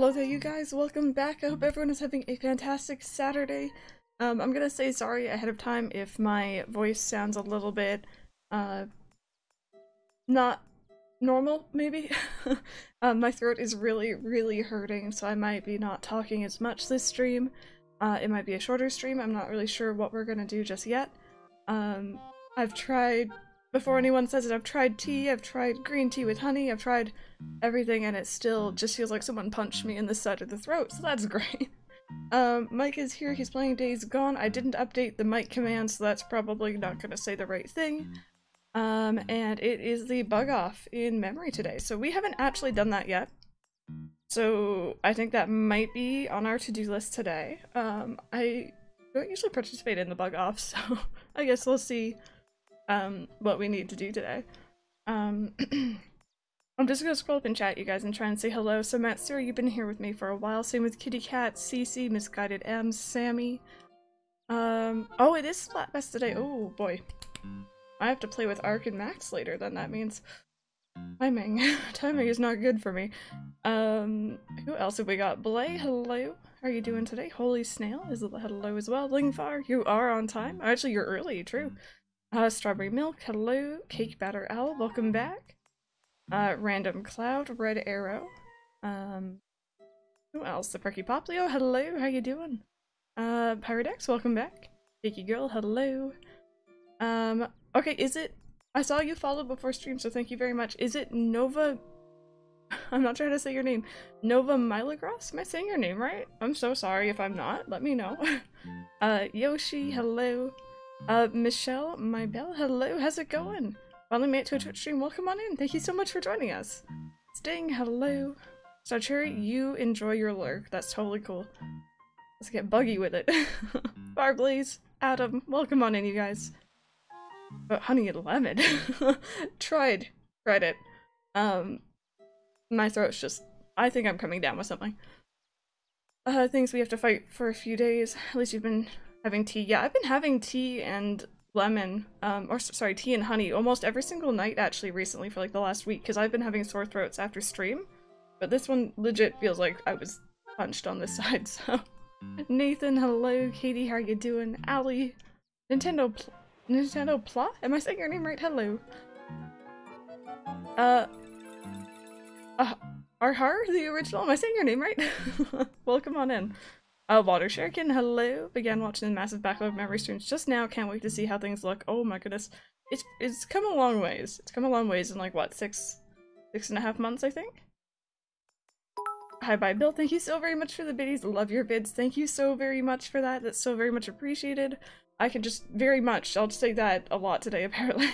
hello there you guys, welcome back. I hope everyone is having a fantastic Saturday. Um, I'm gonna say sorry ahead of time if my voice sounds a little bit, uh, not normal, maybe? um, my throat is really, really hurting, so I might be not talking as much this stream. Uh, it might be a shorter stream, I'm not really sure what we're gonna do just yet. Um, I've tried before anyone says it, I've tried tea, I've tried green tea with honey, I've tried everything, and it still just feels like someone punched me in the side of the throat, so that's great. Um, Mike is here, he's playing Days Gone. I didn't update the mic command, so that's probably not gonna say the right thing. Um, and it is the bug off in memory today, so we haven't actually done that yet. So I think that might be on our to-do list today. Um, I don't usually participate in the bug off, so I guess we'll see um, what we need to do today. Um, I'm just gonna scroll up in chat, you guys, and try and say hello. So Matsura, you've been here with me for a while. Same with Kitty Cat, Cece, Misguided M, Sammy. Um, oh, it is Splatfest today. Oh boy. I have to play with Ark and Max later, then that means timing. timing is not good for me. Um, who else have we got? Blay, hello. How are you doing today? Holy Snail is hello as well. Lingfar, you are on time. Actually, you're early, true. Uh, Strawberry Milk, hello. Cake Batter Owl, welcome back. Uh, Random Cloud, Red Arrow. Um, who else? The Perky Poplio, hello. How you doing? Uh, Pyrodex, welcome back. Dicky Girl, hello. Um, okay, is it? I saw you followed before stream, so thank you very much. Is it Nova? I'm not trying to say your name. Nova Milagros? Am I saying your name right? I'm so sorry if I'm not. Let me know. uh, Yoshi, hello. Uh, Michelle, my bell, hello, how's it going? Finally made it to a Twitch stream, welcome on in. Thank you so much for joining us. Sting, hello. Star Cherry, you enjoy your lurk. That's totally cool. Let's get buggy with it. Farblaze, Adam, welcome on in, you guys. But Honey and Lemon. tried. Tried it. Um, my throat's just... I think I'm coming down with something. Uh, things we have to fight for a few days. At least you've been Having tea. Yeah, I've been having tea and lemon, um, or sorry, tea and honey almost every single night actually recently for like the last week because I've been having sore throats after stream. But this one legit feels like I was punched on this side, so. Nathan, hello. Katie, how are you doing? Ali. Nintendo Pl Nintendo Pla? Am I saying your name right? Hello. Uh. Uh, Arhar, the original? Am I saying your name right? Welcome on in. Uh, Water Shuriken, hello! Began watching the massive backlog of memory streams just now. Can't wait to see how things look. Oh my goodness. It's it's come a long ways. It's come a long ways in like, what, six, six and a half months, I think? Hi, bye, Bill. Thank you so very much for the biddies. Love your bids. Thank you so very much for that. That's so very much appreciated. I can just very much, I'll just say that a lot today, apparently.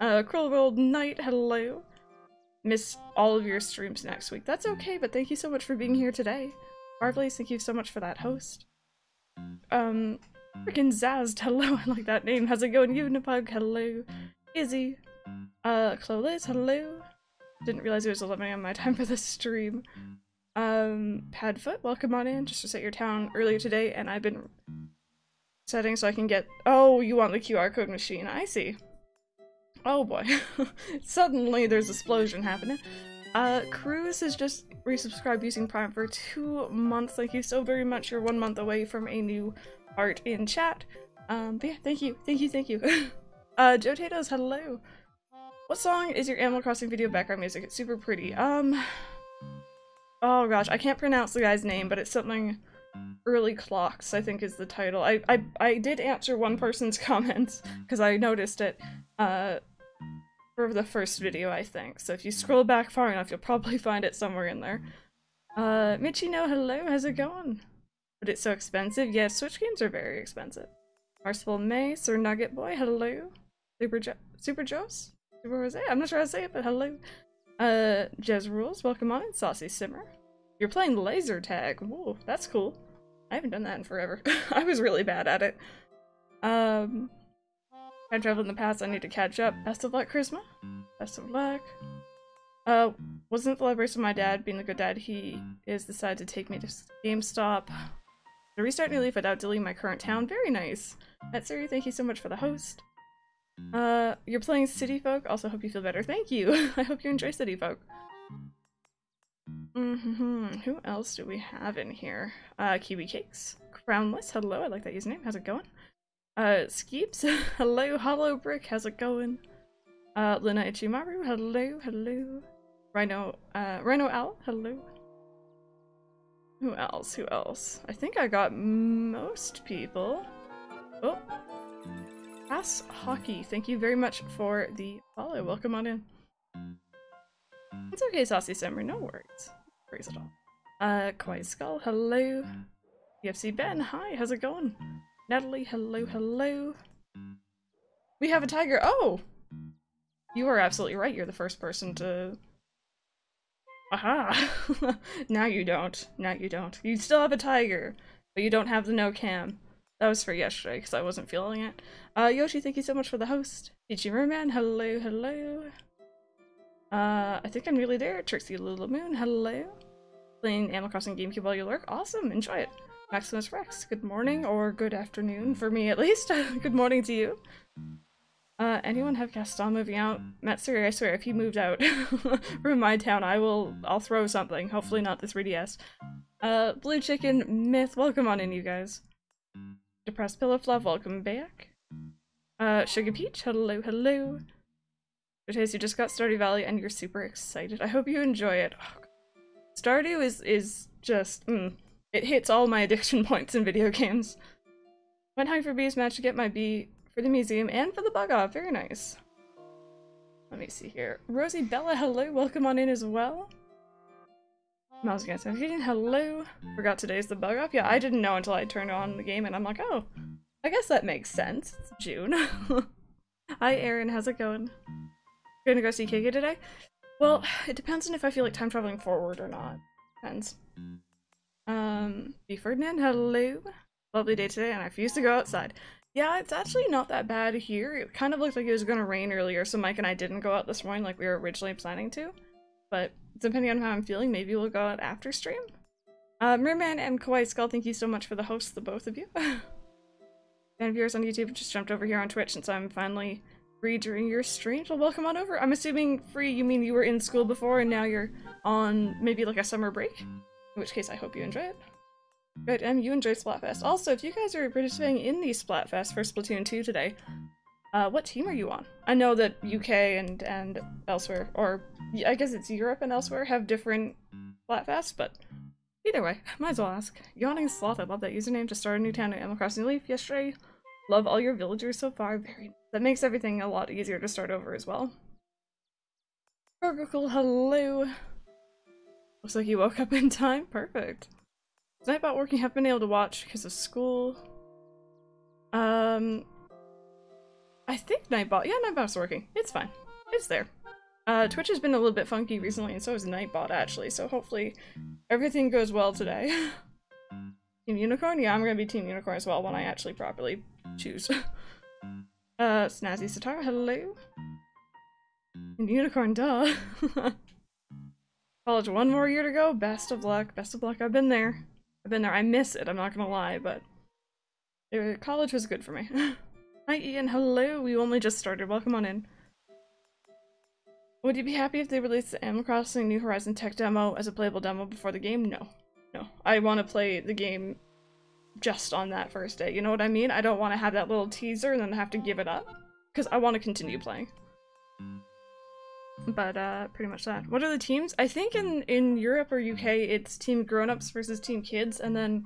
Uh, Cruel World Knight, hello. Miss all of your streams next week. That's okay, but thank you so much for being here today. Marvelous, thank you so much for that host. Um, freaking Zazzed, hello, I like that name. How's it going? Unipug, hello. Izzy. Uh, Clolis, hello. Didn't realize it was 11 a.m. my time for the stream. Um, Padfoot, welcome on in. Just reset your town earlier today, and I've been setting so I can get- Oh, you want the QR code machine. I see. Oh boy. Suddenly there's explosion happening. Uh, Cruz has just resubscribed using Prime for two months. Thank you so very much. You're one month away from a new art in chat. Um, but yeah, thank you, thank you, thank you. uh, Joe Tato's hello. What song is your Animal Crossing video background music? It's super pretty. Um, oh gosh, I can't pronounce the guy's name, but it's something early clocks, I think is the title. I, I, I did answer one person's comments because I noticed it. Uh, for the first video, I think. So if you scroll back far enough, you'll probably find it somewhere in there. Uh, Michino, hello, how's it going? But it's so expensive. Yeah, Switch games are very expensive. Merciful May, Sir Nugget Boy, hello. Super jo Super Joes? Super Jose? I'm not sure how to say it, but hello. Uh, Jez Rules, welcome on. Saucy Simmer. You're playing laser tag. Whoa, that's cool. I haven't done that in forever. I was really bad at it. Um, I traveled in the past, I need to catch up. Best of luck, Charisma. Best of luck. Uh, wasn't the celebration of my dad being the good dad he is decided to take me to GameStop. To restart New Leaf without deleting my current town. Very nice. Matsuri, thank you so much for the host. Uh, you're playing City Folk. Also hope you feel better. Thank you. I hope you enjoy City Folk. Mm-hmm. Who else do we have in here? Uh, Kiwi Cakes. Crownless, hello, I like that username. How's it going? Uh, Skeeps, hello. Hollow Brick, how's it going? Uh, Luna Ichimaru, hello, hello. Rhino, uh, Rhino Owl, hello. Who else? Who else? I think I got most people. Oh. Pass Hockey, thank you very much for the follow. Welcome on in. It's okay, Saucy Summer, no worries. No worries at all. Uh, Quiet Skull, hello. UFC Ben, hi, how's it going? Natalie, hello, hello. We have a tiger. Oh! You are absolutely right, you're the first person to... Aha! now you don't. Now you don't. You still have a tiger, but you don't have the no cam. That was for yesterday, because I wasn't feeling it. Uh, Yoshi, thank you so much for the host. Peachy Merman, hello, hello. Uh, I think I'm nearly there. Trixie Little Moon, hello. Playing Animal Crossing GameCube while you lurk. Awesome, enjoy it. Maximus Rex, good morning, or good afternoon, for me at least. good morning to you. Uh, anyone have Gaston moving out? Matsuri, I swear, if he moved out from my town, I will- I'll throw something. Hopefully not the 3DS. Uh, Blue Chicken, Myth, welcome on in, you guys. Depressed Pillow Fluff, welcome back. Uh, Sugar Peach, hello, hello. Taste, you just got Stardew Valley and you're super excited. I hope you enjoy it. Oh, Stardew is- is just- mm, it hits all my addiction points in video games. Went high for Bees match to get my bee for the museum and for the bug off. Very nice. Let me see here. Rosie Bella, hello. Welcome on in as well. Mouse against hello. Forgot today's the bug off. Yeah, I didn't know until I turned on the game and I'm like, oh, I guess that makes sense. It's June. Hi, Aaron. How's it going? You're gonna go see Kiki today? Well, it depends on if I feel like time traveling forward or not. Depends. Um, B. Ferdinand, hello. Lovely day today, and I refuse to go outside. Yeah, it's actually not that bad here. It kind of looked like it was gonna rain earlier, so Mike and I didn't go out this morning like we were originally planning to. But depending on how I'm feeling, maybe we'll go out after stream. Uh, Merman and Kawaii Skull, thank you so much for the hosts, the both of you. and viewers on YouTube just jumped over here on Twitch since I'm finally free during your stream. Well, welcome on over. I'm assuming free, you mean you were in school before and now you're on maybe like a summer break? In which case, I hope you enjoy it. Good, and you enjoy Splatfest. Also, if you guys are participating in the Splatfest for Splatoon 2 today, uh, what team are you on? I know that UK and, and elsewhere, or I guess it's Europe and elsewhere, have different Splatfests, but either way, might as well ask. Yawning Sloth, I love that username to start a new town in Animal Crossing Leaf yesterday. Love all your villagers so far, very That makes everything a lot easier to start over as well. Gorgocle, hello! Looks like you woke up in time, perfect. Nightbot working have been able to watch because of school. Um, I think Nightbot, yeah, Nightbot's working. It's fine. It's there. Uh, Twitch has been a little bit funky recently, and so has Nightbot actually, so hopefully everything goes well today. Team Unicorn? Yeah, I'm gonna be Team Unicorn as well when I actually properly choose. uh, Snazzy Satara, hello? And Unicorn, duh. College one more year to go, best of luck, best of luck, I've been there. I've been there. I miss it, I'm not gonna lie, but college was good for me. Hi Ian, hello! We only just started. Welcome on in. Would you be happy if they released the Animal Crossing New Horizon tech demo as a playable demo before the game? No. No. I want to play the game just on that first day. You know what I mean? I don't want to have that little teaser and then have to give it up. Because I want to continue playing. But, uh, pretty much that. What are the teams? I think in, in Europe or UK, it's Team Grown-Ups versus Team Kids, and then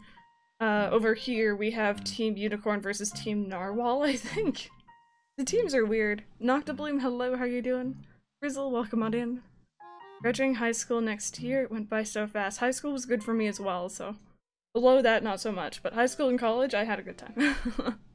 uh, over here we have Team Unicorn versus Team Narwhal, I think. The teams are weird. Noctabloom, hello, how you doing? Grizzle, welcome on in. Graduating high school next year, it went by so fast. High school was good for me as well, so below that, not so much. But high school and college, I had a good time.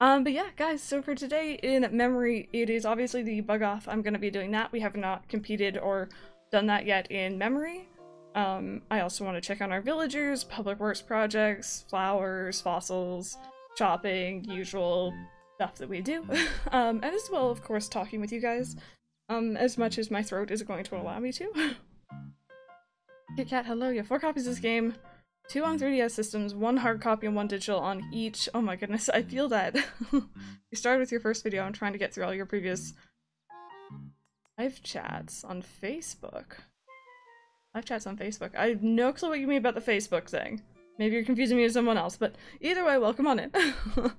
um, but yeah, guys, so for today in memory, it is obviously the bug off. I'm going to be doing that. We have not competed or done that yet in memory. Um, I also want to check on our villagers, public works projects, flowers, fossils, shopping, usual stuff that we do. um, and as well, of course, talking with you guys, um, as much as my throat is going to allow me to. Kit Kat, hello, you have four copies of this game, two on 3DS systems, one hard copy and one digital on each. Oh my goodness, I feel that. you started with your first video, I'm trying to get through all your previous live chats on Facebook. Live chat's on Facebook. I have no clue what you mean about the Facebook thing. Maybe you're confusing me with someone else, but either way, welcome on in.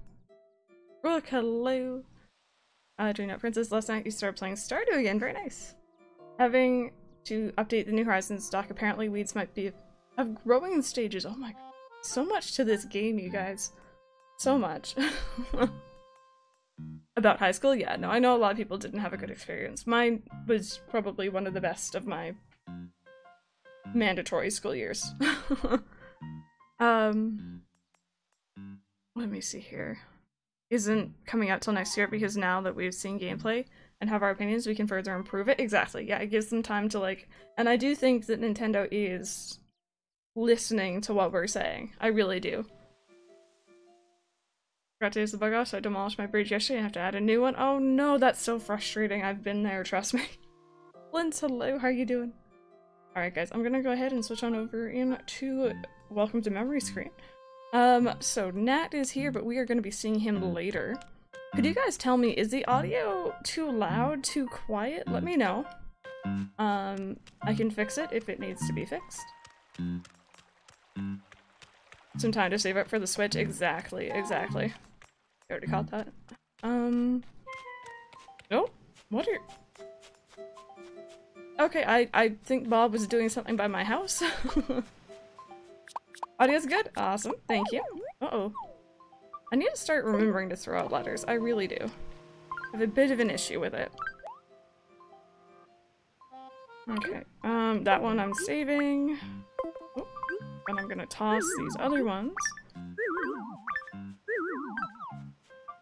Rook, hello. Uh, Dream Out Princess, last night you started playing Stardew again, very nice. Having to update the New Horizons dock apparently weeds might be of growing stages. Oh my god. So much to this game, you guys. So much. About high school? Yeah, no, I know a lot of people didn't have a good experience. Mine was probably one of the best of my mandatory school years. um, let me see here. Isn't coming out till next year because now that we've seen gameplay and have our opinions, we can further improve it. Exactly. Yeah, it gives them time to like, and I do think that Nintendo is listening to what we're saying. I really do. Forgot to use the bug off, so I demolished my bridge yesterday and have to add a new one. Oh no, that's so frustrating. I've been there, trust me. Flint, hello, how are you doing? Alright guys, I'm gonna go ahead and switch on over into Welcome to Memory Screen. Um, so Nat is here, but we are gonna be seeing him later. Could you guys tell me, is the audio too loud, too quiet? Let me know. Um, I can fix it if it needs to be fixed. Some time to save up for the Switch. Exactly, exactly. I already caught that. Um. Nope. What are. Okay, I, I think Bob was doing something by my house. Audio's good? Awesome. Thank you. Uh-oh. I need to start remembering to throw out letters. I really do. I have a bit of an issue with it. Okay. Um, that one I'm saving. And I'm gonna toss these other ones.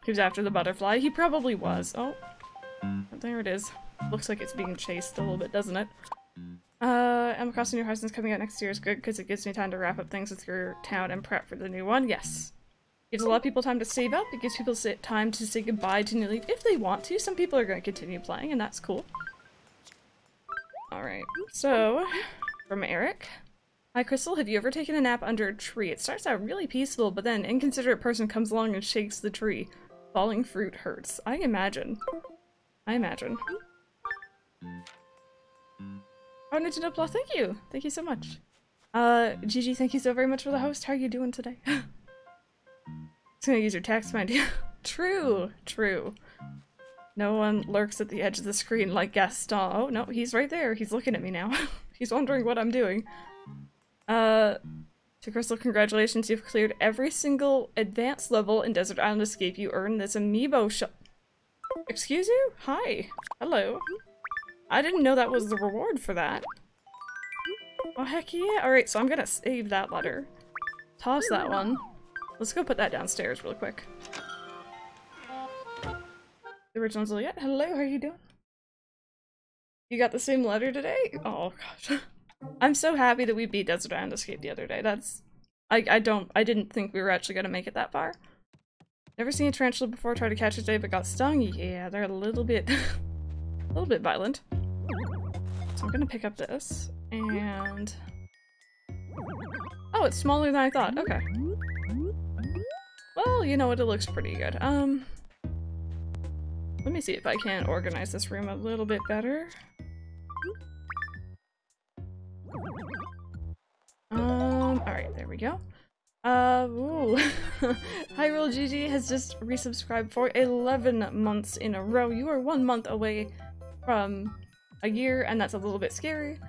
He was after the butterfly. He probably was. Oh, there it is. Looks like it's being chased a little bit, doesn't it? Uh, Animal Crossing New Horizons coming out next year is good because it gives me time to wrap up things with your town and prep for the new one. Yes. Gives a lot of people time to save up. It gives people time to say goodbye to New Leaf if they want to. Some people are going to continue playing, and that's cool. Alright, so, from Erik. Hi Crystal, have you ever taken a nap under a tree? It starts out really peaceful, but then an inconsiderate person comes along and shakes the tree. Falling fruit hurts. I imagine. I imagine. Oh, Nintendo Plus, thank you! Thank you so much. Uh, Gigi, thank you so very much for the host. How are you doing today? Just gonna use your text, mind true, true. No one lurks at the edge of the screen like Gaston. Oh, no, he's right there. He's looking at me now. he's wondering what I'm doing. Uh, to Crystal, congratulations, you've cleared every single advanced level in Desert Island Escape. You earned this amiibo shop. Excuse you? Hi. Hello. I didn't know that was the reward for that. Oh, heck yeah. Alright, so I'm gonna save that letter. Toss that one. Let's go put that downstairs real quick. The original's yet. Hello, how are you doing? You got the same letter today? Oh gosh. I'm so happy that we beat Desert Island Escape the other day. That's... I, I don't- I didn't think we were actually gonna make it that far. Never seen a tarantula before, tried to catch it today but got stung? Yeah, they're a little bit... a little bit violent. So I'm gonna pick up this, and... Oh, it's smaller than I thought. Okay. Well, you know what? It looks pretty good. Um... Let me see if I can organize this room a little bit better. Um, alright, there we go. Uh, ooh. Hyrule GG has just resubscribed for 11 months in a row. You are one month away from a year, and that's a little bit scary.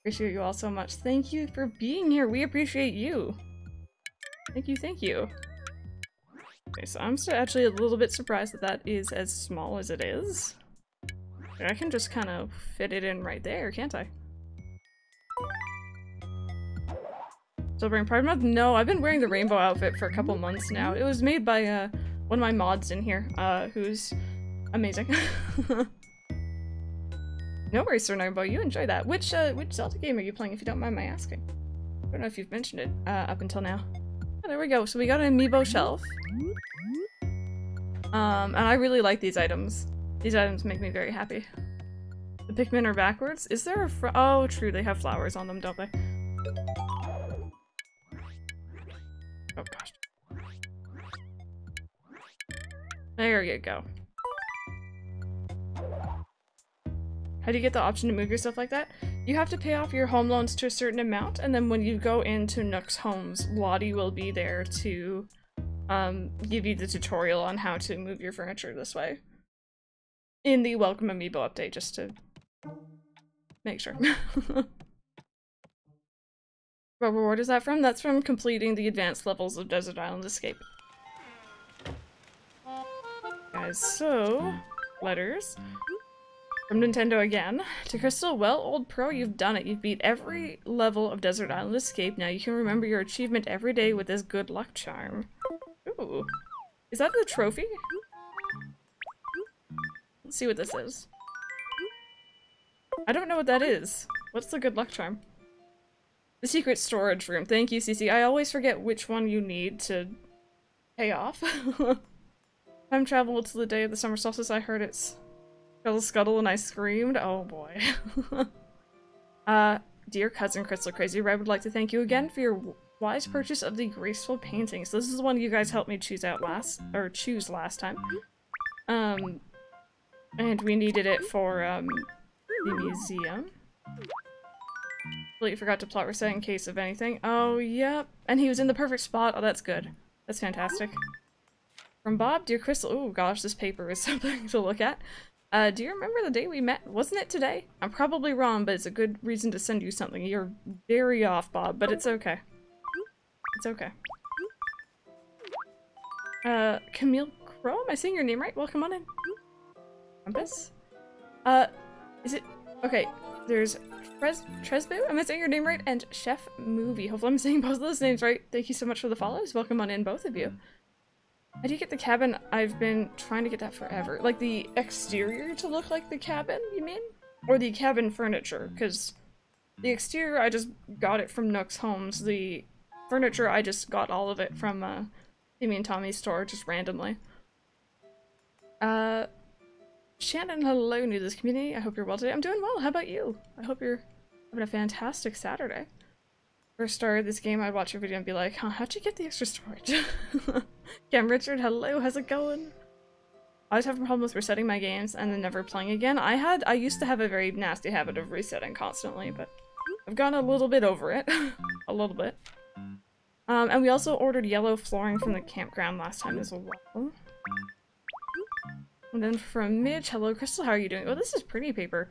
Appreciate you all so much. Thank you for being here. We appreciate you. Thank you, thank you. Okay, so I'm still actually a little bit surprised that that is as small as it is. I can just kind of fit it in right there, can't I? Celebrating Pride Month? No, I've been wearing the rainbow outfit for a couple months now. It was made by uh, one of my mods in here, uh, who's amazing. no worries, Sir Rainbow. You enjoy that. Which uh, which Zelda game are you playing, if you don't mind my asking? I don't know if you've mentioned it uh, up until now. Oh, there we go. So we got an amiibo shelf. Um, and I really like these items. These items make me very happy. The Pikmin are backwards. Is there a Oh, true. They have flowers on them, don't they? Oh gosh. There you go. How do you get the option to move yourself like that? You have to pay off your home loans to a certain amount, and then when you go into Nook's homes, Lottie will be there to um, give you the tutorial on how to move your furniture this way. In the Welcome Amiibo update, just to make sure. what reward is that from? That's from completing the advanced levels of Desert Island Escape. Guys, so... Letters. From Nintendo again. To Crystal, well, old pro, you've done it. You've beat every level of Desert Island Escape. Now you can remember your achievement every day with this good luck charm. Ooh. Is that the trophy? Let's see what this is. I don't know what that is. What's the good luck charm? The secret storage room. Thank you, CC. I always forget which one you need to pay off. Time travel to the day of the summer solstice. I heard it's Scuttle Scuttle and I screamed. Oh boy. uh, dear cousin Crystal Crazy Redd would like to thank you again for your wise purchase of the graceful painting. So this is the one you guys helped me choose out last, or choose last time. Um, and we needed it for, um, the museum. Completely forgot to plot reset in case of anything. Oh, yep. And he was in the perfect spot. Oh, that's good. That's fantastic. From Bob, dear Crystal. Oh gosh, this paper is something to look at. Uh, do you remember the day we met? Wasn't it today? I'm probably wrong, but it's a good reason to send you something. You're very off, Bob, but it's okay. It's okay. Uh, Camille Crow? Am I saying your name right? Welcome on in. Compass? Uh, is it- okay, there's Tres Tresbu? Am I saying your name right? And Chef Movie. Hopefully I'm saying both of those names right. Thank you so much for the follows. Welcome on in, both of you. How do you get the cabin? I've been trying to get that forever. Like the exterior to look like the cabin, you mean? Or the cabin furniture, because the exterior I just got it from Nook's Homes. The furniture I just got all of it from uh, Timmy and Tommy's store, just randomly. Uh, Shannon, hello, new to this community. I hope you're well today. I'm doing well. How about you? I hope you're having a fantastic Saturday. First started this game, I'd watch your video and be like, huh, how'd you get the extra storage? Cam Richard, hello, how's it going? I always have problems with resetting my games and then never playing again. I had, I used to have a very nasty habit of resetting constantly, but I've gone a little bit over it. a little bit. Um, and we also ordered yellow flooring from the campground last time as well. And then from Midge, hello Crystal, how are you doing? Oh, this is pretty paper.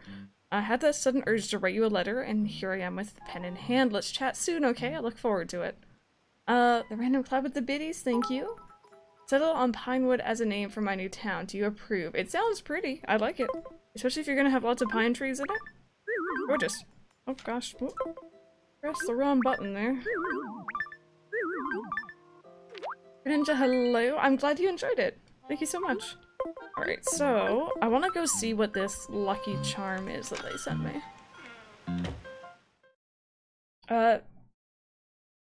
I had that sudden urge to write you a letter, and here I am with the pen in hand. Let's chat soon, okay? I look forward to it. Uh, the random cloud with the biddies, thank you. Settle on Pinewood as a name for my new town. Do you approve? It sounds pretty. I like it. Especially if you're gonna have lots of pine trees in it. Gorgeous. Oh gosh. Whoop. Press the wrong button there. Ninja, hello. I'm glad you enjoyed it. Thank you so much. Alright, so I want to go see what this lucky charm is that they sent me. Uh,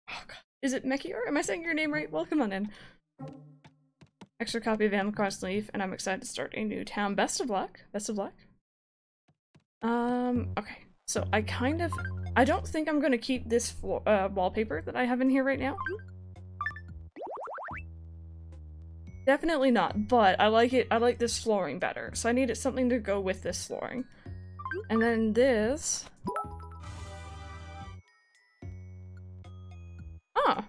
oh God. is it Mekior? Am I saying your name right? Welcome on in. Extra copy of Animal Cross Leaf, and I'm excited to start a new town. Best of luck. Best of luck. Um, okay. So I kind of, I don't think I'm going to keep this uh, wallpaper that I have in here right now. Definitely not, but I like it- I like this flooring better, so I needed something to go with this flooring. And then this... Ah!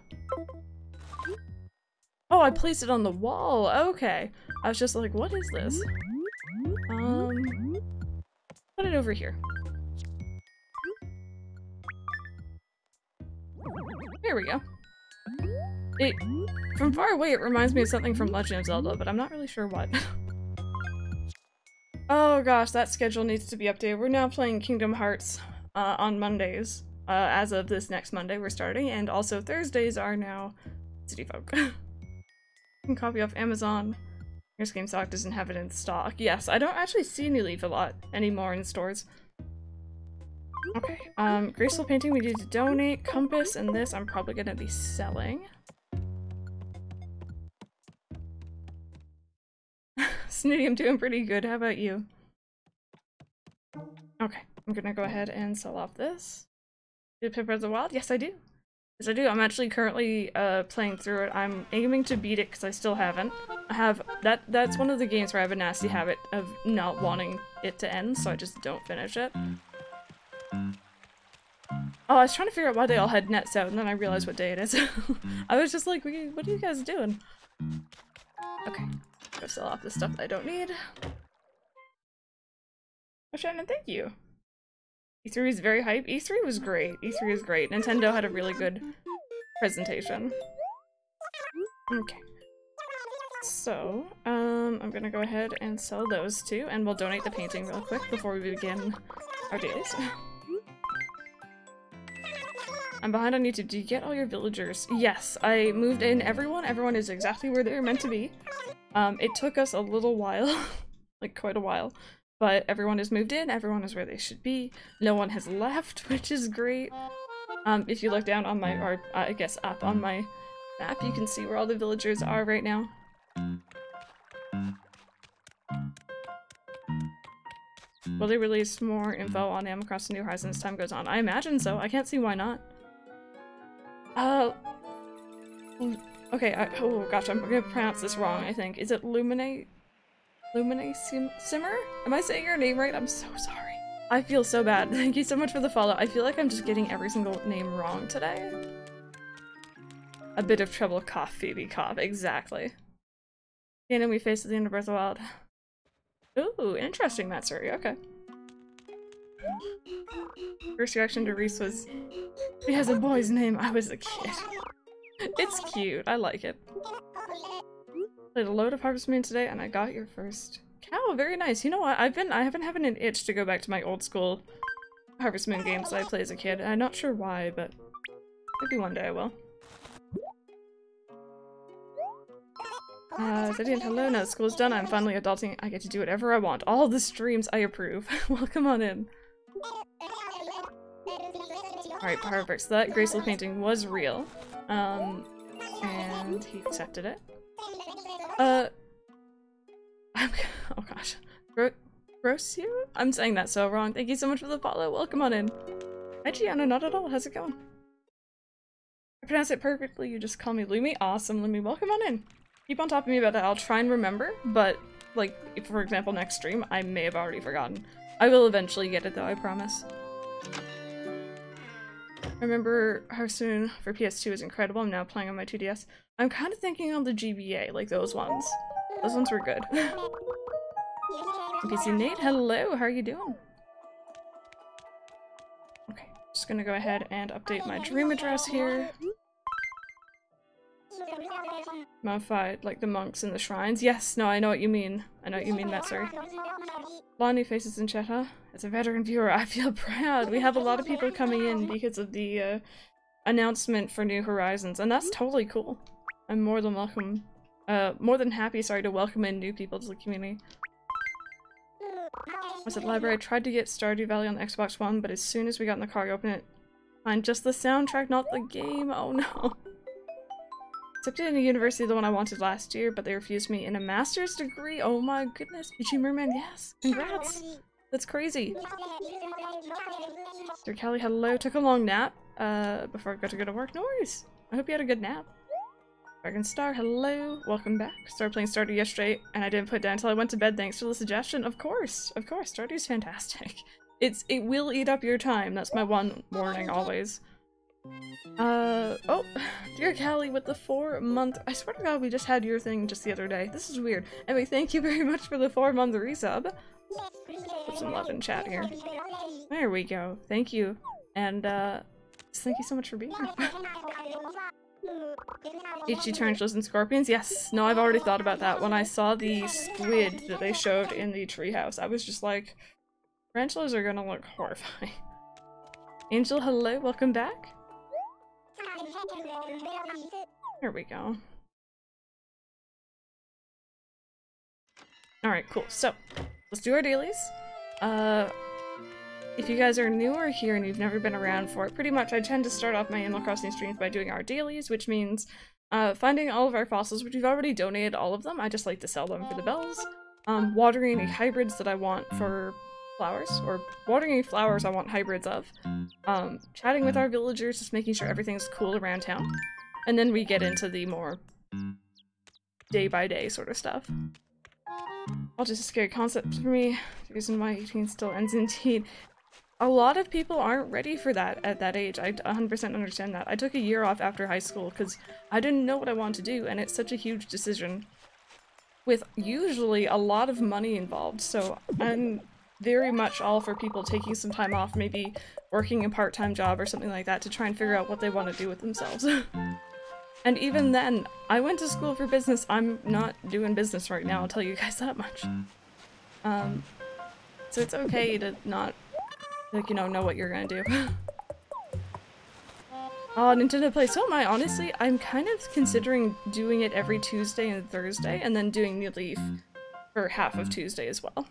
Oh, I placed it on the wall! Okay. I was just like, what is this? Um... Put it over here. There we go. It from far away, it reminds me of something from Legend of Zelda, but I'm not really sure what. oh gosh, that schedule needs to be updated. We're now playing Kingdom Hearts uh, on Mondays. Uh, as of this next Monday, we're starting, and also Thursdays are now City Folk. you can copy off Amazon. Here's GameStop doesn't have it in stock. Yes, I don't actually see New Leaf a lot anymore in stores. Okay, um, Graceful Painting we need to donate. Compass and this I'm probably gonna be selling. Snooty, I'm doing pretty good. How about you? Okay, I'm gonna go ahead and sell off this. Do Pip of the Wild? Yes, I do. Yes, I do. I'm actually currently uh, playing through it. I'm aiming to beat it because I still haven't. I have that. That's one of the games where I have a nasty habit of not wanting it to end, so I just don't finish it. Oh, I was trying to figure out why they all had nets out, and then I realized what day it is. I was just like, what are you guys doing? Okay, sell off the stuff I don't need. Oh, Shannon, thank you. E3 is very hype. E3 was great. E3 is great. Nintendo had a really good presentation. Okay. So, um, I'm gonna go ahead and sell those two, and we'll donate the painting real quick before we begin our days. I'm behind on YouTube. Do you get all your villagers? Yes, I moved in everyone. Everyone is exactly where they were meant to be. Um, it took us a little while, like quite a while, but everyone has moved in. Everyone is where they should be. No one has left, which is great. Um, if you look down on my, or uh, I guess up on my map, you can see where all the villagers are right now. Will they release more info on Animal Crossing New Horizons as time goes on? I imagine so. I can't see why not. Uh, okay, I, oh gosh, I'm gonna pronounce this wrong, I think. Is it Luminate? Luminate Sim Simmer? Am I saying your name right? I'm so sorry. I feel so bad. Thank you so much for the follow. I feel like I'm just getting every single name wrong today. A bit of trouble cough, Phoebe cough. Exactly. And then we face the the Wild. Ooh, interesting, Matsuri. Okay. First reaction to Reese was, he has a boy's name, I was a kid. It's cute, I like it. Played a load of Harvest Moon today and I got your first cow, very nice. You know what, I've been, I have been having an itch to go back to my old school Harvest Moon games I played as a kid. I'm not sure why, but maybe one day I will. Uh, Zedian, hello, now school's done, I'm finally adulting, I get to do whatever I want. All the streams I approve. Welcome on in. Alright, perfect. So that Graceful painting was real. Um, and he accepted it. Uh, oh gosh. Gro you? I'm saying that so wrong. Thank you so much for the follow. Welcome on in. Hi Gianna, not at all. How's it going? I pronounce it perfectly. You just call me Lumi. Awesome, Lumi. Welcome on in. Keep on top of me about that. I'll try and remember, but like, for example, next stream, I may have already forgotten. I will eventually get it though, I promise. Remember Harvest Moon for PS2 is incredible. I'm now playing on my 2DS. I'm kind of thinking on the GBA, like those ones. Those ones were good. PC Nate, hello, how are you doing? Okay, just gonna go ahead and update my dream address here. Modified, like the monks in the shrines. Yes, no, I know what you mean. I know what you mean, sorry. Blondie faces in huh? As a veteran viewer, I feel proud. We have a lot of people coming in because of the uh, announcement for New Horizons, and that's totally cool. I'm more than welcome, uh, more than happy, sorry, to welcome in new people to the community. I was at library, I tried to get Stardew Valley on the Xbox One, but as soon as we got in the car, I opened it. Find just the soundtrack, not the game. Oh no. Accepted in a university the one I wanted last year, but they refused me in a master's degree. Oh my goodness. Peachy Merman, yes. Congrats. That's crazy. Dear Kelly, hello. Took a long nap uh, before I got to go to work. No worries. I hope you had a good nap. Dragon Star, hello. Welcome back. Started playing Stardew yesterday, and I didn't put it down until I went to bed. Thanks for the suggestion. Of course. Of course. Stardew's fantastic. It's It will eat up your time. That's my one warning always. Uh, oh, dear Callie with the four month- I swear to god we just had your thing just the other day. This is weird. Anyway, thank you very much for the four month resub. Put some love in chat here. There we go. Thank you. And, uh, thank you so much for being here. HG tarantulas and scorpions? Yes. No, I've already thought about that. When I saw the squid that they showed in the treehouse, I was just like, tarantulas are gonna look horrifying. Angel, hello, welcome back. There we go. Alright, cool. So, let's do our dailies. Uh, if you guys are newer here and you've never been around for it, pretty much I tend to start off my Animal Crossing streams by doing our dailies, which means uh, finding all of our fossils, which we've already donated all of them. I just like to sell them for the bells. Um, watering any hybrids that I want for flowers, or watering flowers I want hybrids of. Um, chatting with our villagers, just making sure everything's cool around town. And then we get into the more day by day sort of stuff. All just a scary concept for me. The reason why 18 still ends in teen. A lot of people aren't ready for that at that age. I 100% understand that. I took a year off after high school because I didn't know what I wanted to do, and it's such a huge decision with usually a lot of money involved. So I'm very much all for people taking some time off, maybe working a part-time job or something like that to try and figure out what they want to do with themselves. and even then, I went to school for business. I'm not doing business right now, I'll tell you guys that much. Um, so it's okay to not like, you know, know what you're gonna do. Oh, Nintendo Play. So am I, honestly. I'm kind of considering doing it every Tuesday and Thursday, and then doing New Leaf for half of Tuesday as well.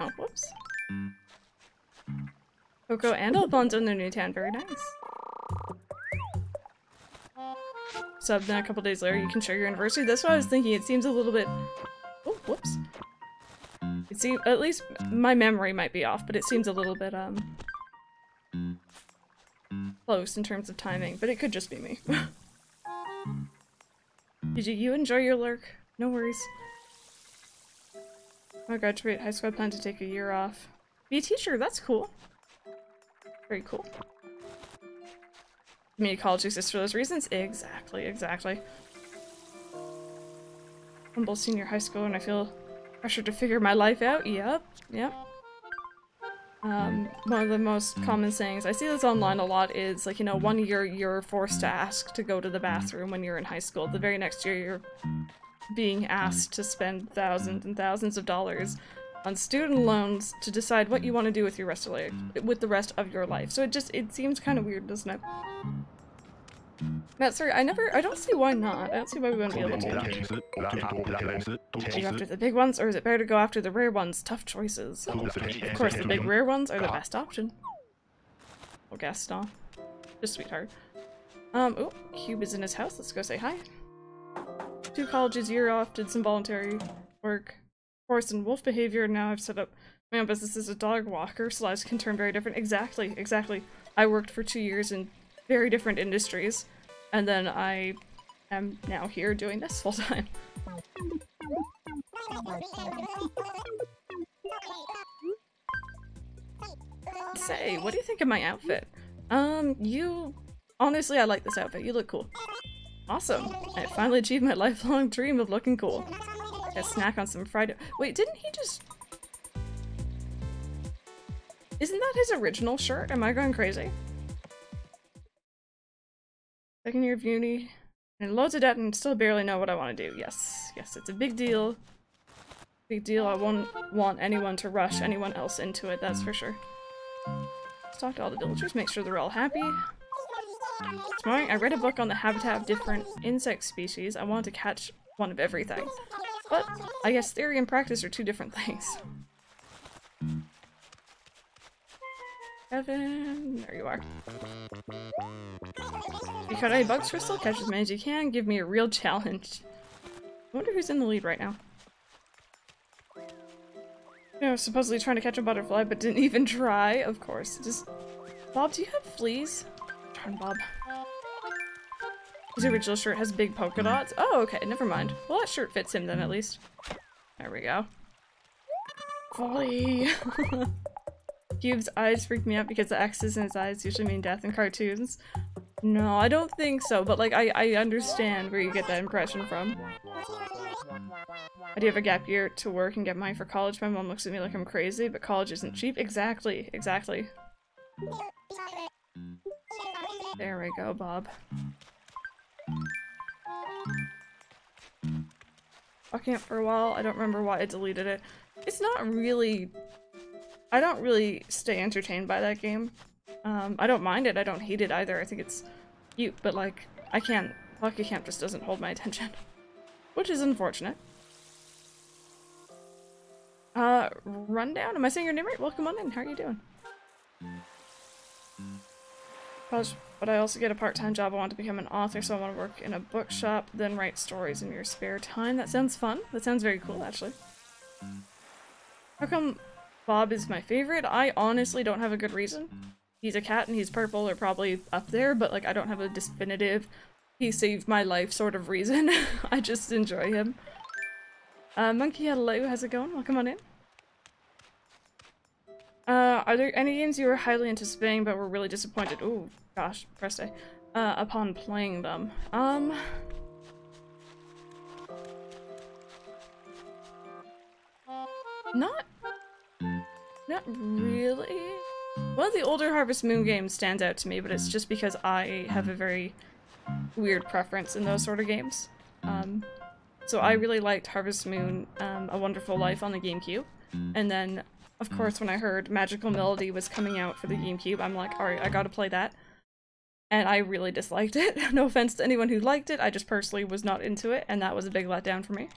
Oh, whoops. Coco and Alfonso in their new town. Very nice. So then a couple days later, you can share your anniversary. That's what I was thinking. It seems a little bit... Oh, whoops. It seems, at least my memory might be off, but it seems a little bit, um, close in terms of timing, but it could just be me. Did you, you enjoy your lurk? No worries. I graduate high school, I plan to take a year off. Be a teacher, that's cool. Very cool. Community college exists for those reasons? Exactly, exactly. Humble senior high school and I feel Pressure to figure my life out? Yep, yep. Um, one of the most common sayings, I see this online a lot, is like, you know, one year you're forced to ask to go to the bathroom when you're in high school. The very next year you're being asked to spend thousands and thousands of dollars on student loans to decide what you want to do with your rest of life, with the rest of your life. So it just, it seems kind of weird, doesn't it? Matt, sorry, I never- I don't see why not. I don't see why we wouldn't be able to. Do you after the big ones, or is it better to go after the rare ones? Tough choices. Of course, the big rare ones are the best option. Oh, Gaston. Just sweetheart. Um, oh, Cube is in his house. Let's go say hi. Two colleges, year off, did some voluntary work. Horse and wolf behavior, now I've set up my own business as a dog walker, so lives can turn very different. Exactly, exactly. I worked for two years in very different industries. And then I am now here doing this full time. Say, what do you think of my outfit? Um, you... Honestly, I like this outfit. You look cool. Awesome. I finally achieved my lifelong dream of looking cool. A snack on some fried- Wait, didn't he just- Isn't that his original shirt? Am I going crazy? Second year of uni, and loads of debt and still barely know what I want to do. Yes, yes, it's a big deal. Big deal. I won't want anyone to rush anyone else into it, that's for sure. Let's talk to all the villagers, make sure they're all happy. Morning, I read a book on the habitat of different insect species. I wanted to catch one of everything. But I guess theory and practice are two different things. Kevin, there you are. You caught any bugs, Crystal? Catch as many as you can. Give me a real challenge. I wonder who's in the lead right now. You know, supposedly trying to catch a butterfly, but didn't even try. Of course. Just Bob, do you have fleas? Darn Bob. His original shirt has big polka hmm. dots. Oh, okay, never mind. Well, that shirt fits him then, at least. There we go. Fully. Cube's eyes freak me out because the X's in his eyes usually mean death in cartoons. No, I don't think so, but like I, I understand where you get that impression from. I do have a gap year to work and get money for college. My mom looks at me like I'm crazy, but college isn't cheap. Exactly, exactly. There we go, Bob. Fucking it for a while. I don't remember why I deleted it. It's not really I don't really stay entertained by that game. Um, I don't mind it, I don't hate it either, I think it's cute, but like, I can't- Pocket Camp just doesn't hold my attention. Which is unfortunate. Uh, Rundown? Am I saying your name right? Welcome on in, how are you doing? But I also get a part-time job, I want to become an author, so I want to work in a bookshop, then write stories in your spare time. That sounds fun. That sounds very cool, actually. How come Bob is my favorite? I honestly don't have a good reason. He's a cat and he's purple or probably up there, but like I don't have a definitive he saved my life sort of reason. I just enjoy him. Uh, Monkey, hello, how's it going? Welcome on in. Uh, are there any games you were highly anticipating but were really disappointed? Oh, gosh, press A. Uh, upon playing them. Um... Not... Not really. One of the older Harvest Moon games stands out to me, but it's just because I have a very weird preference in those sort of games. Um, so I really liked Harvest Moon, um, A Wonderful Life on the GameCube. And then, of course, when I heard Magical Melody was coming out for the GameCube, I'm like, alright, I gotta play that. And I really disliked it. no offense to anyone who liked it, I just personally was not into it, and that was a big letdown for me.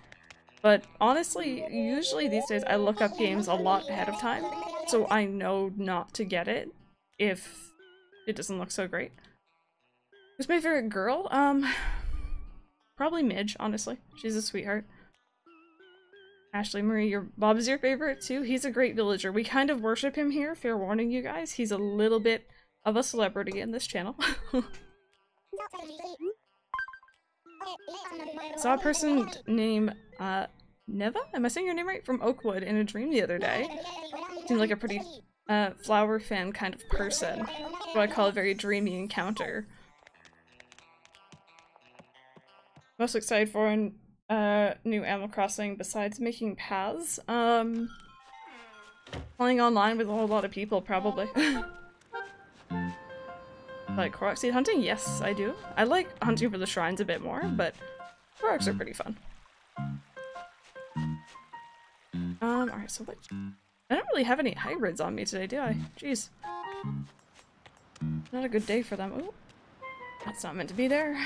But honestly, usually these days I look up games a lot ahead of time, so I know not to get it if it doesn't look so great. Who's my favorite girl? Um, probably Midge, honestly. She's a sweetheart. Ashley Marie, your Bob is your favorite too? He's a great villager. We kind of worship him here, fair warning you guys. He's a little bit of a celebrity in this channel. Saw a person named uh, Neva? Am I saying your name right? From Oakwood in a dream the other day. Seemed like a pretty uh, flower fan kind of person. What I call a very dreamy encounter. Most excited for a uh, new Animal Crossing besides making paths? Um, playing online with a whole lot of people, probably. like Korok seed hunting? Yes, I do. I like hunting for the shrines a bit more, but Koroks are pretty fun. Um, alright, so what? I don't really have any hybrids on me today, do I? Jeez. Not a good day for them. Ooh. That's not meant to be there.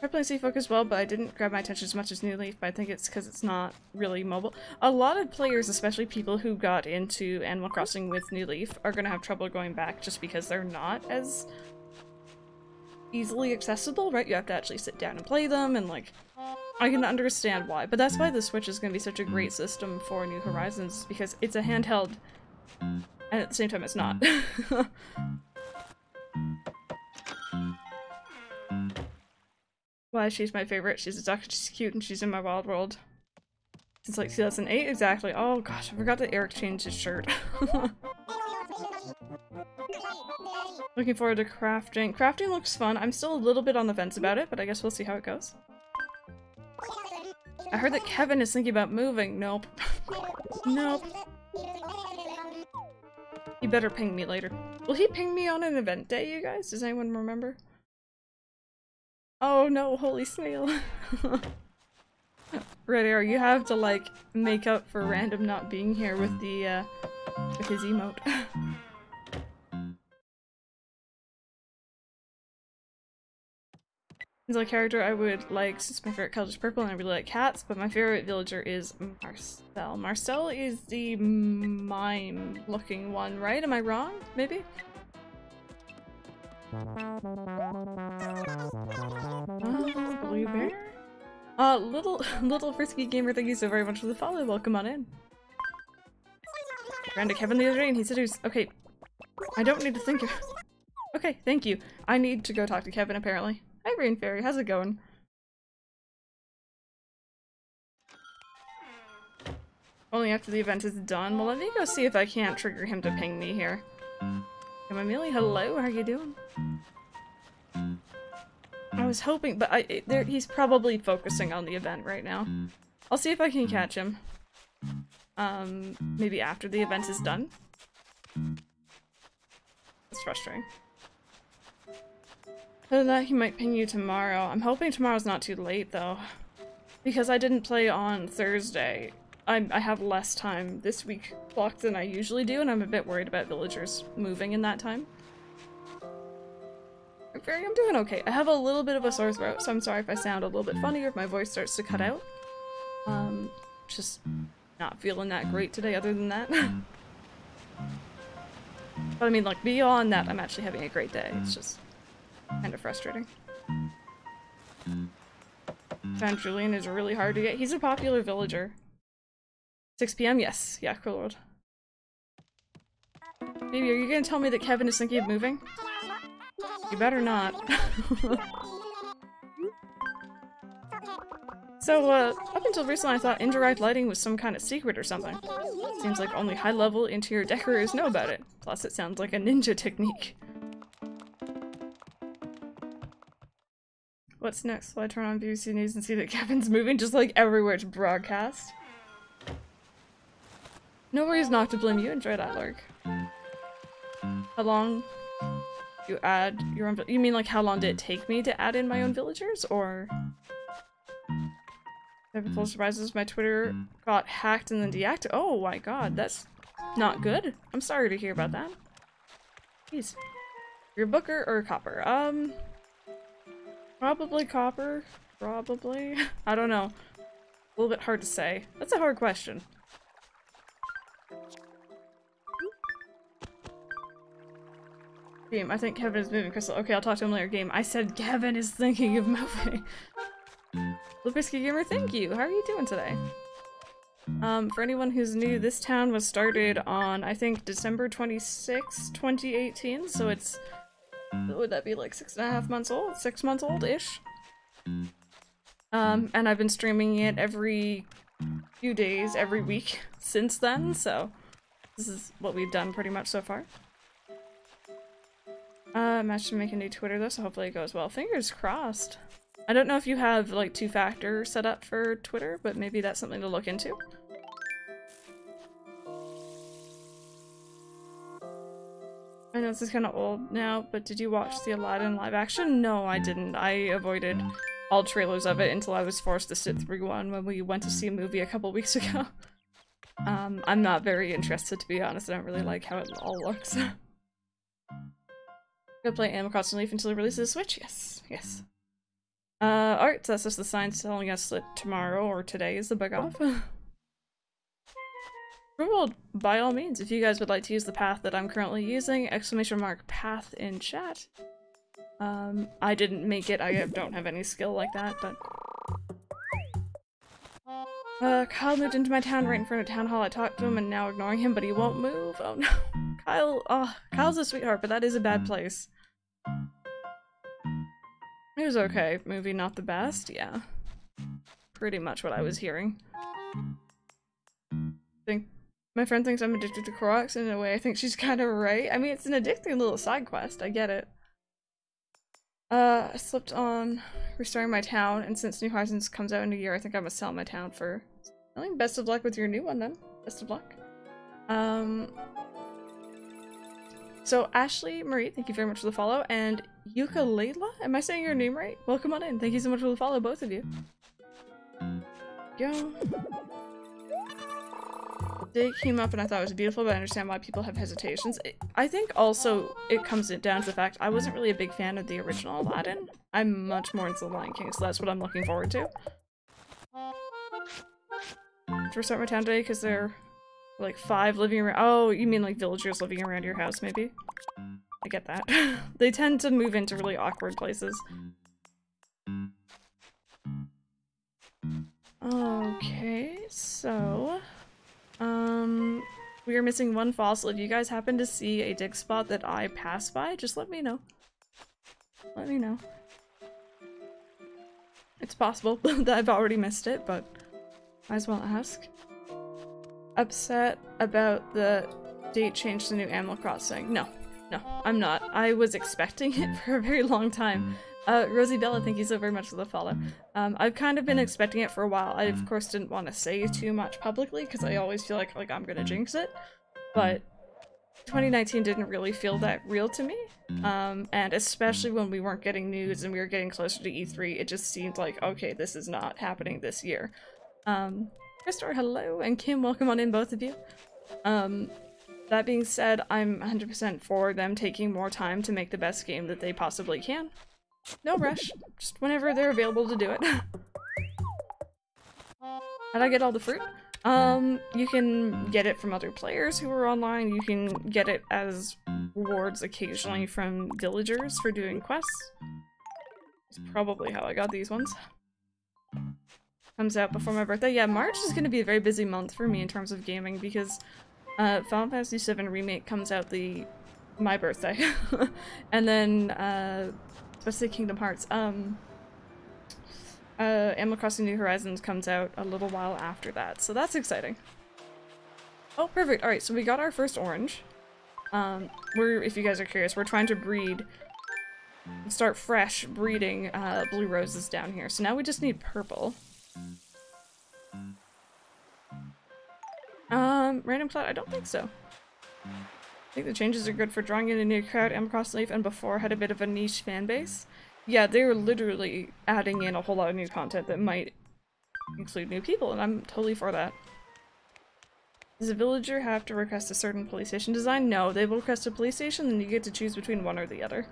I play City Folk as well, but I didn't grab my attention as much as New Leaf, but I think it's because it's not really mobile. A lot of players, especially people who got into Animal Crossing with New Leaf, are going to have trouble going back just because they're not as easily accessible, right? You have to actually sit down and play them, and like, I can understand why. But that's why the Switch is going to be such a great system for New Horizons, because it's a handheld, and at the same time it's not. Why she's my favorite. She's a duck, she's cute, and she's in my wild world. Since like 2008, exactly. Oh gosh, I forgot that Erik changed his shirt. Looking forward to crafting. Crafting looks fun. I'm still a little bit on the fence about it, but I guess we'll see how it goes. I heard that Kevin is thinking about moving. Nope. nope. You better ping me later. Will he ping me on an event day, you guys? Does anyone remember? Oh no, holy snail. Red Arrow, you have to like make up for random not being here with the uh with his emote. As a character I would like since my favorite color is purple and I really like cats, but my favorite villager is Marcel. Marcel is the mime looking one, right? Am I wrong? Maybe? Bear? Uh, little, little frisky gamer, thank you so very much for the follow. Welcome on in. Ran to Kevin the other day and he said he was- okay. I don't need to think of- Okay, thank you. I need to go talk to Kevin apparently. Hi Rain Fairy, how's it going? Only after the event is done. Well, let me go see if I can't trigger him to ping me here. Am hello, how are you doing? I was hoping, but I there, he's probably focusing on the event right now. I'll see if I can catch him. Um, maybe after the event is done. It's frustrating. Other than that, he might ping you tomorrow. I'm hoping tomorrow's not too late, though. Because I didn't play on Thursday. I, I have less time this week blocked than I usually do, and I'm a bit worried about villagers moving in that time. I'm doing okay. I have a little bit of a sore throat, so I'm sorry if I sound a little bit funny or if my voice starts to cut out. Um, just not feeling that great today other than that. but I mean, like, beyond that, I'm actually having a great day. It's just kind of frustrating. Found Julian is really hard to get. He's a popular villager. 6 p.m. Yes. Yeah, Cruel World. Baby, are you gonna tell me that Kevin is thinking of moving? You better not. so, uh, up until recently I thought indirect lighting was some kind of secret or something. Seems like only high-level interior decorators know about it. Plus it sounds like a ninja technique. What's next? Will I turn on BBC News and see that Kevin's moving just like everywhere to broadcast? No worries not to blame you. Enjoy that lurk. How long you add your own- you mean like how long did it take me to add in my own villagers, or? Seven full surprises, my Twitter got hacked and then deactivated- oh my god, that's not good. I'm sorry to hear about that. Jeez. You're Booker or Copper? Um, probably Copper. Probably. I don't know. A little bit hard to say. That's a hard question. Game, I think Kevin is moving Crystal. Okay, I'll talk to him later. Game, I said Kevin is thinking of moving. Lupusky Gamer, thank you. How are you doing today? Um, for anyone who's new, this town was started on, I think, December 26, 2018, so it's, would that be like six and a half months old? Six months old-ish? Um, and I've been streaming it every few days, every week since then, so this is what we've done pretty much so far. Uh, match to make a new Twitter though, so hopefully it goes well. Fingers crossed. I don't know if you have like two-factor set up for Twitter, but maybe that's something to look into. I know this is kind of old now, but did you watch the Aladdin live action? No, I didn't. I avoided all trailers of it until I was forced to sit through one when we went to see a movie a couple weeks ago. Um, I'm not very interested, to be honest. I don't really like how it all looks. Gonna play Animal Crossing Leaf until it releases the Switch? Yes, yes. Uh, alright, so that's just the sign telling us that tomorrow or today is the bug off. Well, by all means, if you guys would like to use the path that I'm currently using, exclamation mark path in chat. Um, I didn't make it, I don't have any skill like that, but... Uh, Kyle moved into my town right in front of town hall. I talked to him and now ignoring him, but he won't move. Oh no. Kyle, oh, Kyle's a sweetheart, but that is a bad place. It was okay. Movie not the best, yeah. Pretty much what I was hearing. think my friend thinks I'm addicted to and in a way I think she's kind of right. I mean, it's an addicting little side quest, I get it. Uh, I slipped on restoring my town, and since New Horizons comes out in a year, I think I'm gonna sell my town for selling. Best of luck with your new one then. Best of luck. Um, so Ashley Marie, thank you very much for the follow, and Yukalela, am I saying your name right? Welcome on in. Thank you so much for the follow, both of you. Go. Day came up and I thought it was beautiful, but I understand why people have hesitations. It, I think also it comes down to the fact I wasn't really a big fan of the original Aladdin. I'm much more into The Lion King, so that's what I'm looking forward to. Restart my town today because there are like five living around- oh, you mean like villagers living around your house maybe? I get that. they tend to move into really awkward places. Okay, so... Um, we are missing one fossil. If you guys happen to see a dig spot that I pass by, just let me know. Let me know. It's possible that I've already missed it, but might as well ask. Upset about the date change to new Animal Crossing. No, no, I'm not. I was expecting it for a very long time. Uh, Rosie Bella, thank you so very much for the follow. Um, I've kind of been expecting it for a while. I, of course, didn't want to say too much publicly because I always feel like, like I'm gonna jinx it. But 2019 didn't really feel that real to me. Um, and especially when we weren't getting news and we were getting closer to E3, it just seemed like, okay, this is not happening this year. Um, Christopher, hello, and Kim, welcome on in, both of you. Um, that being said, I'm 100% for them taking more time to make the best game that they possibly can. No rush, just whenever they're available to do it. How'd I get all the fruit? Um, you can get it from other players who are online, you can get it as rewards occasionally from villagers for doing quests. That's probably how I got these ones. comes out before my birthday. Yeah, March is going to be a very busy month for me in terms of gaming because uh, Final Fantasy VII Remake comes out the my birthday, and then uh, especially Kingdom Hearts. Um, uh, Animal Crossing New Horizons comes out a little while after that, so that's exciting. Oh, perfect. All right, so we got our first orange. Um, we're, if you guys are curious, we're trying to breed, start fresh breeding uh, blue roses down here. So now we just need purple. Um, random plot? I don't think so. I think the changes are good for drawing in a new crowd. M Cross Leaf and before had a bit of a niche fan base. Yeah, they're literally adding in a whole lot of new content that might include new people, and I'm totally for that. Does a villager have to request a certain police station design? No, they will request a police station, and you get to choose between one or the other.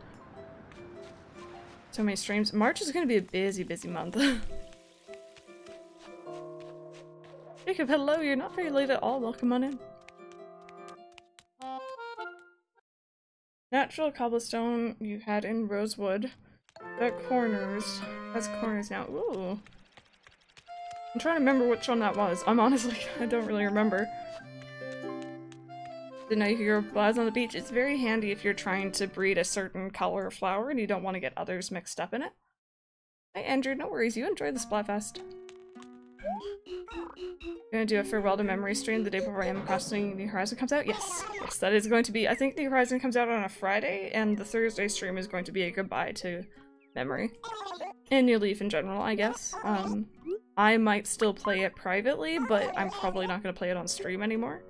So many streams. March is going to be a busy, busy month. Jacob, hello, you're not very late at all. Welcome on in. Natural cobblestone you had in Rosewood. That corners. That's corners now. Ooh. I'm trying to remember which one that was. I'm honestly, I don't really remember. The night your buzz on the beach. It's very handy if you're trying to breed a certain color of flower and you don't want to get others mixed up in it. Hey Andrew, no worries. You enjoy the Splatfest. Gonna do a farewell to memory stream the day before Animal Crossing New Horizon comes out? Yes. Yes, that is going to be- I think New Horizon comes out on a Friday, and the Thursday stream is going to be a goodbye to memory. And New Leaf in general, I guess. Um, I might still play it privately, but I'm probably not gonna play it on stream anymore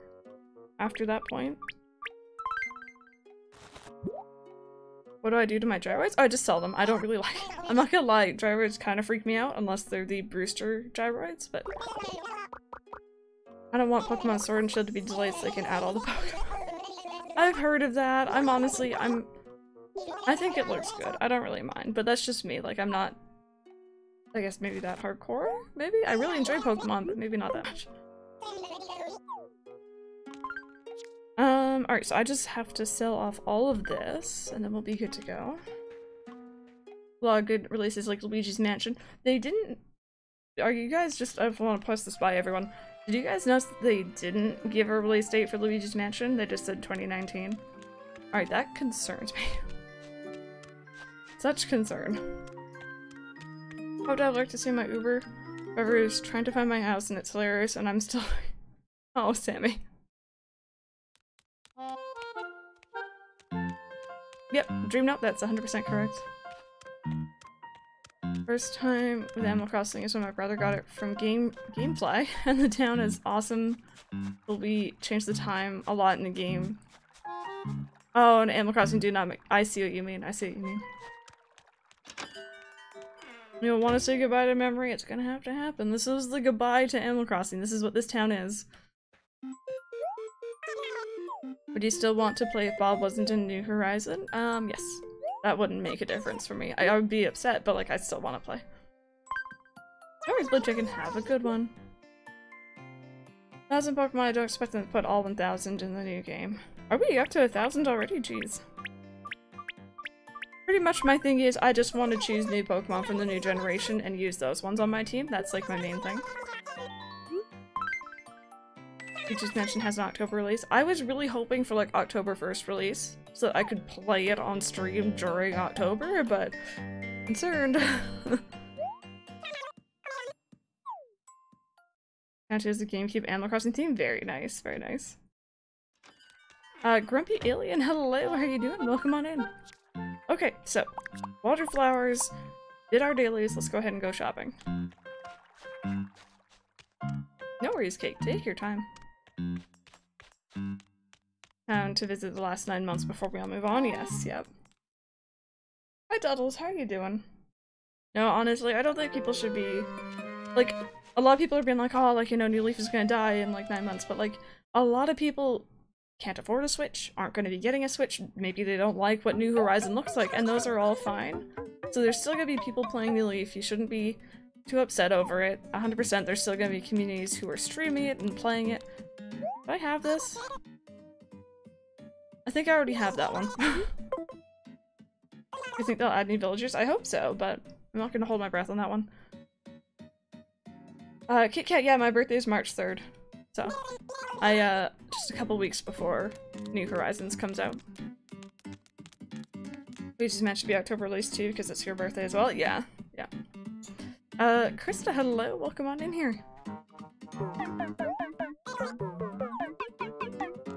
after that point. What do I do to my gyroids? Oh, I just sell them. I don't really like. I'm not gonna lie, gyroids kind of freak me out unless they're the Brewster gyroids, but I don't want Pokemon Sword and Shield to be delayed so they can add all the Pokemon. I've heard of that. I'm honestly, I'm... I think it looks good. I don't really mind, but that's just me. Like, I'm not... I guess maybe that hardcore? Maybe? I really enjoy Pokemon, but maybe not that much. Um, alright, so I just have to sell off all of this, and then we'll be good to go. A lot of good releases like Luigi's Mansion. They didn't... Are you guys just... I want to post this by everyone. Did you guys notice that they didn't give a release date for Luigi's Mansion? They just said 2019. Alright, that concerns me. Such concern. Hope I'd like to see my Uber. Whoever is trying to find my house and it's hilarious and I'm still... oh, Sammy. Yep, Dream Note, that's 100% correct. First time with Animal Crossing is when my brother got it from Game Gamefly, and the town is awesome. Will be change the time a lot in the game. Oh, and Animal Crossing do not make- I see what you mean, I see what you mean. You'll want to say goodbye to memory, it's gonna have to happen. This is the goodbye to Animal Crossing, this is what this town is. Would you still want to play if Bob wasn't in New Horizon? Um, yes. That wouldn't make a difference for me. I, I would be upset, but like, I still want to play. Alright, Blue Chicken, have a good one. 1000 Pokemon, I don't expect them to put all 1000 in the new game. Are we up to a 1000 already? Jeez. Pretty much my thing is I just want to choose new Pokemon from the new generation and use those ones on my team. That's like my main thing. You just mentioned has an October release. I was really hoping for like October 1st release so that I could play it on stream during October, but concerned. Matches the GameCube Animal Crossing theme. Very nice, very nice. Uh, Grumpy Alien, hello, how are you doing? Welcome on in. Okay, so, water flowers, did our dailies, let's go ahead and go shopping. No worries, Cake, take your time. Town to visit the last nine months before we all move on. Yes, yep. Hi, Duddles. How are you doing? No, honestly, I don't think people should be... Like, a lot of people are being like, oh, like, you know, New Leaf is gonna die in, like, nine months, but, like, a lot of people can't afford a Switch, aren't gonna be getting a Switch, maybe they don't like what New Horizon looks like, and those are all fine. So there's still gonna be people playing New Leaf, you shouldn't be too upset over it. 100% there's still gonna be communities who are streaming it and playing it. Do I have this? I think I already have that one. you think they'll add new villagers? I hope so, but I'm not gonna hold my breath on that one. Uh, Kit Kat, yeah, my birthday is March 3rd. So, I, uh, just a couple weeks before New Horizons comes out. We just meant to be October release too, because it's your birthday as well. Yeah, yeah. Uh, Krista, hello, welcome on in here.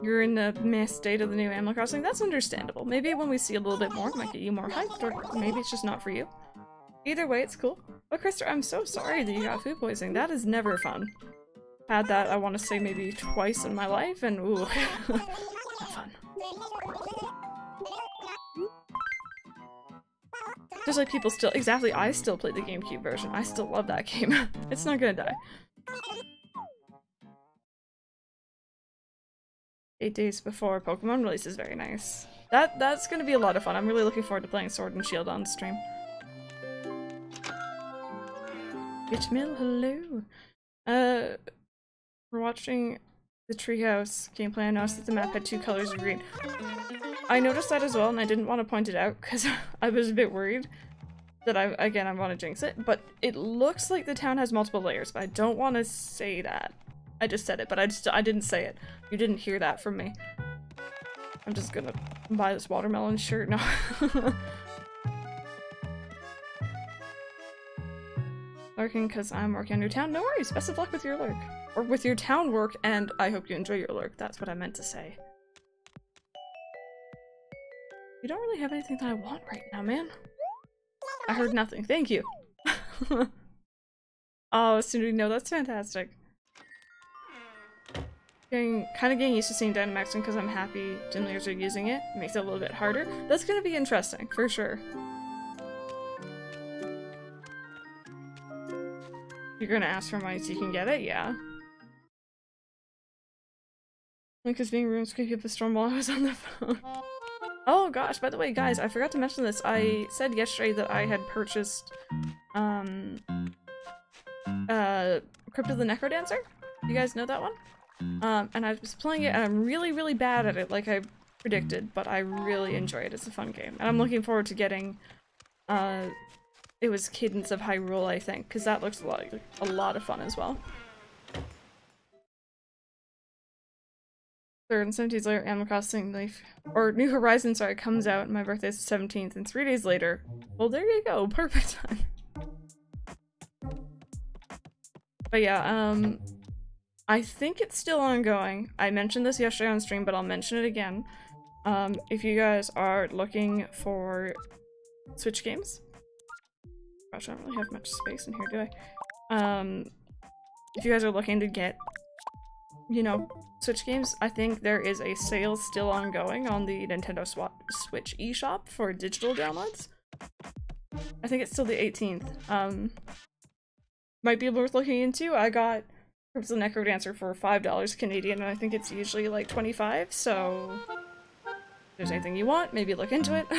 You're in the meh state of the new Animal Crossing. That's understandable. Maybe when we see a little bit more, it might get you more hyped, or maybe it's just not for you. Either way, it's cool. But Krista, I'm so sorry that you got food poisoning. That is never fun. Had that, I want to say, maybe twice in my life, and ooh, not fun. Just like people still- exactly, I still play the GameCube version. I still love that game. it's not gonna die. Eight days before Pokemon release is very nice. That That's gonna be a lot of fun. I'm really looking forward to playing Sword and Shield on stream. Bitch hello! Uh, we're watching the Treehouse gameplay. I noticed that the map had two colors of green. I noticed that as well, and I didn't want to point it out because I was a bit worried that I, again, I want to jinx it, but it looks like the town has multiple layers, but I don't want to say that. I just said it, but I just I didn't say it. You didn't hear that from me. I'm just gonna buy this watermelon shirt now. Lurking because I'm working on your town. No worries. Best of luck with your lurk. Or with your town work, and I hope you enjoy your lurk. That's what I meant to say. You don't really have anything that I want right now, man. I heard nothing. Thank you. oh, Cindy, no, that's fantastic. Getting, kind of getting used to seeing Dynamaxing because I'm happy gym leaders are using it. it. Makes it a little bit harder. That's gonna be interesting, for sure. You're gonna ask for money so you can get it? Yeah. Because being room creepy up the storm while I was on the phone. Oh gosh, by the way, guys, I forgot to mention this. I said yesterday that I had purchased, um, uh, Crypt of the NecroDancer. You guys know that one? Um, and I was playing it and I'm really, really bad at it, like I predicted, but I really enjoy it. It's a fun game. And I'm looking forward to getting, uh, it was Cadence of Hyrule, I think, because that looks a lot, a lot of fun as well. Third and 17th later, Animal Crossing Life, or New Horizons, sorry, comes out, my birthday's the 17th, and three days later, well, there you go, perfect time. But yeah, um, I think it's still ongoing. I mentioned this yesterday on stream, but I'll mention it again. Um, if you guys are looking for Switch games, gosh, I don't really have much space in here, do I? Um, if you guys are looking to get, you know, Switch games, I think there is a sale still ongoing on the Nintendo Sw Switch eShop for digital downloads. I think it's still the 18th. Um, might be worth looking into. I got Crypt of NecroDancer for $5 Canadian, and I think it's usually like 25 so if there's anything you want, maybe look into it.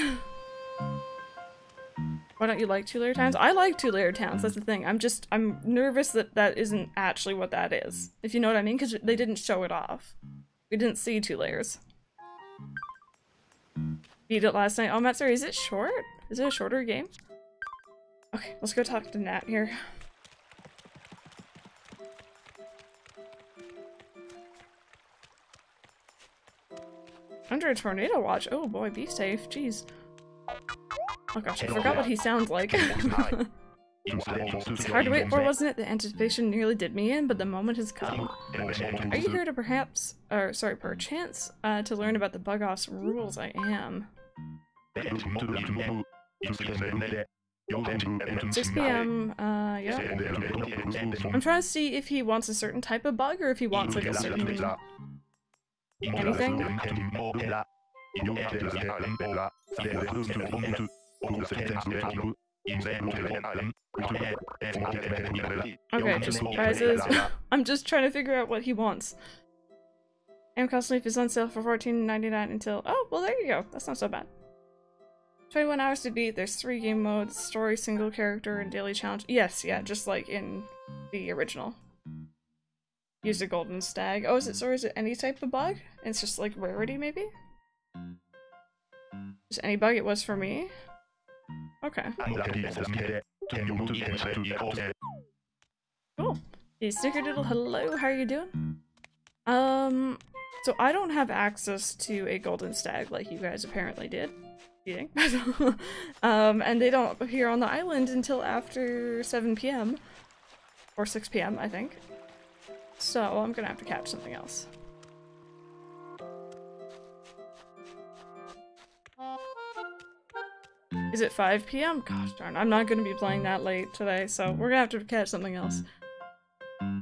Why don't you like two-layer towns? I like two-layer towns, that's the thing. I'm just, I'm nervous that that isn't actually what that is. If you know what I mean, because they didn't show it off. We didn't see two layers. Beat it last night. Oh, Matt, sorry, is it short? Is it a shorter game? Okay, let's go talk to Nat here. Under a tornado watch? Oh boy, be safe. Jeez. Oh gosh, I forgot what he sounds like. it's hard to wait for, wasn't it? The anticipation nearly did me in, but the moment has come. Are you here to perhaps, or sorry, perchance, uh, to learn about the Bug-Off's rules? I am. 6 p.m. Uh, yeah. I'm trying to see if he wants a certain type of bug or if he wants like a certain anything. Okay, just prizes. I'm just trying to figure out what he wants. Animal Sleep is on sale for $14.99 until- oh, well there you go. That's not so bad. 21 hours to beat, there's three game modes, story, single character, and daily challenge. Yes, yeah, just like in the original. Use a golden stag. Oh, is it, or is it any type of bug? It's just like rarity, maybe? Just any bug it was for me? Okay. Cool. Hey, Snickerdoodle, hello, how are you doing? Um, so I don't have access to a golden stag like you guys apparently did. Um, and they don't appear on the island until after 7 p.m. Or 6 p.m., I think. So I'm gonna have to catch something else. Is it 5 p.m.? Gosh darn, I'm not gonna be playing that late today, so we're gonna have to catch something else.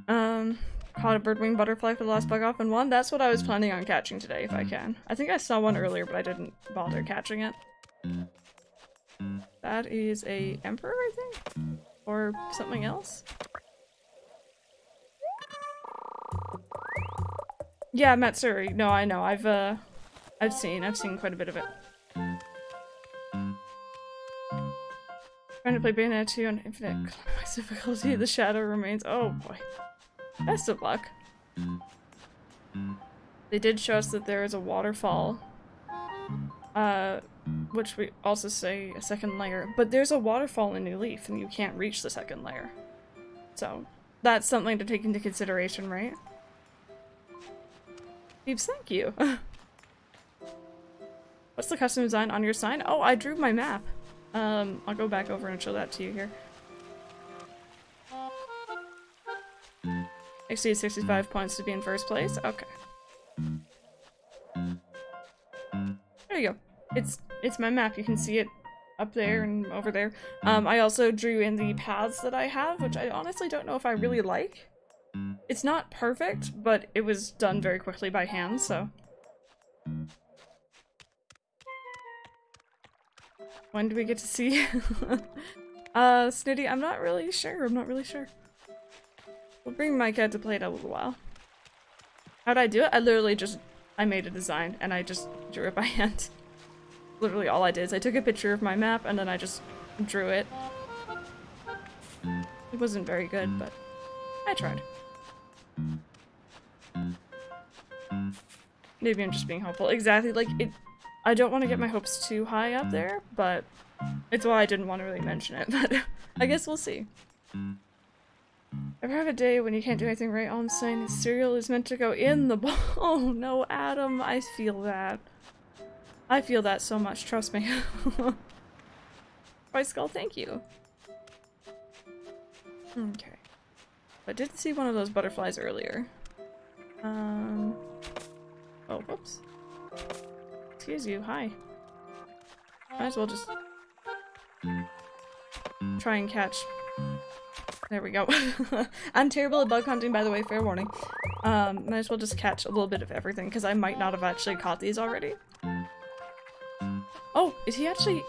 Um, caught a birdwing butterfly for the last bug off and one. That's what I was planning on catching today if I can. I think I saw one earlier, but I didn't bother catching it. That is a emperor, I think? Or something else? Yeah, Matsuri. No, I know. I've, uh, I've seen. I've seen quite a bit of it. Trying to play Bayonetta 2 on infinite difficulty. The shadow remains. Oh boy. Best of luck. They did show us that there is a waterfall. Uh, which we also say a second layer. But there's a waterfall in New Leaf and you can't reach the second layer. So, that's something to take into consideration, right? Peeps, thank you. What's the custom design on your sign? Oh, I drew my map. Um, I'll go back over and show that to you here. Exceed 65 points to be in first place? Okay. There you go. It's it's my map. You can see it up there and over there. Um, I also drew in the paths that I have, which I honestly don't know if I really like. It's not perfect, but it was done very quickly by hand, so... When do we get to see? uh, Snitty, I'm not really sure. I'm not really sure. We'll bring Micah to play it a little while. How'd I do it? I literally just, I made a design and I just drew it by hand. literally all I did is I took a picture of my map and then I just drew it. It wasn't very good, but I tried. Maybe I'm just being hopeful. Exactly, like, it- I don't want to get my hopes too high up there, but it's why I didn't want to really mention it, but I guess we'll see. Ever have a day when you can't do anything right? All I'm saying is cereal is meant to go in the bowl. Oh no, Adam, I feel that. I feel that so much, trust me. White Skull, thank you. Okay. I did see one of those butterflies earlier. Um. Oh, whoops. Excuse you, hi. Might as well just try and catch. There we go. I'm terrible at bug hunting, by the way, fair warning. Um, might as well just catch a little bit of everything, because I might not have actually caught these already. Oh, is he actually...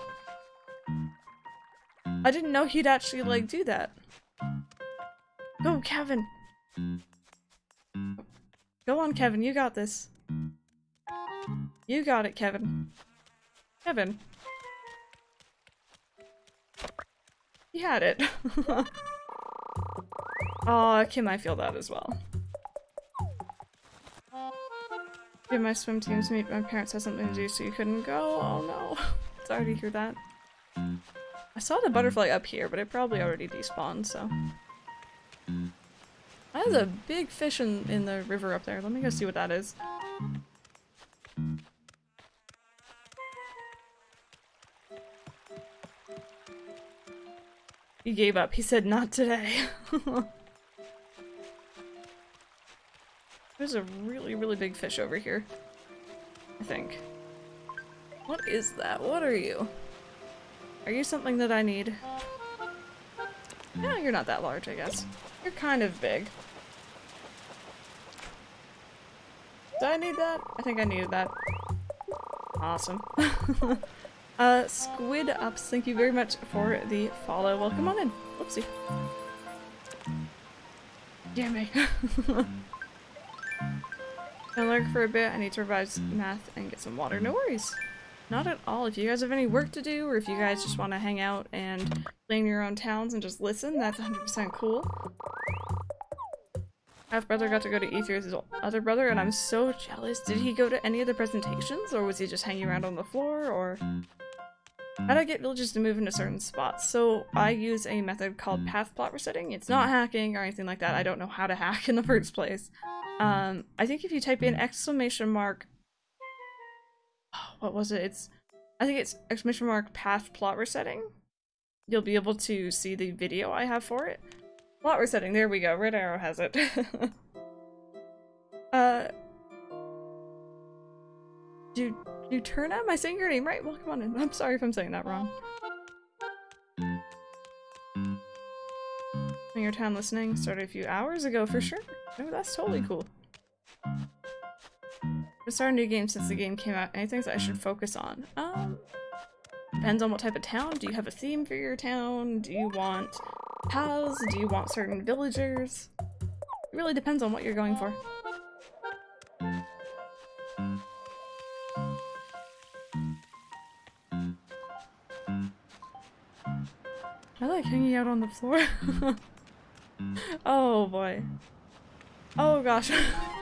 I didn't know he'd actually, like, do that. Go, Kevin! Go on, Kevin, you got this. You got it, Kevin. Kevin. He had it. Aw, Kim, I feel that as well. Did my swim teams meet? My parents had something to do, so you couldn't go? Oh no. Sorry to hear that. I saw the butterfly up here, but it probably already despawned, so. That is a big fish in, in the river up there. Let me go see what that is. He gave up. He said, not today. There's a really, really big fish over here. I think. What is that? What are you? Are you something that I need? No, you're not that large, I guess. You're kind of big. Do I need that? I think I needed that. Awesome. uh, Squid Ups, thank you very much for the follow. Welcome on in. Whoopsie. Damn me. Gonna lurk for a bit. I need to revise math and get some water. No worries. Not at all. If you guys have any work to do, or if you guys just want to hang out and play in your own towns and just listen, that's 100% cool. Half brother got to go to E3 with his other brother, and I'm so jealous. Did he go to any of the presentations, or was he just hanging around on the floor, or? how do I get villagers to move into certain spots? So I use a method called path plot resetting. It's not hacking or anything like that. I don't know how to hack in the first place. Um, I think if you type in exclamation mark, what was it? It's, I think it's exclamation mark path plot resetting. You'll be able to see the video I have for it. Plot resetting, there we go. Red arrow has it. uh, do you turn Am I saying your name right? Well, come on in. I'm sorry if I'm saying that wrong. Your town listening started a few hours ago for sure. Oh, that's totally cool. I started a new game since the game came out. Any things I should focus on? Um, depends on what type of town. Do you have a theme for your town? Do you want paths? Do you want certain villagers? It really depends on what you're going for. I like hanging out on the floor. oh boy. Oh gosh.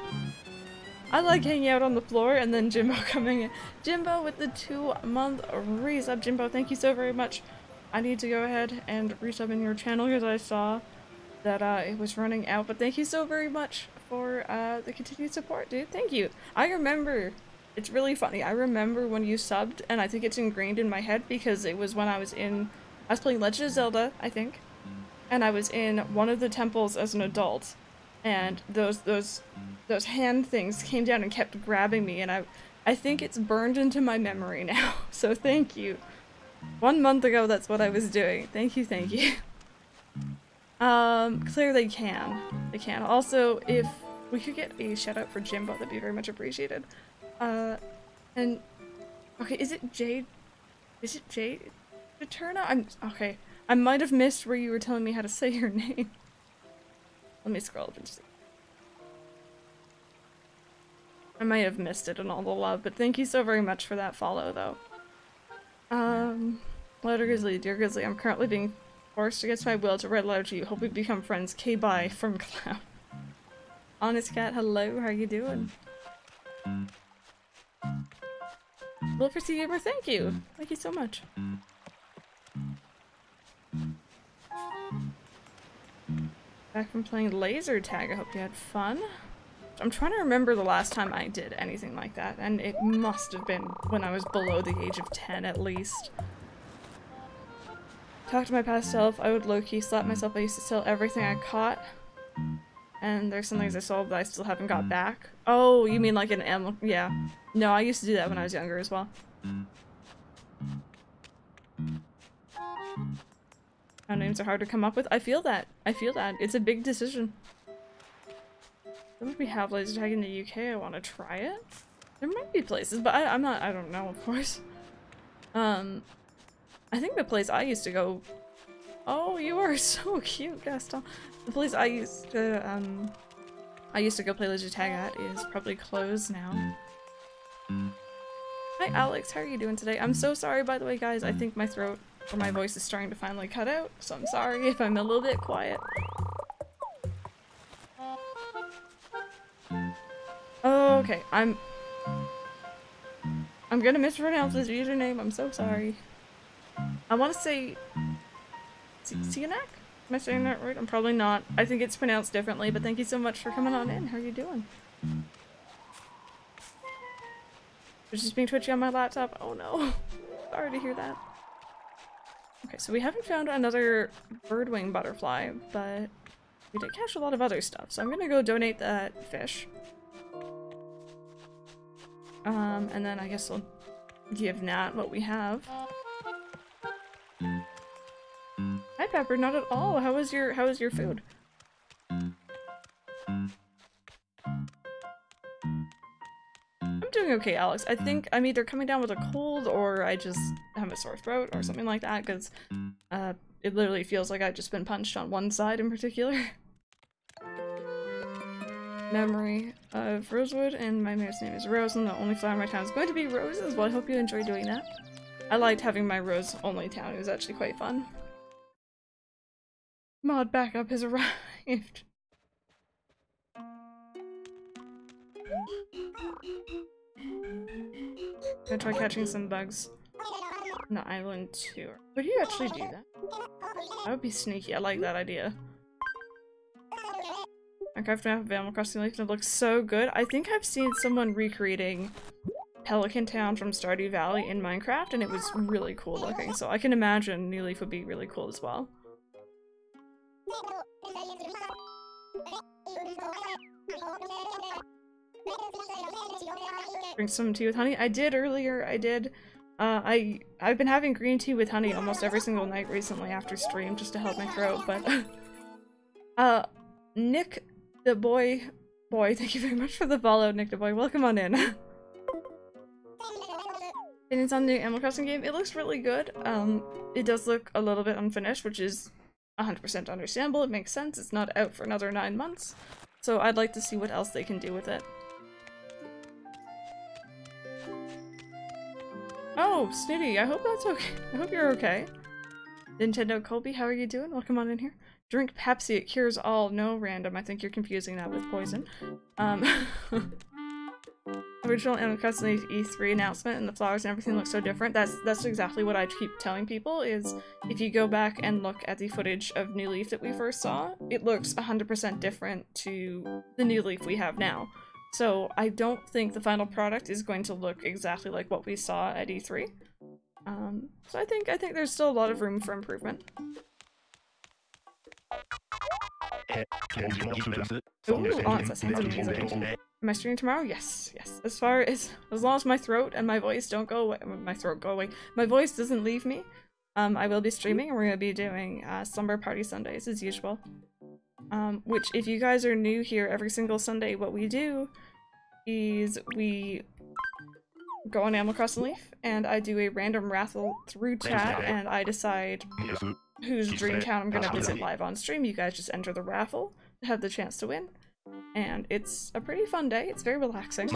I like hanging out on the floor and then Jimbo coming in. Jimbo with the two month resub. Jimbo, thank you so very much. I need to go ahead and resub in your channel because I saw that uh, it was running out. But thank you so very much for uh, the continued support, dude. Thank you. I remember. It's really funny. I remember when you subbed and I think it's ingrained in my head because it was when I was in I was playing Legend of Zelda, I think, and I was in one of the temples as an adult, and those those those hand things came down and kept grabbing me, and I I think it's burned into my memory now. So thank you. One month ago, that's what I was doing. Thank you, thank you. Um, clearly they can. They can. Also, if we could get a shout out for Jimbo, that'd be very much appreciated. Uh, and okay, is it Jade? Is it Jade? Eterna? I'm okay. I might have missed where you were telling me how to say your name. Let me scroll up and see. I might have missed it in all the love, but thank you so very much for that follow, though. Um, Letter Grizzly, Dear Grizzly, I'm currently being forced against my will to write a letter to you. Hope we become friends. K-bye from Cloud. Honest Cat, hello, how you doing? Well, for Gamer, thank you! Thank you so much. Back from playing laser tag, I hope you had fun. I'm trying to remember the last time I did anything like that, and it must have been when I was below the age of 10 at least. Talk to my past self, I would low-key slap myself, I used to sell everything I caught. And there's some things I sold that I still haven't got back. Oh, you mean like an animal? Yeah. No, I used to do that when I was younger as well. How names are hard to come up with. I feel that. I feel that. It's a big decision. Don't we have laser tag in the UK? I want to try it. There might be places, but I, I'm not. I don't know, of course. Um, I think the place I used to go. Oh, you are so cute, Gaston. The place I used to um, I used to go play laser tag at is probably closed now. Hi, Alex. How are you doing today? I'm so sorry, by the way, guys. I think my throat my voice is starting to finally cut out, so I'm sorry if I'm a little bit quiet. Okay, I'm... I'm gonna mispronounce his username, I'm so sorry. I want to say... Sianak? Am I saying that right? I'm probably not. I think it's pronounced differently, but thank you so much for coming on in. How are you doing? Was just being twitchy on my laptop? Oh no. Sorry to hear that. Okay, so we haven't found another birdwing butterfly, but we did catch a lot of other stuff, so I'm gonna go donate that fish. Um, and then I guess I'll give Nat what we have. Hi Pepper, not at all. How was your how was your food? Doing okay, Alex. I think I'm either coming down with a cold or I just have a sore throat or something like that because uh, it literally feels like I've just been punched on one side in particular. Memory of Rosewood and my mare's name is Rose and the only flower in my town is going to be roses. Well, I hope you enjoy doing that. I liked having my rose only town. It was actually quite fun. Mod backup has arrived. Gonna try catching some bugs. an island tour. Would you actually do that? That would be sneaky. I like that idea. Minecraft map of Animal Crossing Leaf and it looks so good. I think I've seen someone recreating Pelican Town from Stardew Valley in Minecraft and it was really cool looking. So I can imagine New Leaf would be really cool as well. Drink some tea with honey. I did earlier. I did. Uh, I I've been having green tea with honey almost every single night recently after stream just to help my throat. But uh, Nick the boy, boy, thank you very much for the follow, Nick the boy. Welcome on in. and it's on the Animal Crossing game. It looks really good. Um, it does look a little bit unfinished, which is 100% understandable. It makes sense. It's not out for another nine months. So I'd like to see what else they can do with it. Oh, Snitty, I hope that's okay. I hope you're okay. Nintendo Colby, how are you doing? Welcome on in here. Drink Pepsi, it cures all. No, random. I think you're confusing that with poison. Um, original Animal Crossing E3 announcement and the flowers and everything look so different. That's that's exactly what I keep telling people is if you go back and look at the footage of New Leaf that we first saw, it looks 100% different to the New Leaf we have now. So I don't think the final product is going to look exactly like what we saw at E3. Um, so I think I think there's still a lot of room for improvement. Ooh, oh, that sounds amazing. Am I streaming tomorrow? Yes, yes. As far as as long as my throat and my voice don't go away, my throat go away, my voice doesn't leave me. Um, I will be streaming, and we're gonna be doing uh, Slumber Party Sundays as usual. Um, which, if you guys are new here, every single Sunday, what we do is we go on Animal Crossing Leaf, and I do a random raffle through chat, and I decide whose dream town I'm gonna visit live on stream. You guys just enter the raffle, have the chance to win, and it's a pretty fun day. It's very relaxing.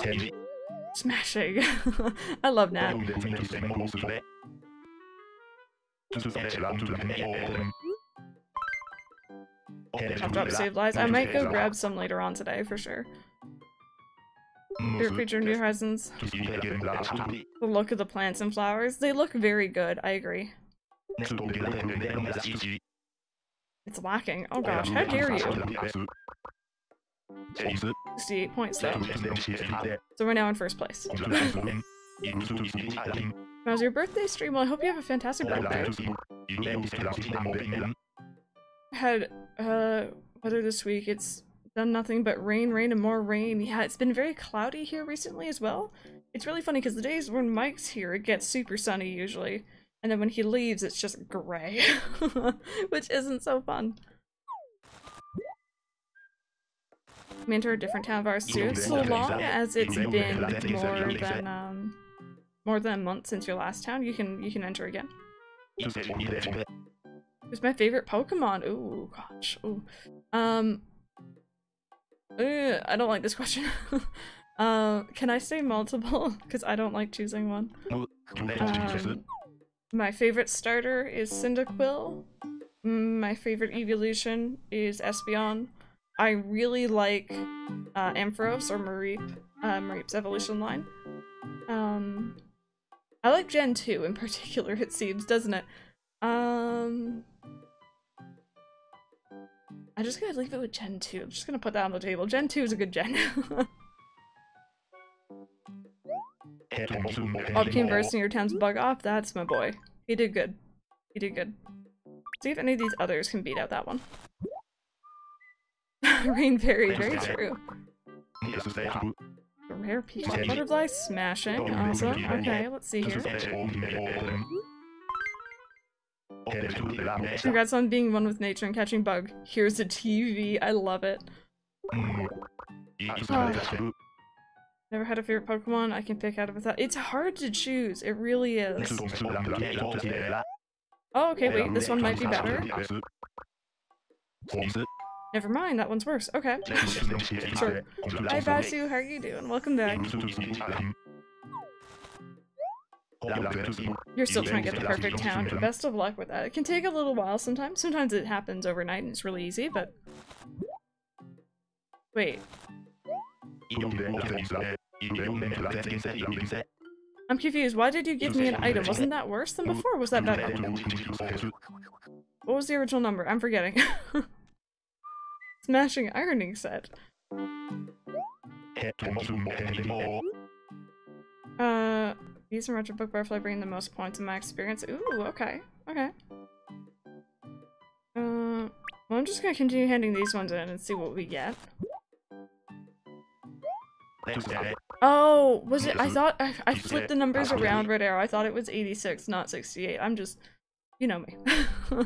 Smashing. I love Nat. I've dropped saved lives. I might go grab some later on today for sure. Favorite creature New Horizons. The look of the plants and flowers. They look very good, I agree. It's lacking. Oh gosh, how dare you? 68 points though. So we're now in first place. How's your birthday stream? Well, I hope you have a fantastic birthday. Had, uh, weather this week, it's done nothing but rain, rain, and more rain. Yeah, it's been very cloudy here recently as well. It's really funny because the days when Mike's here, it gets super sunny usually. And then when he leaves, it's just gray. Which isn't so fun. We enter a different town of ours too, so long as it's been more than um more than a month since your last town, you can you can enter again. Who's my favorite Pokemon? Ooh, gosh. Ooh. Um uh, I don't like this question. uh, can I say multiple? Because I don't like choosing one. Um, my favorite starter is Cyndaquil. My favorite evolution is Espeon. I really like uh, Ampharos or Mareep, uh, Mareep's evolution line. Um, I like Gen 2 in particular, it seems, doesn't it? Um, I'm just gonna leave it with Gen 2. I'm just gonna put that on the table. Gen 2 is a good gen. Obkin bursting your town's bug off? That's my boy. He did good. He did good. See if any of these others can beat out that one. Rain Fairy, very true. Rare peacock butterfly smashing. Awesome. Okay, let's see here. Congrats on being one with nature and catching bug. Here's a TV. I love it. Oh. Never had a favorite Pokemon I can pick out of a It's hard to choose. It really is. Oh, okay, wait. This one might be better. Never mind, that one's worse. Okay. sure. Hi, Basu. How are you doing? Welcome back. You're still trying to get the perfect town. Best of luck with that. It can take a little while sometimes. Sometimes it happens overnight and it's really easy, but... Wait. I'm confused. Why did you give me an item? Wasn't that worse than before? was that better? What was the original number? I'm forgetting. Smashing ironing set. Uh, these from Retro Book Butterfly bring the most points in my experience. Ooh, okay. Okay. Uh, well, I'm just gonna continue handing these ones in and see what we get. Oh, was it? I thought I, I flipped the numbers around, Red Arrow. I thought it was 86, not 68. I'm just, you know me.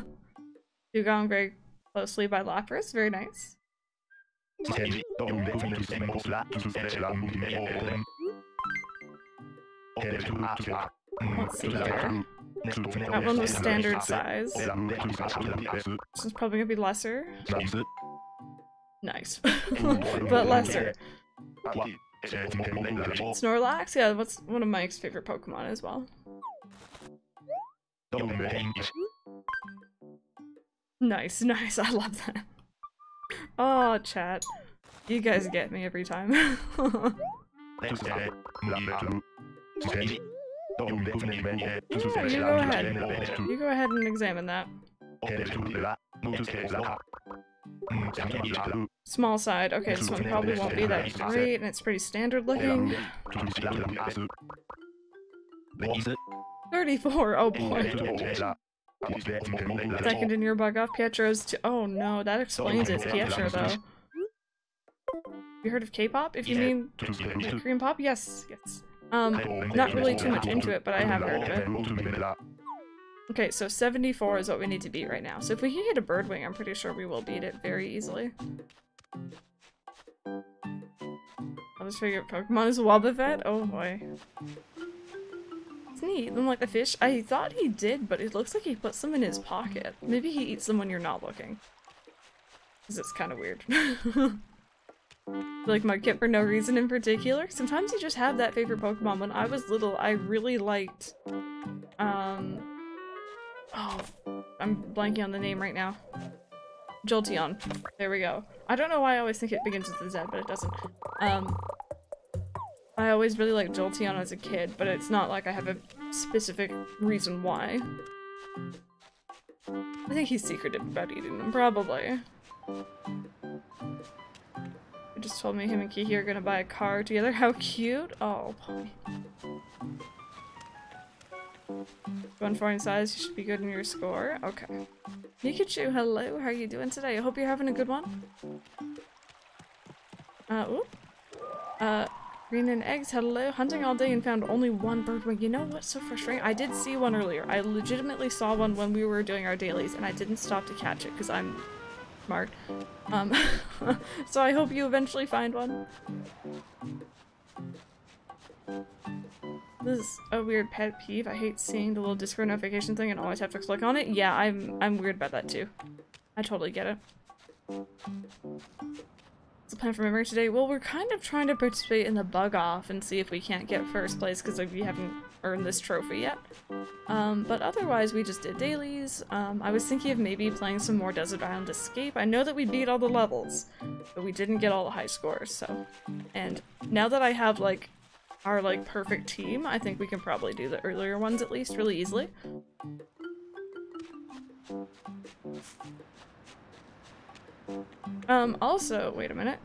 You're very closely by Lapras. Very nice. Let's see. That one was standard size. This is probably gonna be lesser. Nice. but lesser. Snorlax? Yeah, that's one of Mike's favorite Pokemon as well. Nice, nice. I love that. Oh, chat. You guys get me every time. Yeah, you go ahead. You go ahead and examine that. Small side. Okay, this one probably won't be that great, and it's pretty standard looking. 34, oh boy. Second in your bug off Pietro's to- oh no, that explains it. Pietro though. You heard of K-pop? If you mean Korean pop? Yes, yes. Um, not really too much into it, but I have heard of it. Okay, so 74 is what we need to beat right now. So if we can get a Birdwing, I'm pretty sure we will beat it very easily. I'll just favorite Pokemon is Wobbuffet? Oh boy. It's neat. Then like the fish, I thought he did, but it looks like he puts them in his pocket. Maybe he eats them when you're not looking. Because it's kind of weird. like Mudkip for no reason in particular. Sometimes you just have that favorite Pokemon. When I was little, I really liked, um, oh, I'm blanking on the name right now. Jolteon. There we go. I don't know why I always think it begins with a Z, but it doesn't. Um, I always really liked Jolteon as a kid, but it's not like I have a specific reason why. I think he's secretive about eating them, probably. He just told me him and Kiki are gonna buy a car together. How cute! Oh, foreign size, you should be good in your score. Okay. Pikachu, hello, how are you doing today? I hope you're having a good one. Uh, ooh. Uh, green and eggs, hello. Hunting all day and found only one bird. birdwing. You know what's so frustrating? I did see one earlier. I legitimately saw one when we were doing our dailies and I didn't stop to catch it because I'm smart. Um, so I hope you eventually find one. This is a weird pet peeve. I hate seeing the little Discord notification thing and always have to click on it. Yeah, I'm I'm weird about that too. I totally get it. What's the plan for memory today? Well, we're kind of trying to participate in the bug off and see if we can't get first place because we haven't earned this trophy yet. Um, but otherwise, we just did dailies. Um, I was thinking of maybe playing some more Desert Island Escape. I know that we beat all the levels, but we didn't get all the high scores, so. And now that I have, like, our, like, perfect team, I think we can probably do the earlier ones at least really easily. Um, also, wait a minute.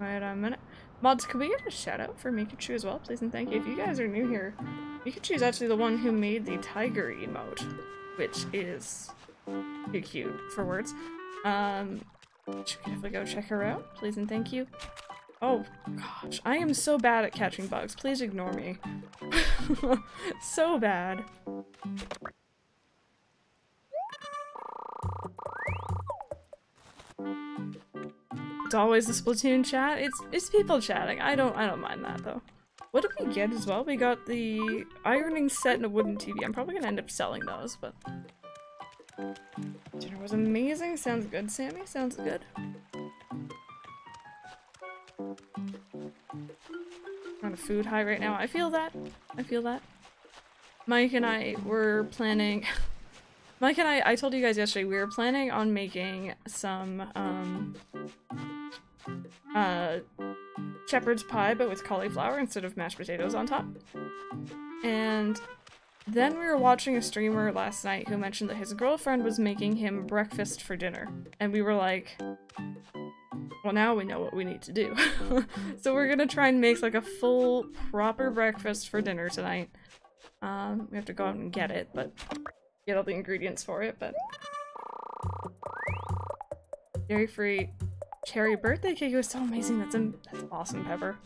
Wait a minute. Mods, could we get a shout out for Mikachu as well, please and thank you? If you guys are new here, Mikachu is actually the one who made the tiger emote, which is too cute for words. Um, should we go check her out, please and thank you? Oh, gosh, I am so bad at catching bugs. Please ignore me. so bad. It's always the Splatoon chat. It's it's people chatting. I don't I don't mind that though. What did we get as well? We got the ironing set and a wooden TV. I'm probably gonna end up selling those, but dinner was amazing. Sounds good, Sammy. Sounds good. on a food high right now. I feel that. I feel that. Mike and I were planning Mike and I, I told you guys yesterday, we were planning on making some, um, uh, shepherd's pie, but with cauliflower instead of mashed potatoes on top. And then we were watching a streamer last night who mentioned that his girlfriend was making him breakfast for dinner. And we were like, well, now we know what we need to do. so we're gonna try and make like a full, proper breakfast for dinner tonight. Um, we have to go out and get it, but get all the ingredients for it, but dairy-free cherry birthday cake was so amazing. That's that's awesome, Pepper.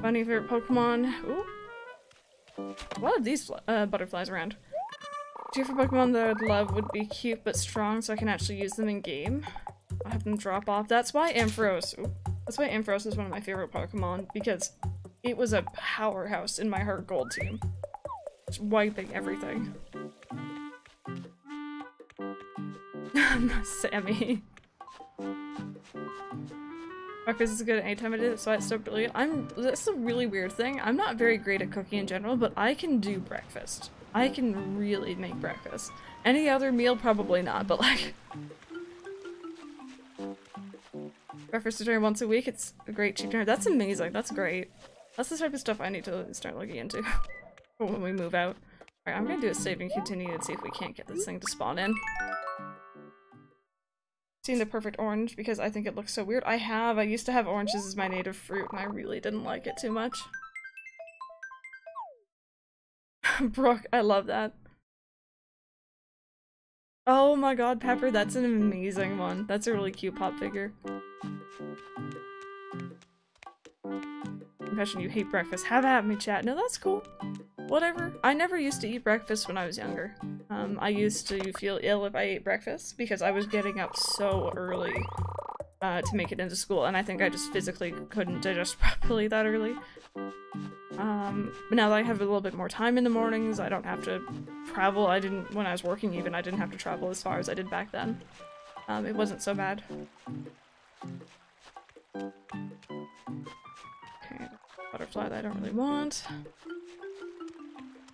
Funny favorite Pokemon. Ooh. A lot of these uh, butterflies around. Two for Pokemon that I would love would be cute but strong so I can actually use them in game. I'll have them drop off. That's why Ampharos. Ooh. That's why Ampharos is one of my favorite Pokemon because it was a powerhouse in my Heart Gold team. Just wiping everything. Sammy. Breakfast is good anytime I did it, so it's so brilliant. I'm- that's a really weird thing. I'm not very great at cooking in general, but I can do breakfast. I can really make breakfast. Any other meal, probably not, but like... breakfast dinner once a week, it's a great cheap dinner. That's amazing, that's great. That's the type of stuff I need to start looking into when we move out. Alright, I'm gonna do a save and continue and see if we can't get this thing to spawn in seen the perfect orange because I think it looks so weird. I have. I used to have oranges as my native fruit and I really didn't like it too much. Brooke, I love that. Oh my god, Pepper, that's an amazing one. That's a really cute pop figure. Impression you hate breakfast. Have at me, chat. No, that's cool. Whatever. I never used to eat breakfast when I was younger. Um, I used to feel ill if I ate breakfast because I was getting up so early uh, to make it into school, and I think I just physically couldn't digest properly that early. Um, but now that I have a little bit more time in the mornings, I don't have to travel. I didn't, when I was working even, I didn't have to travel as far as I did back then. Um, it wasn't so bad. Okay, butterfly that I don't really want.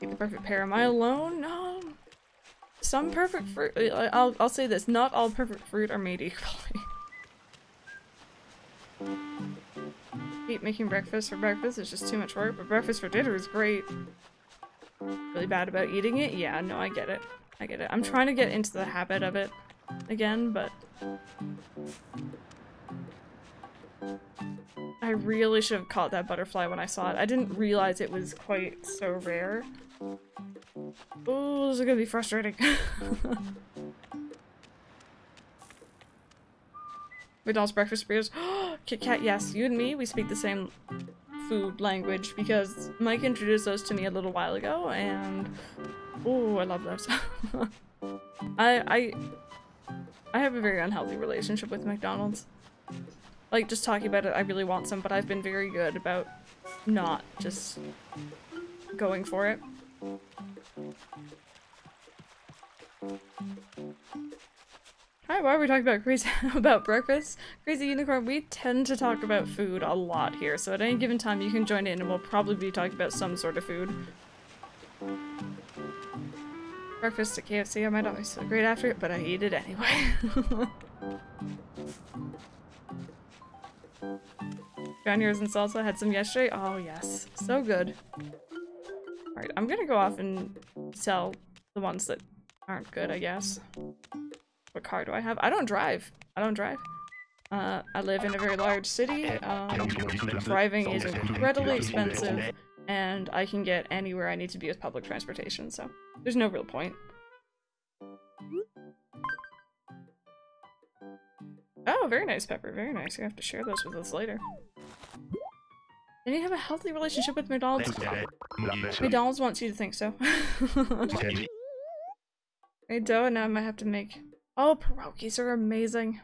Take the perfect pair. Am I alone? No. Some perfect fruit- uh, I'll, I'll say this, not all perfect fruit are made equally. Keep making breakfast for breakfast is just too much work, but breakfast for dinner is great. Really bad about eating it? Yeah, no, I get it. I get it. I'm trying to get into the habit of it again, but... I really should have caught that butterfly when I saw it. I didn't realize it was quite so rare. Oh, this is gonna be frustrating. McDonald's breakfast burritos. Kit Kat, yes, you and me, we speak the same food language because Mike introduced those to me a little while ago and oh, I love those. I I I have a very unhealthy relationship with McDonald's. Like just talking about it, I really want some, but I've been very good about not just going for it. Hi, why are we talking about crazy about breakfast? Crazy Unicorn, we tend to talk about food a lot here, so at any given time you can join in and we'll probably be talking about some sort of food. Breakfast at KFC, I might not always feel great after it, but I eat it anyway. Ground and salsa, had some yesterday. Oh yes, so good. Alright, I'm gonna go off and sell the ones that aren't good, I guess. What car do I have? I don't drive. I don't drive. Uh, I live in a very large city. Um, driving is incredibly expensive, and I can get anywhere I need to be with public transportation, so there's no real point. Oh, very nice, Pepper. Very nice. You have to share those with us later. And you have a healthy relationship with McDonald's? McDonald's wants you to think so. I dough, and now I might have to make... Oh, pierogies are amazing.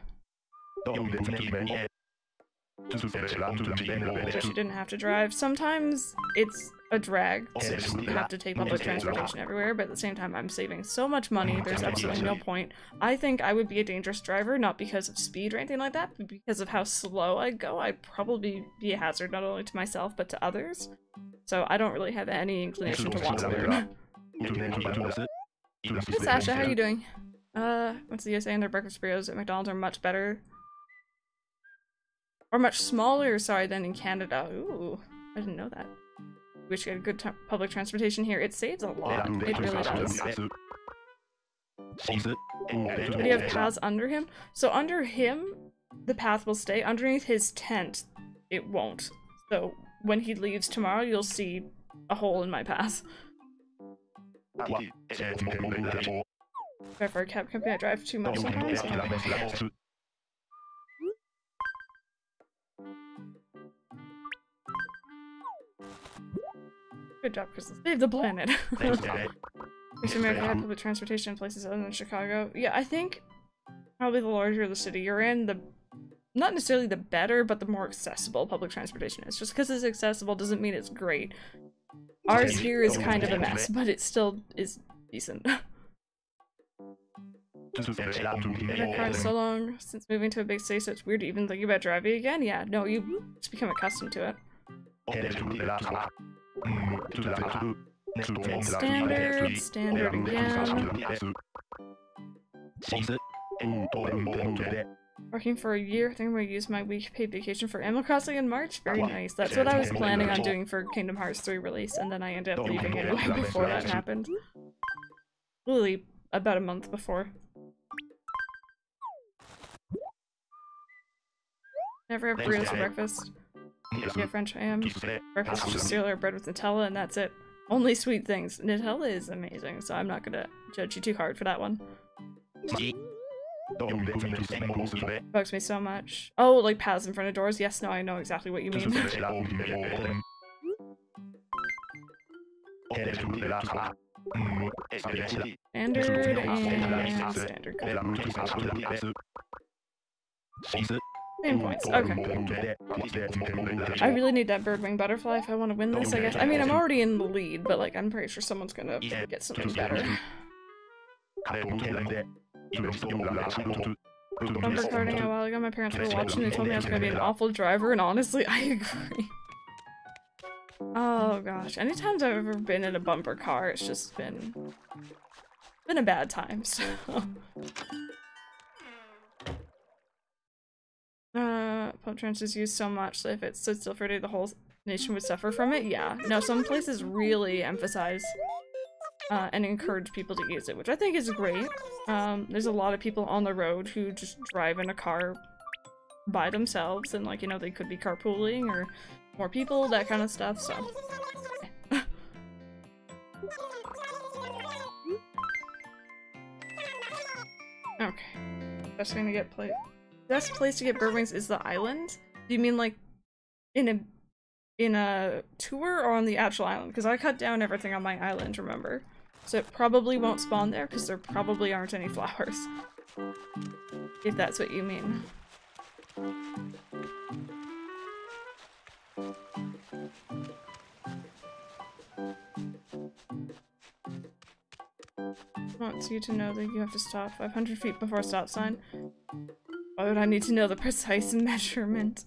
Wish you didn't have to drive. Sometimes it's a drag to have to take public transportation everywhere, but at the same time I'm saving so much money, there's absolutely no point. I think I would be a dangerous driver, not because of speed or anything like that, but because of how slow I go. I'd probably be a hazard not only to myself, but to others. So I don't really have any inclination to want to learn. Hey Sasha, how are you doing? Uh, what's the saying? Their breakfast burritos at McDonald's are much better. Or much smaller, sorry, than in Canada. Ooh, I didn't know that. Wish you had good public transportation here. It saves a lot. It really does. You have paths under him? So under him, the path will stay. Underneath his tent, it won't. So when he leaves tomorrow, you'll see a hole in my path. Drive for a cab company, I drive too much sometimes. Good job, Crystal. Save the planet. Makes America had public transportation in places other than Chicago. Yeah, I think probably the larger the city you're in, the not necessarily the better, but the more accessible public transportation is. Just because it's accessible doesn't mean it's great. Ours here is kind of a mess, but it still is decent. I've car so long since moving to a big city, so it's weird to even think about driving again. Yeah, no, you just become accustomed to it. Standard, standard again. Working for a year, I think I'm gonna use my week paid vacation for Animal Crossing in March. Very nice. That's what I was planning on doing for Kingdom Hearts 3 release, and then I ended up leaving it away before that happened. Literally about a month before. Never have burritos for breakfast. Yeah, French ham. Breakfast is just cereal or bread with Nutella, and that's it. Only sweet things. Nutella is amazing, so I'm not gonna judge you too hard for that one. Bugs me so much. Oh, like paths in front of doors? Yes, no, I know exactly what you mean. standard and standard. Same points. Okay. I really need that birdwing butterfly if I want to win this, I guess. I mean, I'm already in the lead, but like, I'm pretty sure someone's gonna get something better. Bumper carding a while ago, my parents were watching and told me I was gonna be an awful driver, and honestly, I agree. Oh gosh, anytime I've ever been in a bumper car, it's just been been a bad time, so Uh, pump trans is used so much that if it stood still for a day, the whole nation would suffer from it? Yeah. No, some places really emphasize uh, and encourage people to use it, which I think is great. Um, there's a lot of people on the road who just drive in a car by themselves and like, you know, they could be carpooling or more people, that kind of stuff, so. okay. That's gonna get played best place to get bird wings is the island? Do you mean like in a in a tour or on the actual island? Because I cut down everything on my island, remember? So it probably won't spawn there because there probably aren't any flowers. If that's what you mean. wants you to know that you have to stop 500 feet before stop sign. Why would I need to know the precise measurement?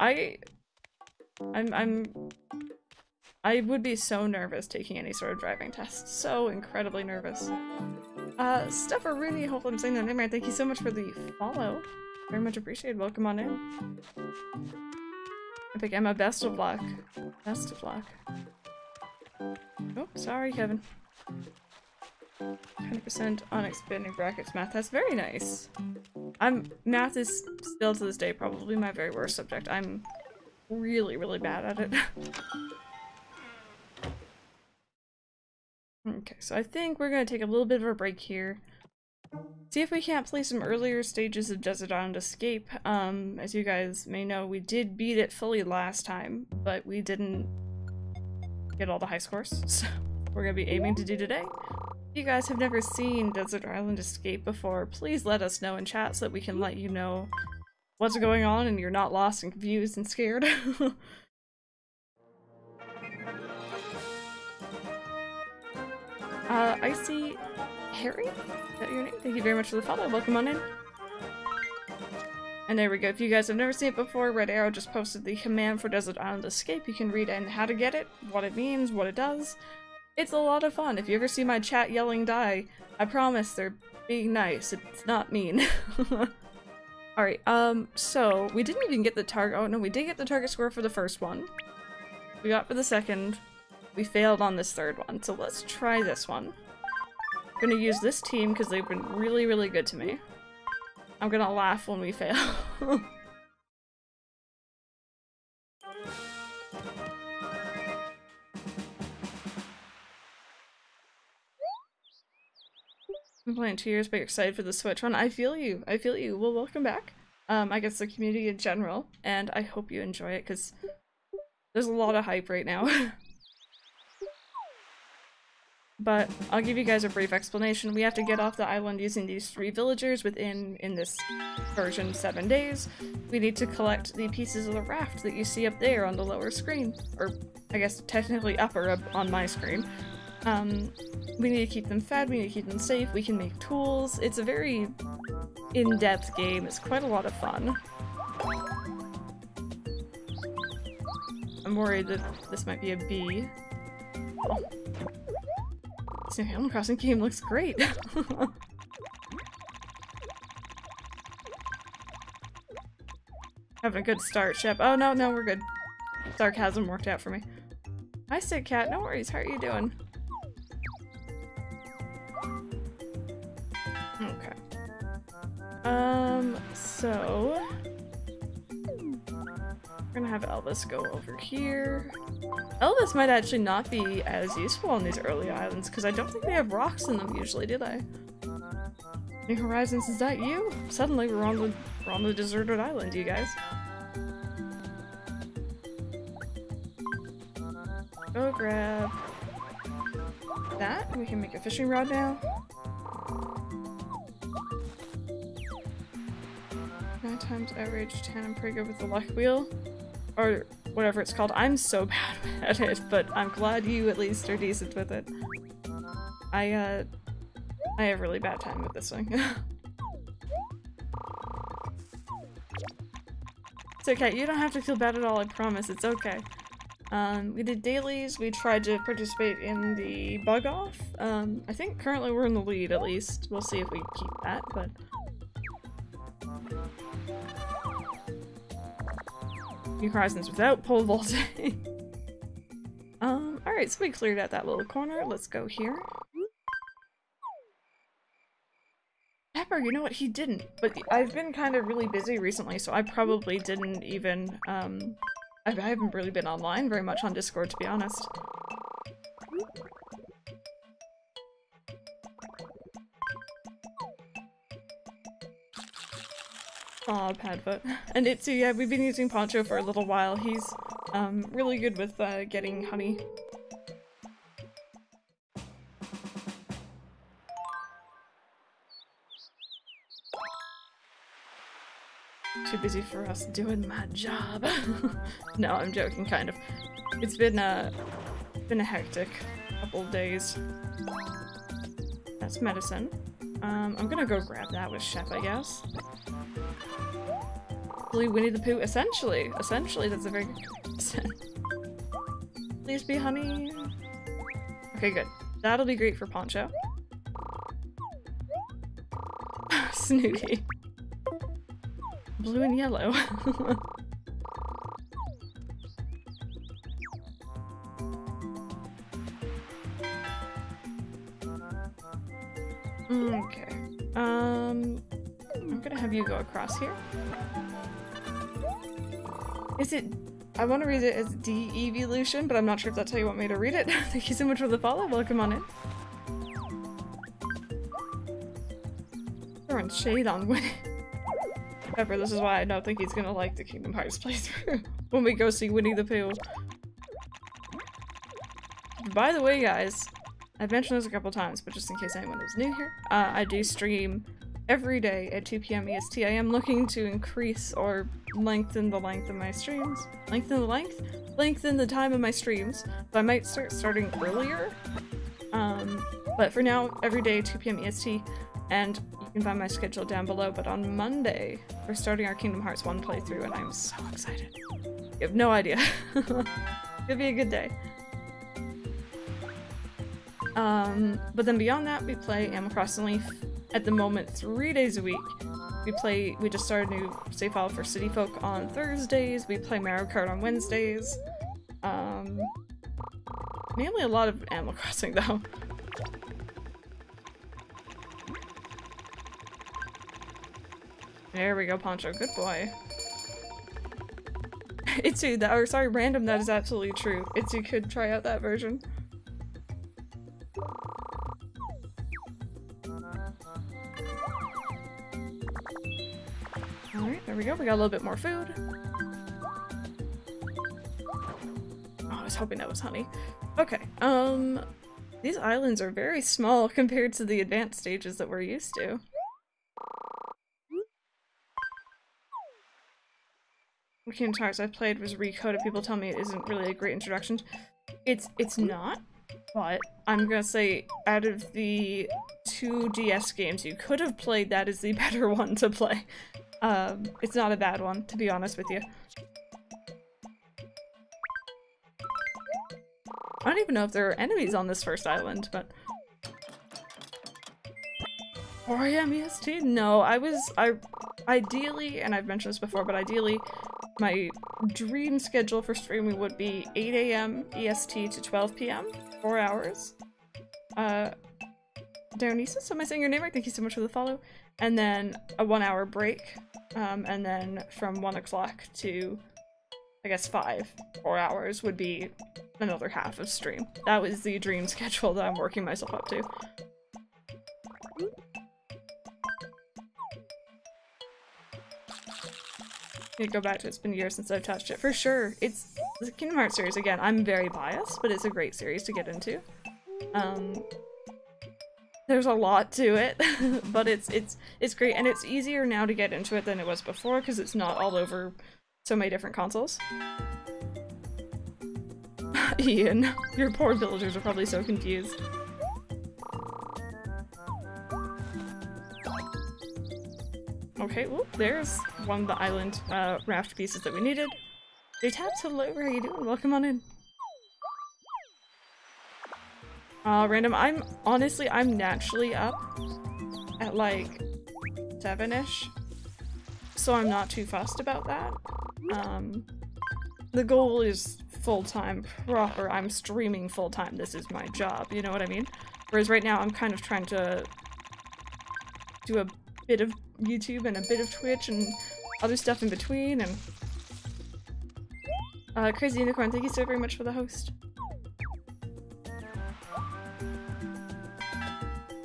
I... I'm... I'm... I would be so nervous taking any sort of driving test. So incredibly nervous. Uh, Steffer Rooney, hope I'm saying that name right. Thank you so much for the follow. Very much appreciated. Welcome on in. I think Emma, best of luck. Best of luck. Oh, sorry, Kevin. 100% on expanding brackets math. That's very nice. I'm math is still to this day probably my very worst subject. I'm really, really bad at it. okay, so I think we're gonna take a little bit of a break here. See if we can't play some earlier stages of Desert Island Escape. Um, as you guys may know, we did beat it fully last time, but we didn't get all the high scores, so we're gonna be aiming to do today. If you guys have never seen Desert Island Escape before, please let us know in chat so that we can let you know what's going on and you're not lost and confused and scared. uh, I see Harry? Is that your name? Thank you very much for the follow. Welcome on in. And there we go. If you guys have never seen it before, Red Arrow just posted the command for Desert Island Escape. You can read and how to get it, what it means, what it does. It's a lot of fun. If you ever see my chat yelling die, I promise they're being nice. It's not mean. Alright, um, so we didn't even get the target- oh no, we did get the target score for the first one. We got for the second. We failed on this third one, so let's try this one. I'm gonna use this team because they've been really, really good to me. I'm gonna laugh when we fail. been playing two years, but you're excited for the Switch one. I feel you. I feel you. Well, welcome back. Um, I guess the community in general, and I hope you enjoy it because there's a lot of hype right now. but I'll give you guys a brief explanation. We have to get off the island using these three villagers within, in this version, seven days. We need to collect the pieces of the raft that you see up there on the lower screen. Or, I guess, technically upper up on my screen. Um, we need to keep them fed, we need to keep them safe, we can make tools. It's a very in-depth game, it's quite a lot of fun. I'm worried that this might be a B. Oh. This new Animal Crossing game looks great! Having a good start, Shep. Oh no, no, we're good. Sarcasm worked out for me. Hi, Sick Cat. No worries. How are you doing? So... We're gonna have Elvis go over here. Elvis might actually not be as useful on these early islands, because I don't think they have rocks in them usually, do they? New Horizons, is that you? Suddenly we're on the, we're on the deserted island, you guys. Go grab that. We can make a fishing rod now. Times average, ten I'm pretty good with the luck wheel. Or whatever it's called. I'm so bad at it, but I'm glad you at least are decent with it. I, uh, I have really bad time with this one. it's okay, you don't have to feel bad at all, I promise, it's okay. Um, we did dailies, we tried to participate in the bug off. Um, I think currently we're in the lead at least. We'll see if we keep that, but New Horizons without pole vaulting. um, alright, so we cleared out that little corner. Let's go here. Pepper, you know what? He didn't. But I've been kind of really busy recently, so I probably didn't even, um... I haven't really been online very much on Discord, to be honest. Aw, Padfoot. And it's, yeah, we've been using Poncho for a little while. He's, um, really good with, uh, getting honey. Too busy for us doing my job. no, I'm joking, kind of. It's been, uh, been a hectic couple days. That's medicine. Um, I'm gonna go grab that with Shep, I guess. Winnie the Pooh, essentially. Essentially, that's a very good Please be honey. Okay, good. That'll be great for Poncho. Snooty. Blue and yellow. across here. Is it- I want to read it as de-evolution, but I'm not sure if that's how you want me to read it. Thank you so much for the follow. Welcome on in. Throwing shade on Winnie. Pepper, this is why I don't think he's gonna like the Kingdom Hearts playthrough when we go see Winnie the Pooh. By the way, guys, I've mentioned this a couple times, but just in case anyone is new here, uh, I do stream every day at 2 p.m. EST. I am looking to increase or lengthen the length of my streams. Lengthen the length? Lengthen the time of my streams. But I might start starting earlier. Um, but for now, every day 2 p.m. EST. And you can find my schedule down below. But on Monday, we're starting our Kingdom Hearts 1 playthrough and I'm so excited. You have no idea. It'll be a good day. Um, but then beyond that, we play Animal Crossing Leaf at the moment three days a week. We play, we just started a new save file for City Folk on Thursdays, we play Mario Kart on Wednesdays. Um, mainly a lot of Animal Crossing though. There we go, Poncho. Good boy. Itsu, that or sorry, random, that is absolutely true. Itsu could try out that version. We go. We got a little bit more food. Oh, I was hoping that was honey. Okay, um... These islands are very small compared to the advanced stages that we're used to. Kingdom Hearts I've played was Re:coded. People tell me it isn't really a great introduction. It's it's not, but I'm gonna say out of the two DS games you could have played, that is the better one to play. Um, it's not a bad one, to be honest with you. I don't even know if there are enemies on this first island, but... 4am EST? No, I was- I- ideally, and I've mentioned this before, but ideally my dream schedule for streaming would be 8 a.m. EST to 12 p.m. Four hours. Uh, Dionysus, am I saying your name right? Thank you so much for the follow. And then a one hour break. Um, and then from 1 o'clock to, I guess, 5, 4 hours would be another half of stream. That was the dream schedule that I'm working myself up to. need go back to It's been years since I've touched it. For sure. It's the Kingdom Hearts series, again, I'm very biased, but it's a great series to get into. Um, there's a lot to it, but it's it's it's great, and it's easier now to get into it than it was before because it's not all over so many different consoles. Ian, your poor villagers are probably so confused. Okay, well, there's one of the island uh, raft pieces that we needed. J-Tabs, hello, how you doing? Welcome on in. Uh, random, I'm, honestly, I'm naturally up at like 7-ish, so I'm not too fussed about that. Um, the goal is full-time proper, I'm streaming full-time, this is my job, you know what I mean? Whereas right now I'm kind of trying to do a bit of YouTube and a bit of Twitch and other stuff in between and uh, Crazy Unicorn, thank you so very much for the host.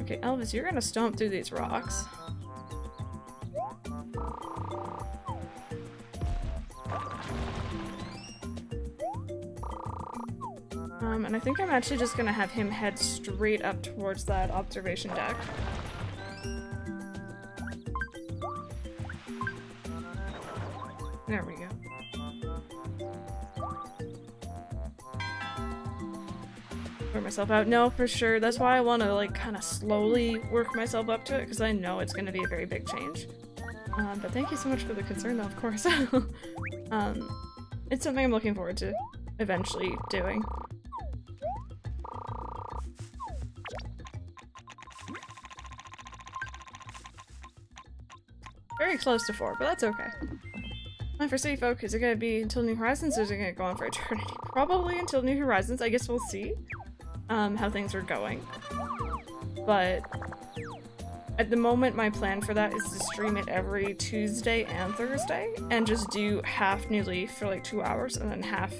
Okay, Elvis, you're gonna stomp through these rocks. Um, and I think I'm actually just gonna have him head straight up towards that observation deck. There we go. Myself out. No, for sure. That's why I want to like kind of slowly work myself up to it because I know it's going to be a very big change. Um, but thank you so much for the concern, though, of course. um, it's something I'm looking forward to eventually doing. Very close to four, but that's okay. My for City Folk, is it gonna be until New Horizons or is it gonna go on for eternity? Probably until New Horizons, I guess we'll see um, how things are going. But at the moment, my plan for that is to stream it every Tuesday and Thursday and just do half New Leaf for like two hours and then half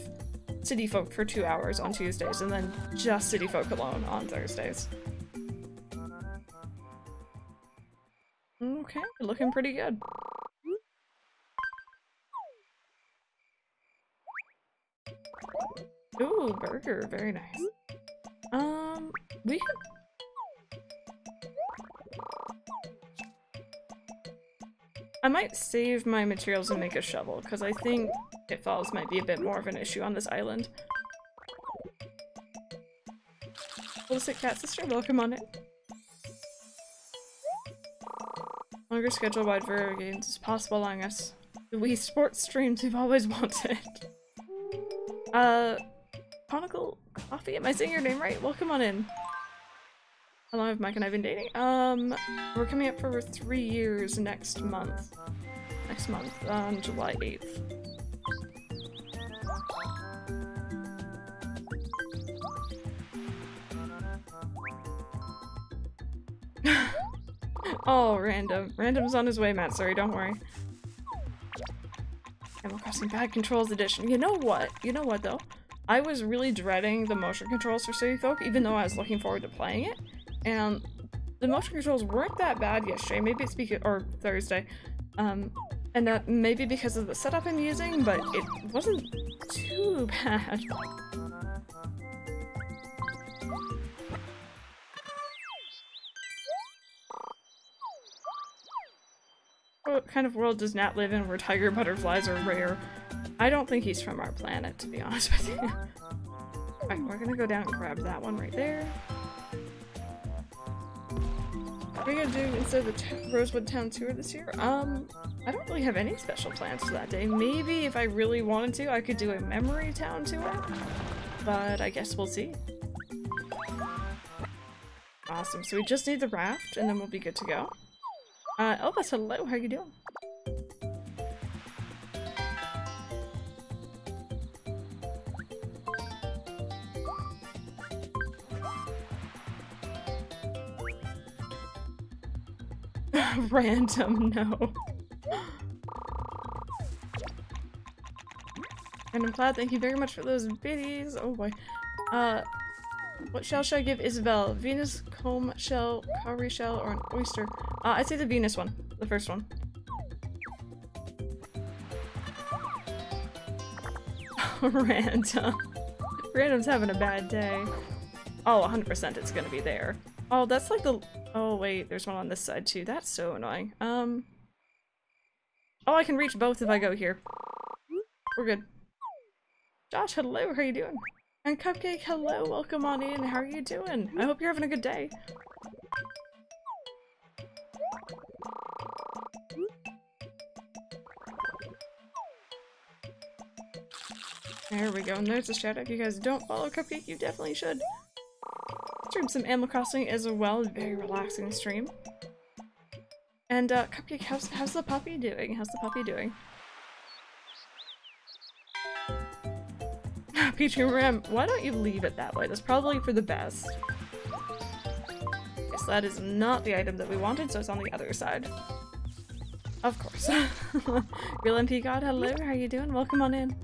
City Folk for two hours on Tuesdays and then just City Folk alone on Thursdays. Okay, looking pretty good. Ooh, burger, very nice. Um, we could... I might save my materials and make a shovel, because I think pitfalls might be a bit more of an issue on this island. Illicit Cat Sister, welcome on it. Longer schedule wide for games is possible along us. The Wii Sports streams we've always wanted. Uh, Chronicle Coffee? Am I saying your name right? Welcome on in. How long have Mike and I been dating? Um, we're coming up for three years next month. Next month, on July 8th. oh, random. Random's on his way, Matt. Sorry, don't worry. Animal Crossing Bad Controls Edition. You know what? You know what, though? I was really dreading the motion controls for City Folk, even though I was looking forward to playing it. And the motion controls weren't that bad yesterday. Maybe it's because- or Thursday. Um, and that maybe because of the setup I'm using, but it wasn't too bad. What kind of world does Nat live in where tiger butterflies are rare? I don't think he's from our planet, to be honest with you. Alright, we're gonna go down and grab that one right there. What are we gonna do instead of the Rosewood Town tour this year? Um, I don't really have any special plans for that day. Maybe if I really wanted to, I could do a Memory Town tour. But I guess we'll see. Awesome, so we just need the raft and then we'll be good to go. Uh, Elvis, hello, how you doing? Random, no. Random Cloud, thank you very much for those biddies. Oh boy. Uh, what shell should I give Isabelle? Venus, comb shell, cowrie shell, or an oyster? Uh, I'd say the Venus one. The first one. Random. Random's having a bad day. Oh, 100% it's gonna be there. Oh, that's like the- oh wait, there's one on this side too. That's so annoying. Um... Oh, I can reach both if I go here. We're good. Josh, hello, how are you doing? And Cupcake, hello, welcome on in. How are you doing? I hope you're having a good day. There we go, and there's a shout out. If you guys don't follow Cupcake, you definitely should. Stream some Animal Crossing as well, very relaxing stream. And uh, Cupcake, how's, how's the puppy doing? How's the puppy doing? Peachy Ram, why don't you leave it that way? That's probably for the best. Yes, that is not the item that we wanted, so it's on the other side. Of course. Real MP God, hello, how are you doing? Welcome on in.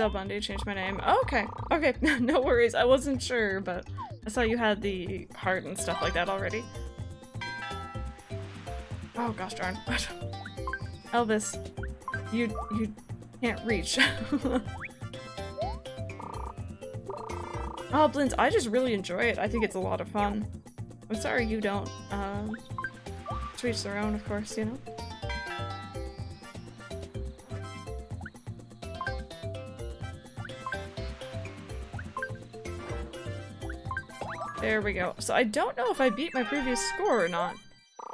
El Bundy, changed my name. Oh, okay, okay, no worries. I wasn't sure, but I saw you had the heart and stuff like that already. Oh gosh darn. Elvis, you you can't reach. oh, Blins, I just really enjoy it. I think it's a lot of fun. I'm sorry you don't. Um, to each their own, of course, you know? There we go. So I don't know if I beat my previous score or not.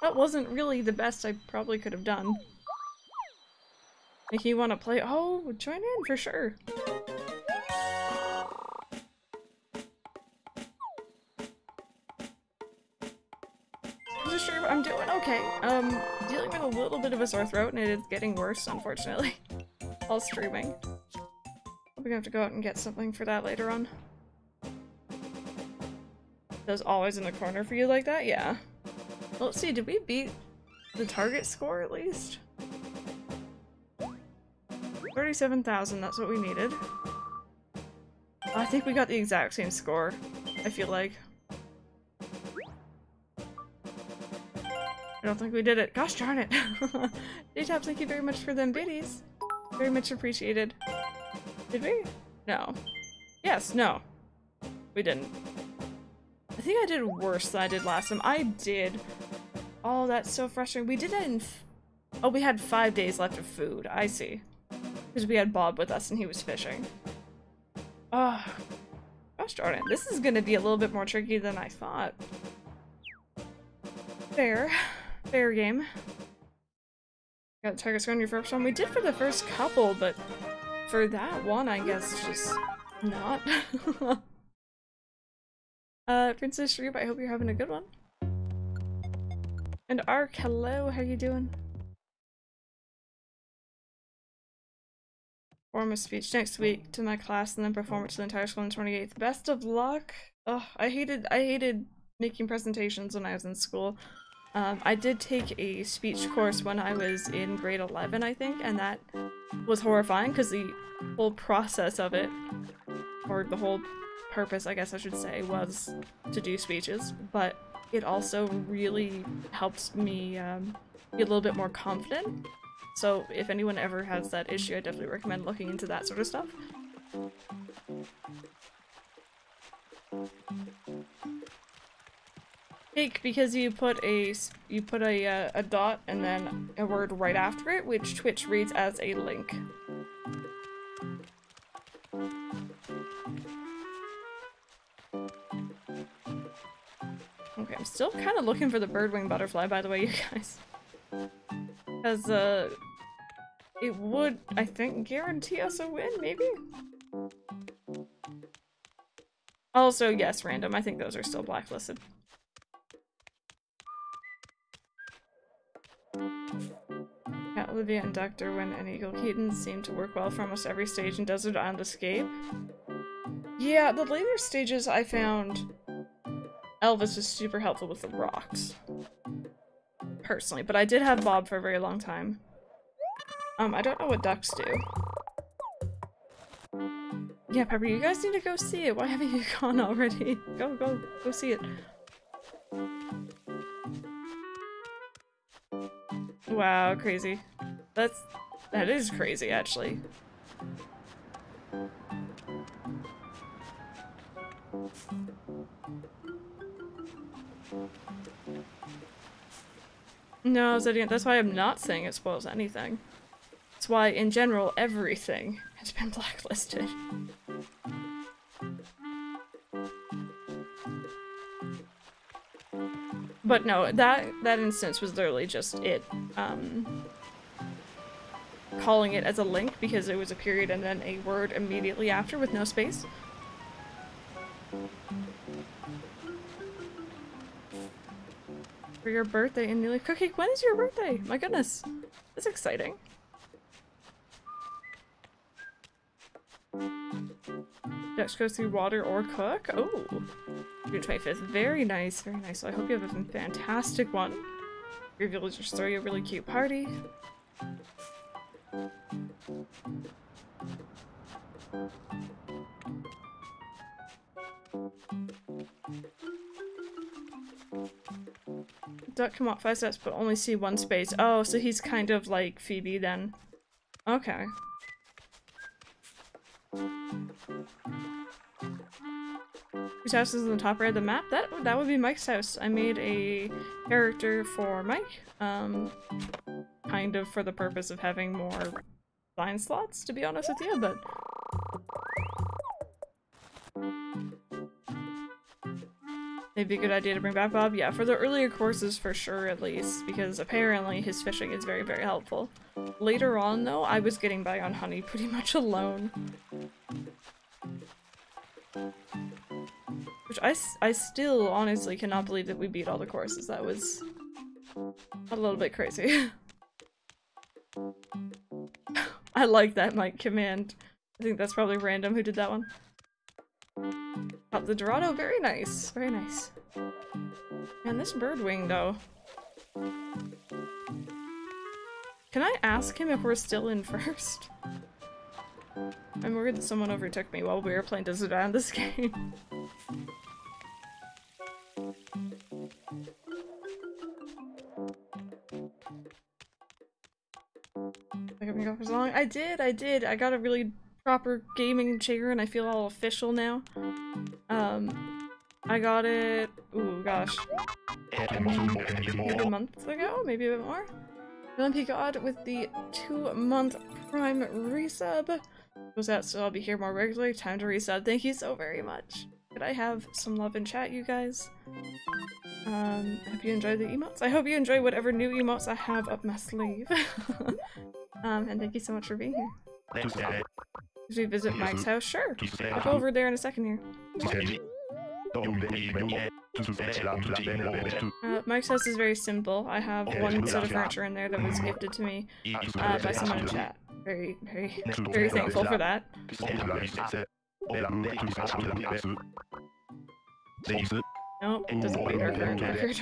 That wasn't really the best I probably could have done. If you want to play- oh, join in for sure. Just sure I'm doing okay. Um, dealing with a little bit of a sore throat and it is getting worse, unfortunately. While streaming. We're gonna have to go out and get something for that later on. Those always in the corner for you like that? Yeah. Let's see, did we beat the target score at least? 37,000, that's what we needed. I think we got the exact same score, I feel like. I don't think we did it. Gosh darn it! Daytop, thank you very much for them biddies. Very much appreciated. Did we? No. Yes, no. We didn't. I think I did worse than I did last time. I did. Oh, that's so frustrating. We did it in... oh, we had five days left of food. I see. Because we had Bob with us and he was fishing. Oh, gosh darn it. This is going to be a little bit more tricky than I thought. Fair. Fair game. Got Scar on your first one? We did for the first couple, but for that one, I guess, just not. uh, Princess Shreep, I hope you're having a good one. And Ark, hello, how you doing? Form a speech next week to my class and then perform it to the entire school on the 28th. Best of luck! Oh, I hated- I hated making presentations when I was in school. Um, I did take a speech course when I was in grade 11, I think, and that was horrifying because the whole process of it, or the whole purpose, I guess I should say, was to do speeches, but it also really helps me um, be a little bit more confident. So if anyone ever has that issue, I definitely recommend looking into that sort of stuff. Cake because you put a you put a uh, a dot and then a word right after it, which Twitch reads as a link. Okay, I'm still kind of looking for the birdwing butterfly, by the way, you guys. Because, uh, it would, I think, guarantee us a win, maybe? Also, yes, random. I think those are still blacklisted. Yeah, Olivia and Dr. Wynn and Eagle Keaton seem to work well for almost every stage in Desert Island Escape. Yeah, the later stages I found Elvis is super helpful with the rocks. Personally, but I did have Bob for a very long time. Um, I don't know what ducks do. Yeah, Pepper, you guys need to go see it. Why haven't you gone already? Go, go, go see it. Wow, crazy. That's- that is crazy, actually. No, Zedian, that's why I'm not saying it spoils anything. That's why, in general, everything has been blacklisted. But no, that that instance was literally just it, um, calling it as a link because it was a period and then a word immediately after with no space. Your birthday and you're like, Cookie, when is your birthday? My goodness, that's exciting. Ducks go through water or cook? Oh, June 25th. Very nice, very nice. So I hope you have a fantastic one. Your villagers throw you a really cute party. Duck can walk five steps but only see one space. Oh, so he's kind of like Phoebe then. Okay. Whose house is in the top right of the map? That that would be Mike's house. I made a character for Mike, um, kind of for the purpose of having more line slots, to be honest with you, but... Maybe a good idea to bring back Bob? Yeah, for the earlier courses for sure at least, because apparently his fishing is very, very helpful. Later on though, I was getting by on honey pretty much alone. Which I, I still honestly cannot believe that we beat all the courses. That was a little bit crazy. I like that Mike command. I think that's probably random who did that one. Oh, the Dorado, very nice. Very nice. And this birdwing though. Can I ask him if we're still in first? I'm worried that someone overtook me while we were playing Island this game. I did, I did. I got a really proper gaming chair and I feel all official now. Um, I got it, ooh gosh, a month ago, maybe a bit more. Olympic God with the two month prime resub. Was that so I'll be here more regularly? Time to resub. Thank you so very much. Could I have some love in chat, you guys? Um, I hope you enjoyed the emotes. I hope you enjoy whatever new emotes I have up my sleeve. um, and thank you so much for being here. Should we visit Mike's house? Sure. I'll go over there in a second here. Uh, Mike's house is very simple. I have one set of furniture in there that was gifted to me uh, by someone in chat. Very, very, very thankful for that. Nope, it doesn't beat our current record.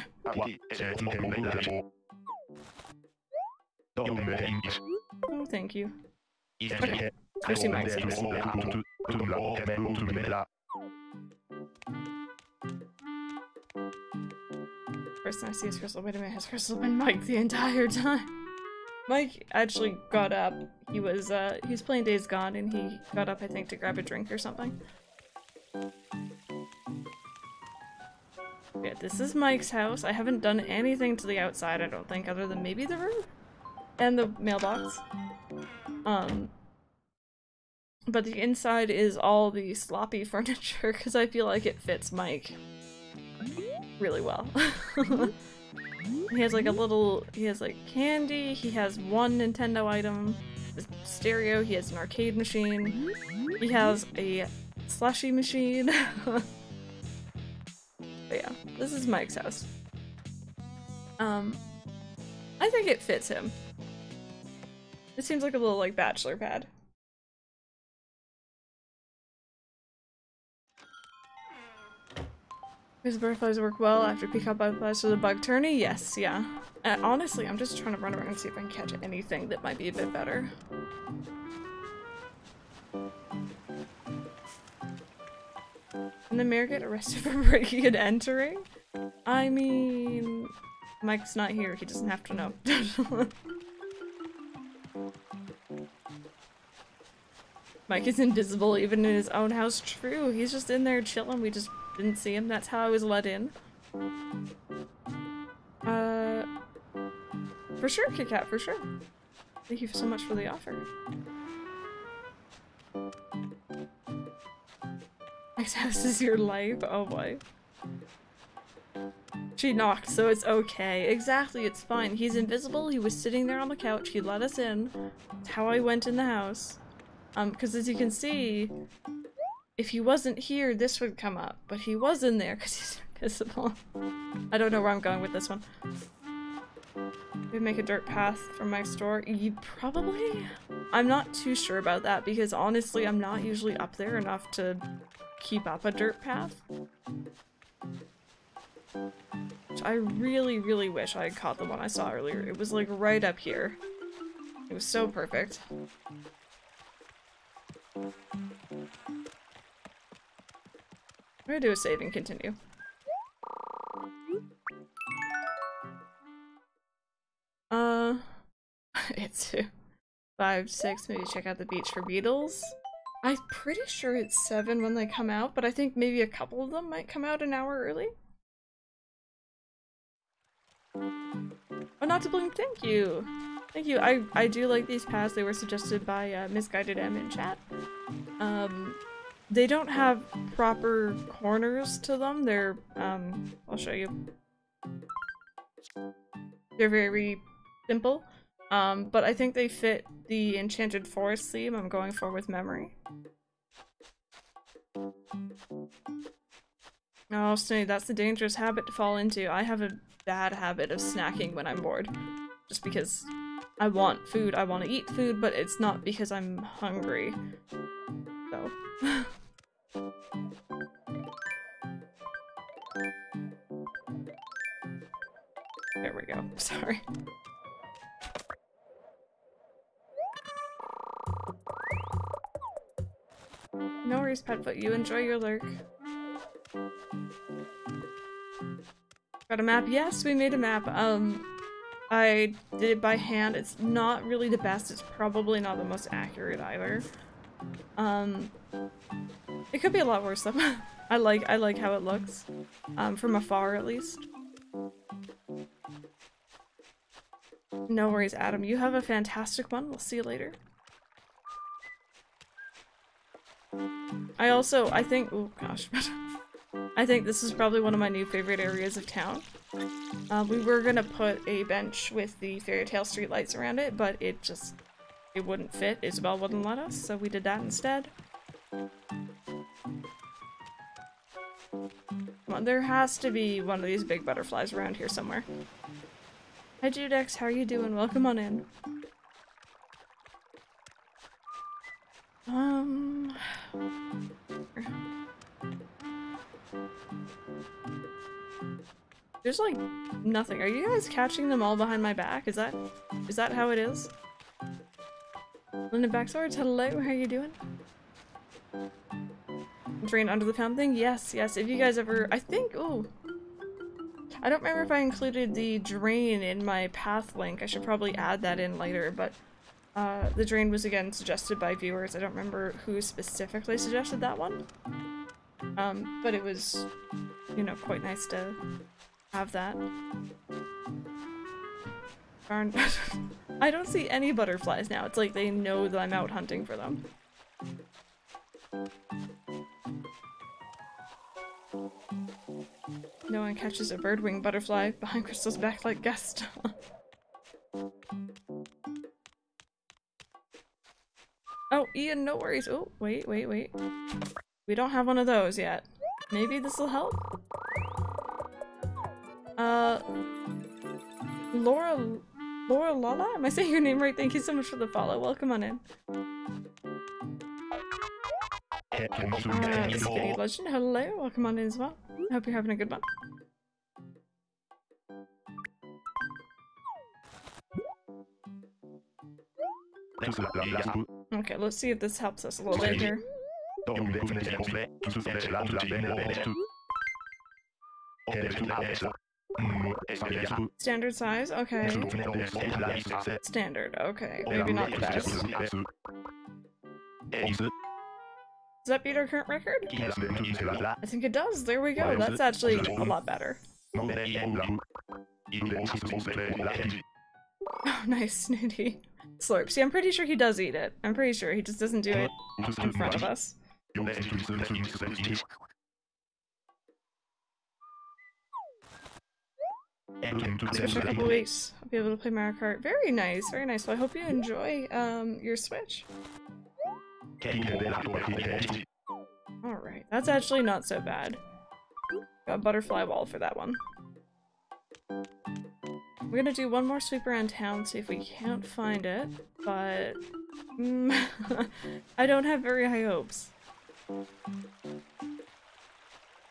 Oh, thank you. Okay. Especially Mike's house. Person I see is Crystal. Wait a minute, has Crystal been Mike the entire time? Mike actually got up. He was uh he was playing Days Gone and he got up I think to grab a drink or something. Yeah, this is Mike's house. I haven't done anything to the outside, I don't think, other than maybe the roof and the mailbox. Um, but the inside is all the sloppy furniture because I feel like it fits Mike really well. he has like a little, he has like candy, he has one Nintendo item, stereo, he has an arcade machine, he has a slushy machine. but yeah, this is Mike's house. Um, I think it fits him. It seems like a little like bachelor pad. His butterflies work well after peacock butterflies for the bug tourney? Yes, yeah. Uh, honestly, I'm just trying to run around and see if I can catch anything that might be a bit better. And the mayor get arrested for breaking and entering? I mean... Mike's not here, he doesn't have to know. Mike is invisible even in his own house. True, he's just in there chilling, we just didn't see him. That's how I was let in. Uh, for sure, Kit Kat, for sure. Thank you so much for the offer. Next house is your life. Oh boy. She knocked, so it's okay. Exactly, it's fine. He's invisible. He was sitting there on the couch. He let us in. That's how I went in the house. Um, because as you can see, if he wasn't here, this would come up. But he was in there because he's invisible. I don't know where I'm going with this one. We make a dirt path from my store. You probably? I'm not too sure about that because honestly, I'm not usually up there enough to keep up a dirt path. Which I really, really wish I had caught the one I saw earlier. It was like right up here. It was so perfect. I'm gonna do a save and continue. Uh, it's five, six, maybe check out the beach for beetles. I'm pretty sure it's seven when they come out, but I think maybe a couple of them might come out an hour early. Oh, not to blink, thank you! Thank you. I, I do like these paths. They were suggested by uh, Misguided M in chat. Um, they don't have proper corners to them. They're, um, I'll show you. They're very simple. Um, but I think they fit the Enchanted Forest theme I'm going for with memory. Oh, Snake, that's the dangerous habit to fall into. I have a bad habit of snacking when I'm bored. Just because I want food, I want to eat food, but it's not because I'm hungry. So. there we go. Sorry. No worries, Petfoot. You enjoy your lurk. Got a map? Yes, we made a map. Um, I did it by hand. It's not really the best. It's probably not the most accurate either. Um, it could be a lot worse though. I like I like how it looks, um, from afar at least. No worries, Adam. You have a fantastic one. We'll see you later. I also, I think, oh gosh. I think this is probably one of my new favorite areas of town. Uh, we were gonna put a bench with the fairy tale streetlights around it, but it just it wouldn't fit. Isabelle wouldn't let us, so we did that instead. Well, there has to be one of these big butterflies around here somewhere. Hi Judex, how are you doing? Welcome on in. Um... There's like nothing. Are you guys catching them all behind my back? Is that is that how it is? Linda Backswords, hello, how are you doing? Drain under the pound thing? Yes, yes. If you guys ever I think oh I don't remember if I included the drain in my path link. I should probably add that in later, but uh, the drain was again suggested by viewers. I don't remember who specifically suggested that one. Um, but it was, you know, quite nice to have that. Darn. I don't see any butterflies now. It's like they know that I'm out hunting for them. No one catches a birdwing butterfly behind Crystal's back like Gaston. oh, Ian, no worries. Oh, wait, wait, wait. We don't have one of those yet. Maybe this will help? Uh, Laura, Laura Lala? Am I saying your name right? Thank you so much for the follow. Welcome on in. Uh, Legend, hello. Welcome on in as well. I hope you're having a good one. Okay, let's see if this helps us a little bit here. Standard size? Okay. Standard, okay. Maybe not the best. Does that beat our current record? I think it does. There we go. That's actually a lot better. Oh, nice, Snooty. Slurp. See, I'm pretty sure he does eat it. I'm pretty sure. He just doesn't do it in front of us. Switch a couple weeks. I'll be able to play Mario Kart. Very nice, very nice. Well, I hope you enjoy um, your Switch. Alright, that's actually not so bad. Got a butterfly wall for that one. We're gonna do one more sweep around town, see if we can't find it, but... Mm, I don't have very high hopes.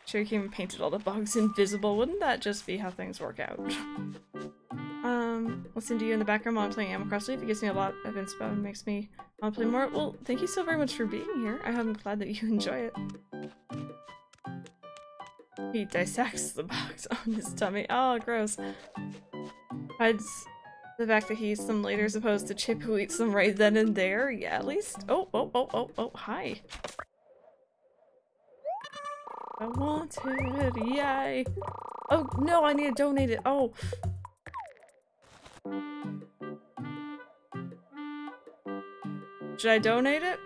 Sure, even painted all the bugs invisible. Wouldn't that just be how things work out? um, listen to you in the background while I'm playing Animal Crossing. It gives me a lot of inspo and makes me want to play more. Well, thank you so very much for being here. I'm glad that you enjoy it. He dissects the bugs on his tummy. Oh, gross. Hides the fact that he eats them later as opposed to Chip who eats them right then and there. Yeah, at least. Oh, oh, oh, oh, oh, hi. I want it, yay! Oh, no, I need to donate it. Oh. Should I donate it?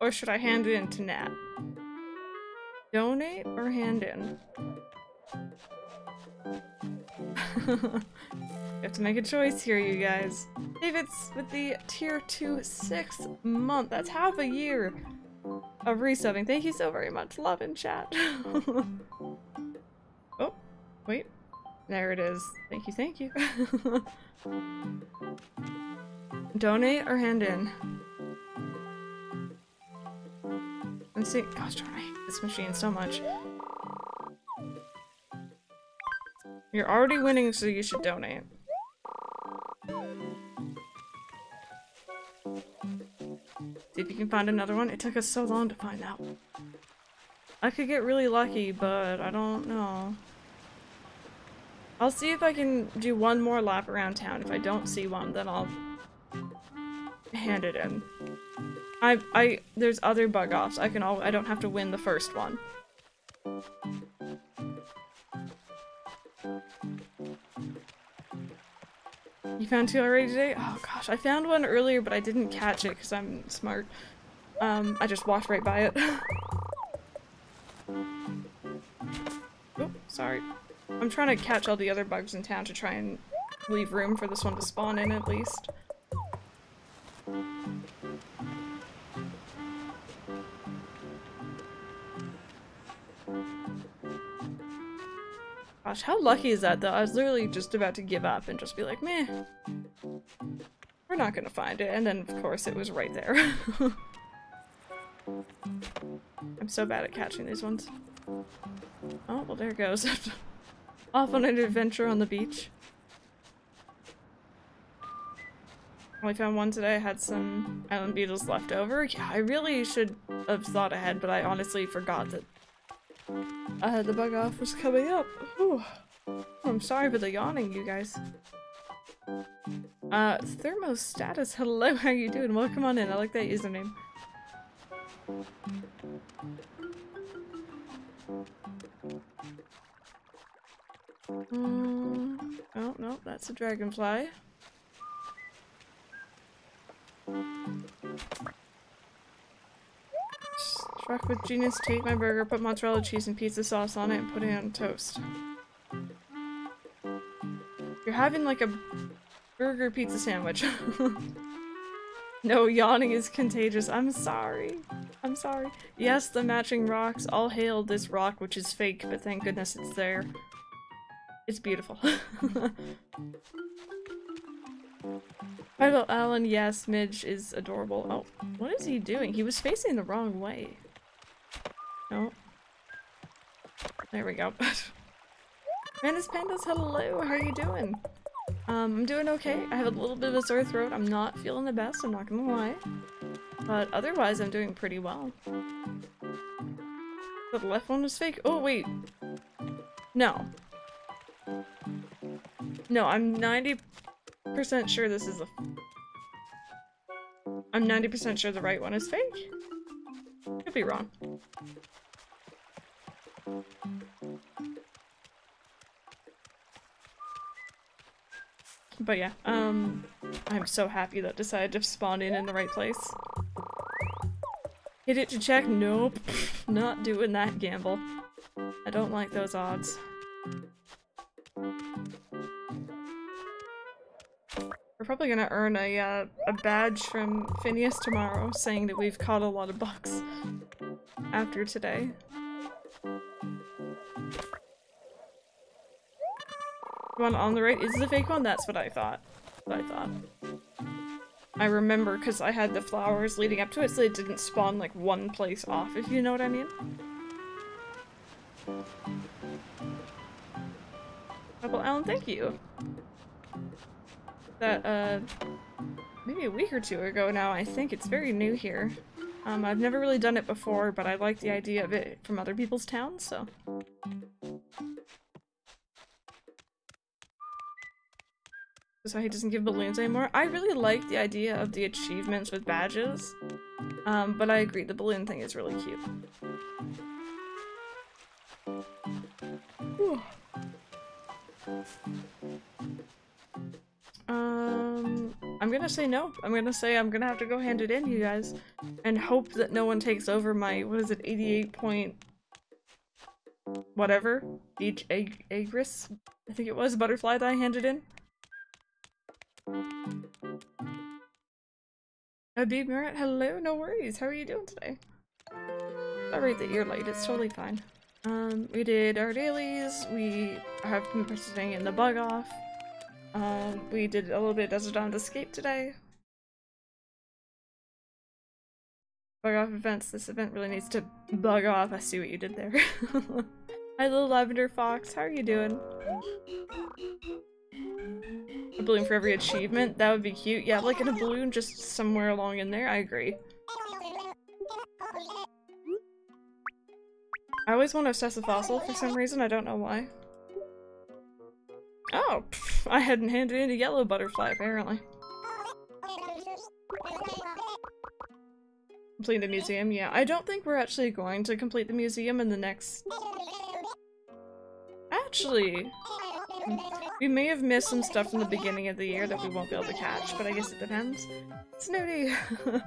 Or should I hand it in to Nat? Donate or hand in? You have to make a choice here, you guys. David's with the tier 2 six month. That's half a year of resubbing. Thank you so very much. Love in chat. oh, wait. There it is. Thank you, thank you. Donate or hand in? I'm seeing- gosh darn, I hate this machine so much. You're already winning, so you should donate. See if you can find another one. It took us so long to find that one. I could get really lucky, but I don't know. I'll see if I can do one more lap around town. If I don't see one, then I'll hand it in. I I there's other bug offs. I can all I don't have to win the first one. You found two already today? Oh gosh, I found one earlier, but I didn't catch it because I'm smart. Um, I just walked right by it. sorry. I'm trying to catch all the other bugs in town to try and leave room for this one to spawn in at least. Gosh, how lucky is that though? I was literally just about to give up and just be like, meh. We're not gonna find it. And then of course it was right there. I'm so bad at catching these ones. Oh, well there goes. Off on an adventure on the beach. Only found one today. I had some island beetles left over. Yeah, I really should have thought ahead, but I honestly forgot that uh, the bug off was coming up. Whew. I'm sorry for the yawning, you guys. Uh, Thermostatus, hello, how you doing? Welcome on in, I like that username. Mm, oh, no, that's a dragonfly. Struck with genius, take my burger, put mozzarella cheese and pizza sauce on it, and put it on toast. You're having like a burger pizza sandwich. no, yawning is contagious. I'm sorry. I'm sorry. Yes, the matching rocks. All hail this rock, which is fake, but thank goodness it's there. It's beautiful. Michael Alan. yes, Midge is adorable. Oh, what is he doing? He was facing the wrong way. No. There we go. Manus Pandas, hello! How are you doing? Um, I'm doing okay. I have a little bit of a sore throat. I'm not feeling the best, I'm not gonna lie. But otherwise, I'm doing pretty well. The left one was fake? Oh, wait. No. No, I'm 90% sure this is a... I'm 90% sure the right one is fake. Could be wrong. But yeah, um, I'm so happy that decided to spawn in in the right place. Hit it to check? Nope. Not doing that gamble. I don't like those odds. We're probably gonna earn a, uh, a badge from Phineas tomorrow saying that we've caught a lot of bucks after today. One on the right is the fake one? That's what I thought. What I thought. I remember because I had the flowers leading up to it so it didn't spawn like one place off, if you know what I mean. Double Alan, thank you. That, uh, maybe a week or two ago now, I think it's very new here. Um, I've never really done it before, but I like the idea of it from other people's towns, so. so he doesn't give balloons anymore. I really like the idea of the achievements with badges, um, but I agree, the balloon thing is really cute. Um, I'm gonna say no. I'm gonna say I'm gonna have to go hand it in, you guys, and hope that no one takes over my, what is it, 88 point whatever, each egg, agrias, I think it was, butterfly that I handed in. Habib Murat, hello, no worries. How are you doing today? Sorry that you're late, it's totally fine. Um, we did our dailies, we have been participating in the bug off. Um, we did a little bit of Desert Island Escape today. Bug off events, this event really needs to bug off. I see what you did there. Hi little Lavender Fox, how are you doing? A balloon for every achievement? That would be cute. Yeah, like in a balloon just somewhere along in there. I agree. I always want to assess a fossil for some reason. I don't know why. Oh, pff, I hadn't handed in a yellow butterfly, apparently. Complete the museum? Yeah, I don't think we're actually going to complete the museum in the next... Actually, we may have missed some stuff from the beginning of the year that we won't be able to catch, but I guess it depends. Snooty!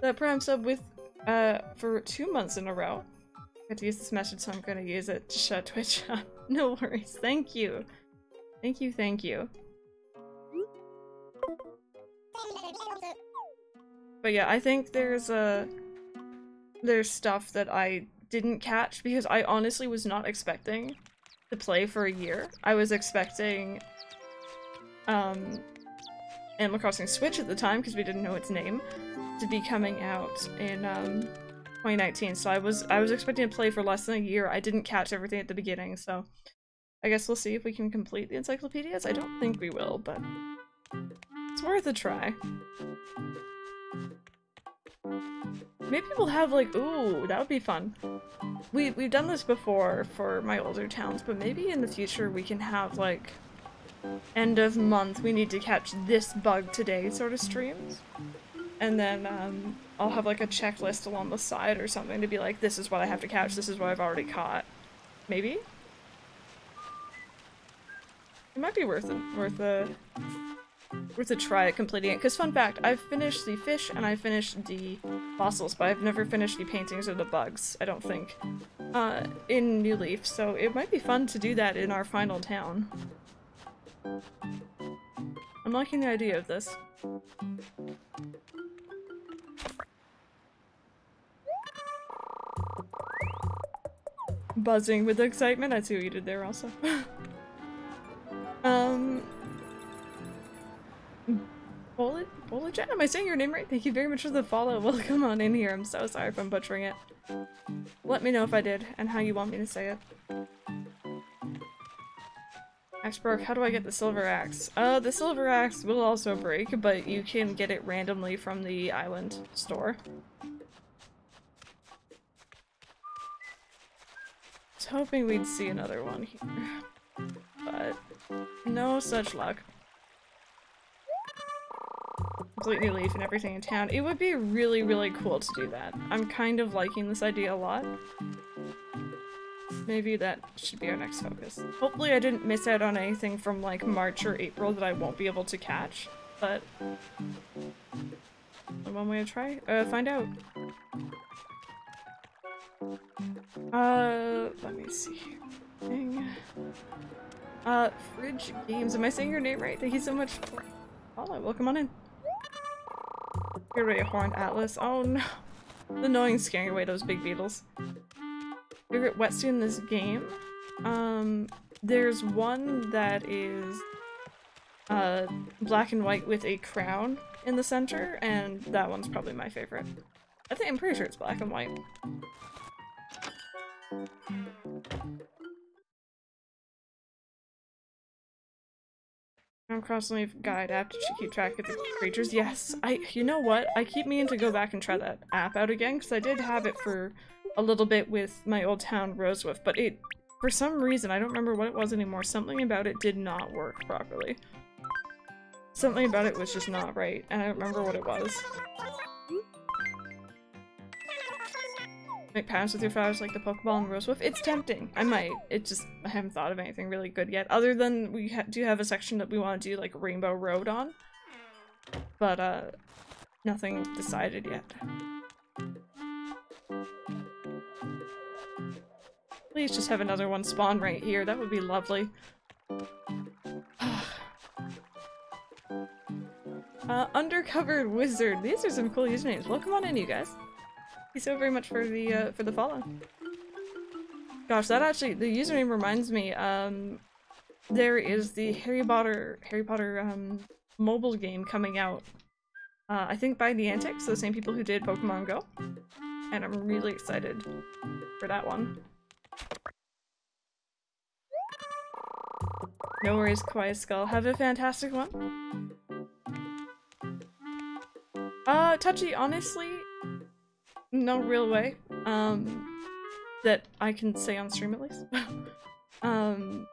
the Prime sub with, uh, for two months in a row. got to use this message, so I'm gonna use it to shut Twitch up. no worries. Thank you. Thank you, thank you. But yeah, I think there's a there's stuff that I didn't catch because I honestly was not expecting to play for a year. I was expecting um Animal Crossing Switch at the time because we didn't know its name to be coming out in um 2019. So I was I was expecting to play for less than a year. I didn't catch everything at the beginning, so I guess we'll see if we can complete the encyclopedias. I don't think we will, but it's worth a try. Maybe we'll have like, ooh, that would be fun. We, we've done this before for my older towns, but maybe in the future we can have like end of month, we need to catch this bug today sort of streams. And then um, I'll have like a checklist along the side or something to be like, this is what I have to catch, this is what I've already caught. Maybe? It might be worth it, worth a worth a try at completing it. Because fun fact, I've finished the fish and I finished the fossils, but I've never finished the paintings or the bugs, I don't think, uh, in New Leaf. So it might be fun to do that in our final town. I'm liking the idea of this. Buzzing with excitement. I see what you did there also. um, Bola Bolajet? Am I saying your name right? Thank you very much for the follow. Welcome on in here. I'm so sorry if I'm butchering it. Let me know if I did and how you want me to say it. Axe broke. How do I get the silver axe? Uh, the silver axe will also break, but you can get it randomly from the island store. I was hoping we'd see another one here, but no such luck. Complete new leaf and everything in town. It would be really, really cool to do that. I'm kind of liking this idea a lot. Maybe that should be our next focus. Hopefully I didn't miss out on anything from like March or April that I won't be able to catch, but one way to try, uh, find out. Uh, let me see here. Uh, Fridge Games, am I saying your name right? Thank you so much for follow. Welcome on in. You're ready, Horned Atlas. Oh no. The annoying scaring away those big beetles. Favorite wetsuit in this game? Um, there's one that is uh, black and white with a crown in the center, and that one's probably my favorite. I think I'm pretty sure it's black and white. I'm constantly guide app to keep track of the creatures. Yes, I- you know what? I keep meaning to go back and try that app out again, because I did have it for a little bit with my old town Rosewolf, but it, for some reason, I don't remember what it was anymore, something about it did not work properly. Something about it was just not right, and I don't remember what it was. Make patterns with your flowers like the Pokeball and Rosewolf? It's tempting. I might. It just, I haven't thought of anything really good yet, other than we ha do have a section that we want to do like Rainbow Road on. But, uh, nothing decided yet. Please just have another one spawn right here. That would be lovely. uh, Undercover Wizard. These are some cool usernames. Welcome on in, you guys. You so very much for the uh, for the follow. Gosh, that actually the username reminds me. Um, there is the Harry Potter Harry Potter um mobile game coming out. Uh, I think by Niantic, so the same people who did Pokemon Go, and I'm really excited for that one. No worries, Quiet Skull. Have a fantastic one. Uh, Touchy, honestly, no real way, um, that I can say on stream at least. um,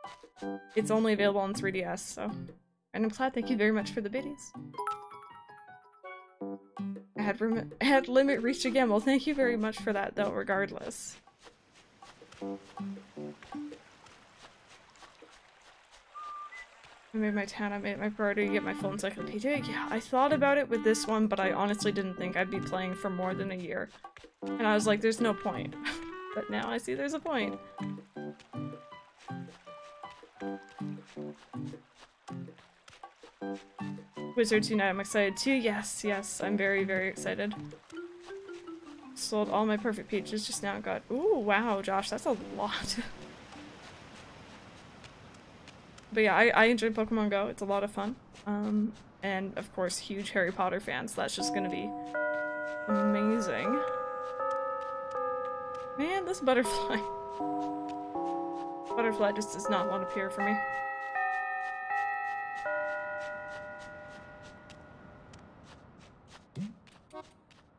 it's only available on 3DS, so. And I'm glad, thank you very much for the biddies. I had, had limit reached again. Well, thank you very much for that, though, regardless. I made my town, I made my priority get my full encyclopedia. Yeah, I thought about it with this one, but I honestly didn't think I'd be playing for more than a year. And I was like, there's no point. But now I see there's a point. Wizards Unite, I'm excited too. Yes, yes, I'm very, very excited. Sold all my perfect peaches just now got- Ooh, wow, Josh, that's a lot. but yeah, I, I enjoy Pokemon Go. It's a lot of fun. Um, and of course, huge Harry Potter fans. That's just gonna be amazing. Man, this butterfly. Butterfly just does not want to appear for me.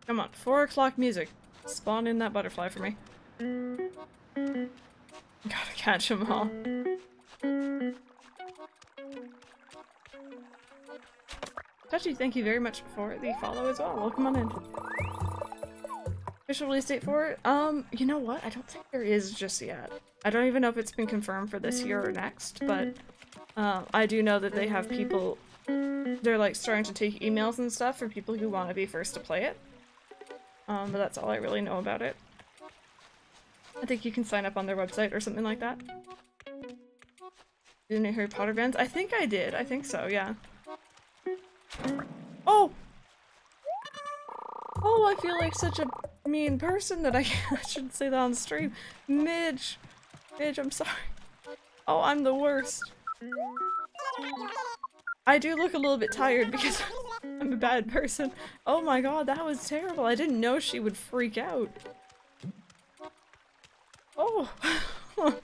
Come on, four o'clock music. Spawn in that butterfly for me. Gotta catch them all. Touchy, thank you very much for the follow as well. Welcome on in. Official release date for it? Um, you know what? I don't think there is just yet. I don't even know if it's been confirmed for this year or next, but uh, I do know that they have people, they're like starting to take emails and stuff for people who want to be first to play it. Um, but that's all I really know about it. I think you can sign up on their website or something like that. Didn't Harry Potter fans? I think I did. I think so, yeah. Oh! Oh, I feel like such a mean person that I, I shouldn't say that on stream. Midge! Midge, I'm sorry. Oh, I'm the worst. I do look a little bit tired because I'm a bad person. Oh my god, that was terrible. I didn't know she would freak out. Oh!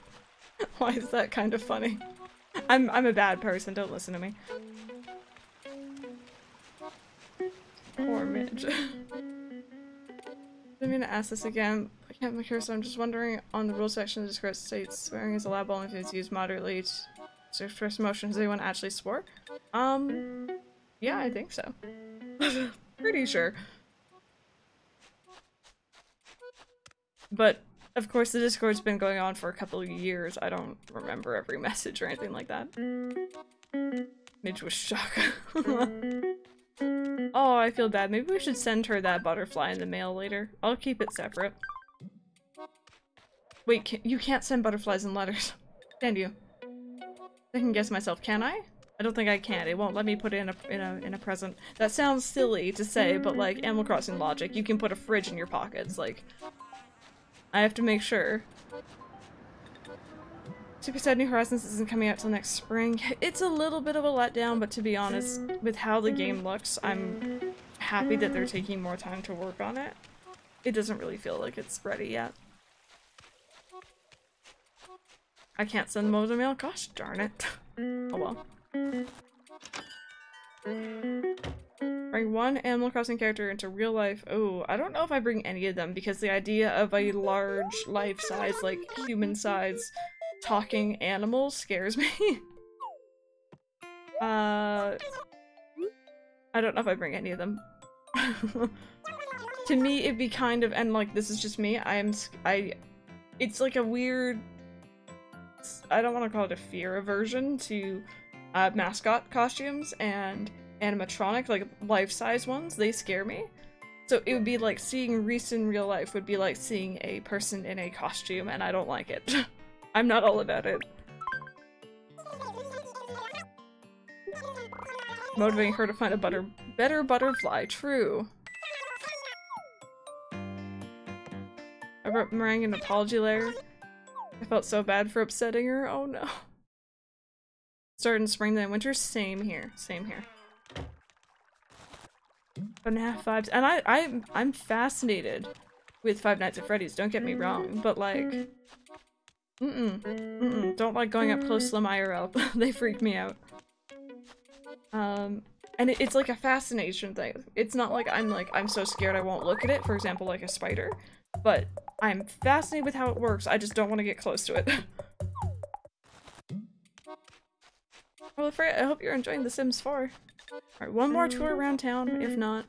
Why is that kind of funny? I'm I'm a bad person, don't listen to me. Poor Midge. I'm gonna ask this again. I can't look here, so I'm just wondering on the rule section the Discord states swearing is allowable only if it's used moderately to express emotion. Does anyone actually swore? Um, yeah, I think so. Pretty sure. But, of course, the Discord's been going on for a couple of years. I don't remember every message or anything like that. Midge was shocked. Oh, I feel bad. Maybe we should send her that butterfly in the mail later. I'll keep it separate. Wait, can you can't send butterflies in letters. Can you? I can guess myself. Can I? I don't think I can. It won't let me put it in a in a in a present. That sounds silly to say, but like Animal Crossing logic, you can put a fridge in your pockets. Like, I have to make sure. Super sad New Horizons isn't coming out till next spring. It's a little bit of a letdown, but to be honest, with how the game looks, I'm happy that they're taking more time to work on it. It doesn't really feel like it's ready yet. I can't send them over mail? Gosh darn it. oh well. Bring one Animal Crossing character into real life. Oh, I don't know if I bring any of them because the idea of a large life size, like human size, talking animal scares me. uh, I don't know if I bring any of them. to me, it'd be kind of, and like this is just me. I'm, I, it's like a weird. I don't want to call it a fear aversion to uh, mascot costumes and animatronic, like life-size ones, they scare me. So it would be like seeing Reese in real life would be like seeing a person in a costume and I don't like it. I'm not all about it. Motivating her to find a butter better butterfly, true. I wrote Merengue an apology letter. I felt so bad for upsetting her, oh no. Start in spring then winter, same here, same here. FNAF vibes, and I, I, I'm fascinated with Five Nights at Freddy's, don't get me wrong, but like, mm-mm, mm-mm, don't like going up close to them IRL, they freak me out. Um, and it, it's like a fascination thing. It's not like I'm like, I'm so scared I won't look at it, for example, like a spider, but I'm fascinated with how it works, I just don't want to get close to it. well, Afraid, I hope you're enjoying The Sims 4. Alright, one more tour around town, if not,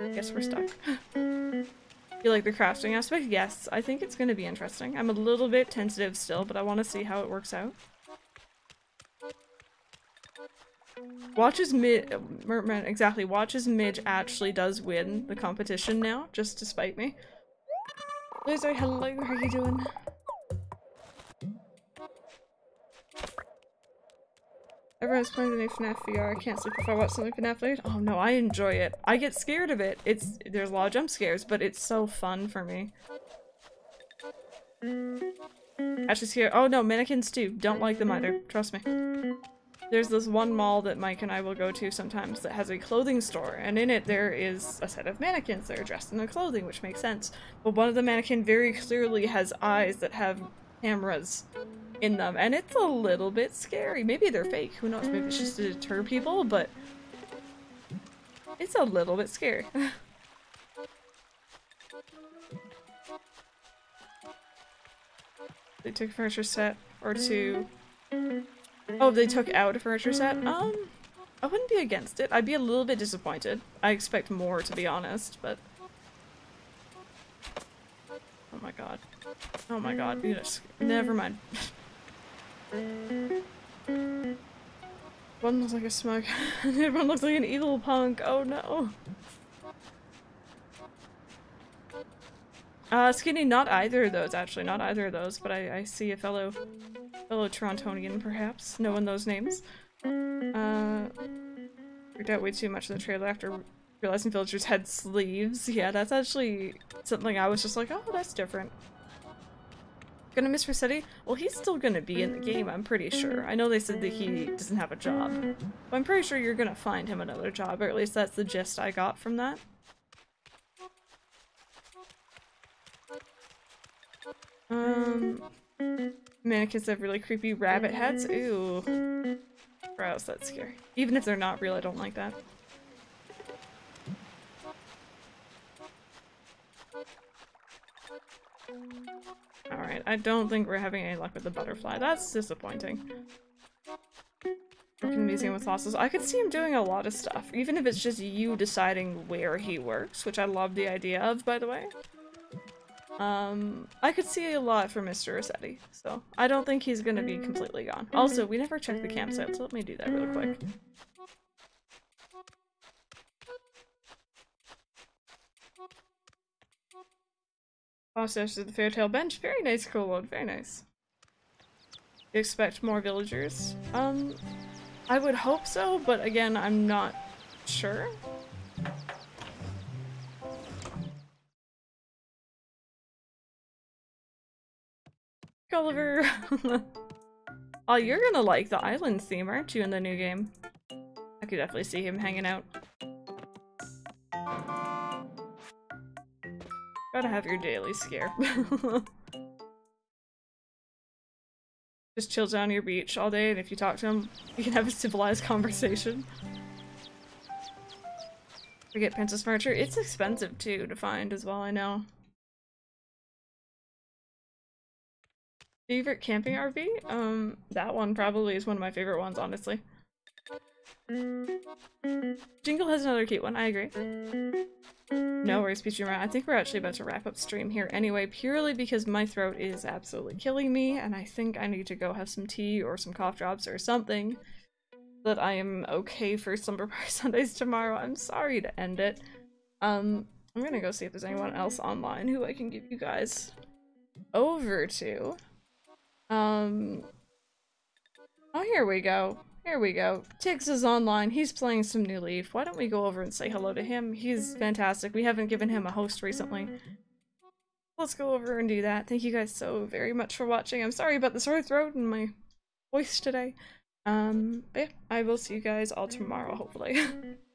I guess we're stuck. you like the crafting aspect? Yes, I think it's gonna be interesting. I'm a little bit tentative still, but I want to see how it works out. Watches Mid- exactly, Watches Midge actually does win the competition now, just to spite me. Lizard, hello, how are you doing? Everyone's playing the new FNAF VR. I can't sleep if I watch something FNAF late. Oh no, I enjoy it. I get scared of it. It's there's a lot of jump scares, but it's so fun for me. Actually scare- oh no, mannequins too. Don't like them either. Trust me. There's this one mall that Mike and I will go to sometimes that has a clothing store, and in it there is a set of mannequins that are dressed in their clothing, which makes sense. But one of the mannequin very clearly has eyes that have cameras in them, and it's a little bit scary. Maybe they're fake, who knows, maybe it's just to deter people, but it's a little bit scary. they took a furniture set or two. Oh, they took out a furniture set? Um, I wouldn't be against it. I'd be a little bit disappointed. I expect more, to be honest, but... Oh my god. Oh my god, never mind. One looks like a smoke, and the one looks like an evil punk. Oh no. Uh, Skinny, not either of those, actually. Not either of those, but I, I see a fellow fellow Torontonian, perhaps, knowing those names. Uh, out way too much in the trailer after realizing villagers had sleeves. Yeah, that's actually something I was just like, oh, that's different. Gonna miss Resetti? Well, he's still gonna be in the game, I'm pretty sure. I know they said that he doesn't have a job. But I'm pretty sure you're gonna find him another job, or at least that's the gist I got from that. Um, mannequins have really creepy rabbit heads. Ooh. Gross, that's scary. Even if they're not real, I don't like that. Alright, I don't think we're having any luck with the butterfly. That's disappointing. Working museum with fossils. I could see him doing a lot of stuff, even if it's just you deciding where he works, which I love the idea of, by the way. Um, I could see a lot for Mr. Resetti, so I don't think he's gonna be completely gone. Also, we never checked the campsite, so let me do that real quick. Foster to the Fairtail Bench. Very nice, Colton. Very nice. You expect more villagers? Um, I would hope so, but again, I'm not sure. Gulliver! oh, you're gonna like the island theme, aren't you, in the new game? I could definitely see him hanging out. Gotta have your daily scare. Just chills down your beach all day, and if you talk to him, you can have a civilized conversation. Forget Princess Furniture. It's expensive, too, to find as well, I know. Favorite camping RV? Um, that one probably is one of my favorite ones, honestly. Jingle has another cute one, I agree. No worries, Peachy I think we're actually about to wrap up stream here anyway, purely because my throat is absolutely killing me, and I think I need to go have some tea or some cough drops or something that I am okay for Slumber Party Sundays tomorrow. I'm sorry to end it. Um, I'm gonna go see if there's anyone else online who I can give you guys over to. Um, oh, here we go. Here we go. Tiggs is online. He's playing some New Leaf. Why don't we go over and say hello to him? He's fantastic. We haven't given him a host recently. Let's go over and do that. Thank you guys so very much for watching. I'm sorry about the sore throat and my voice today. Um, but yeah, I will see you guys all tomorrow, hopefully.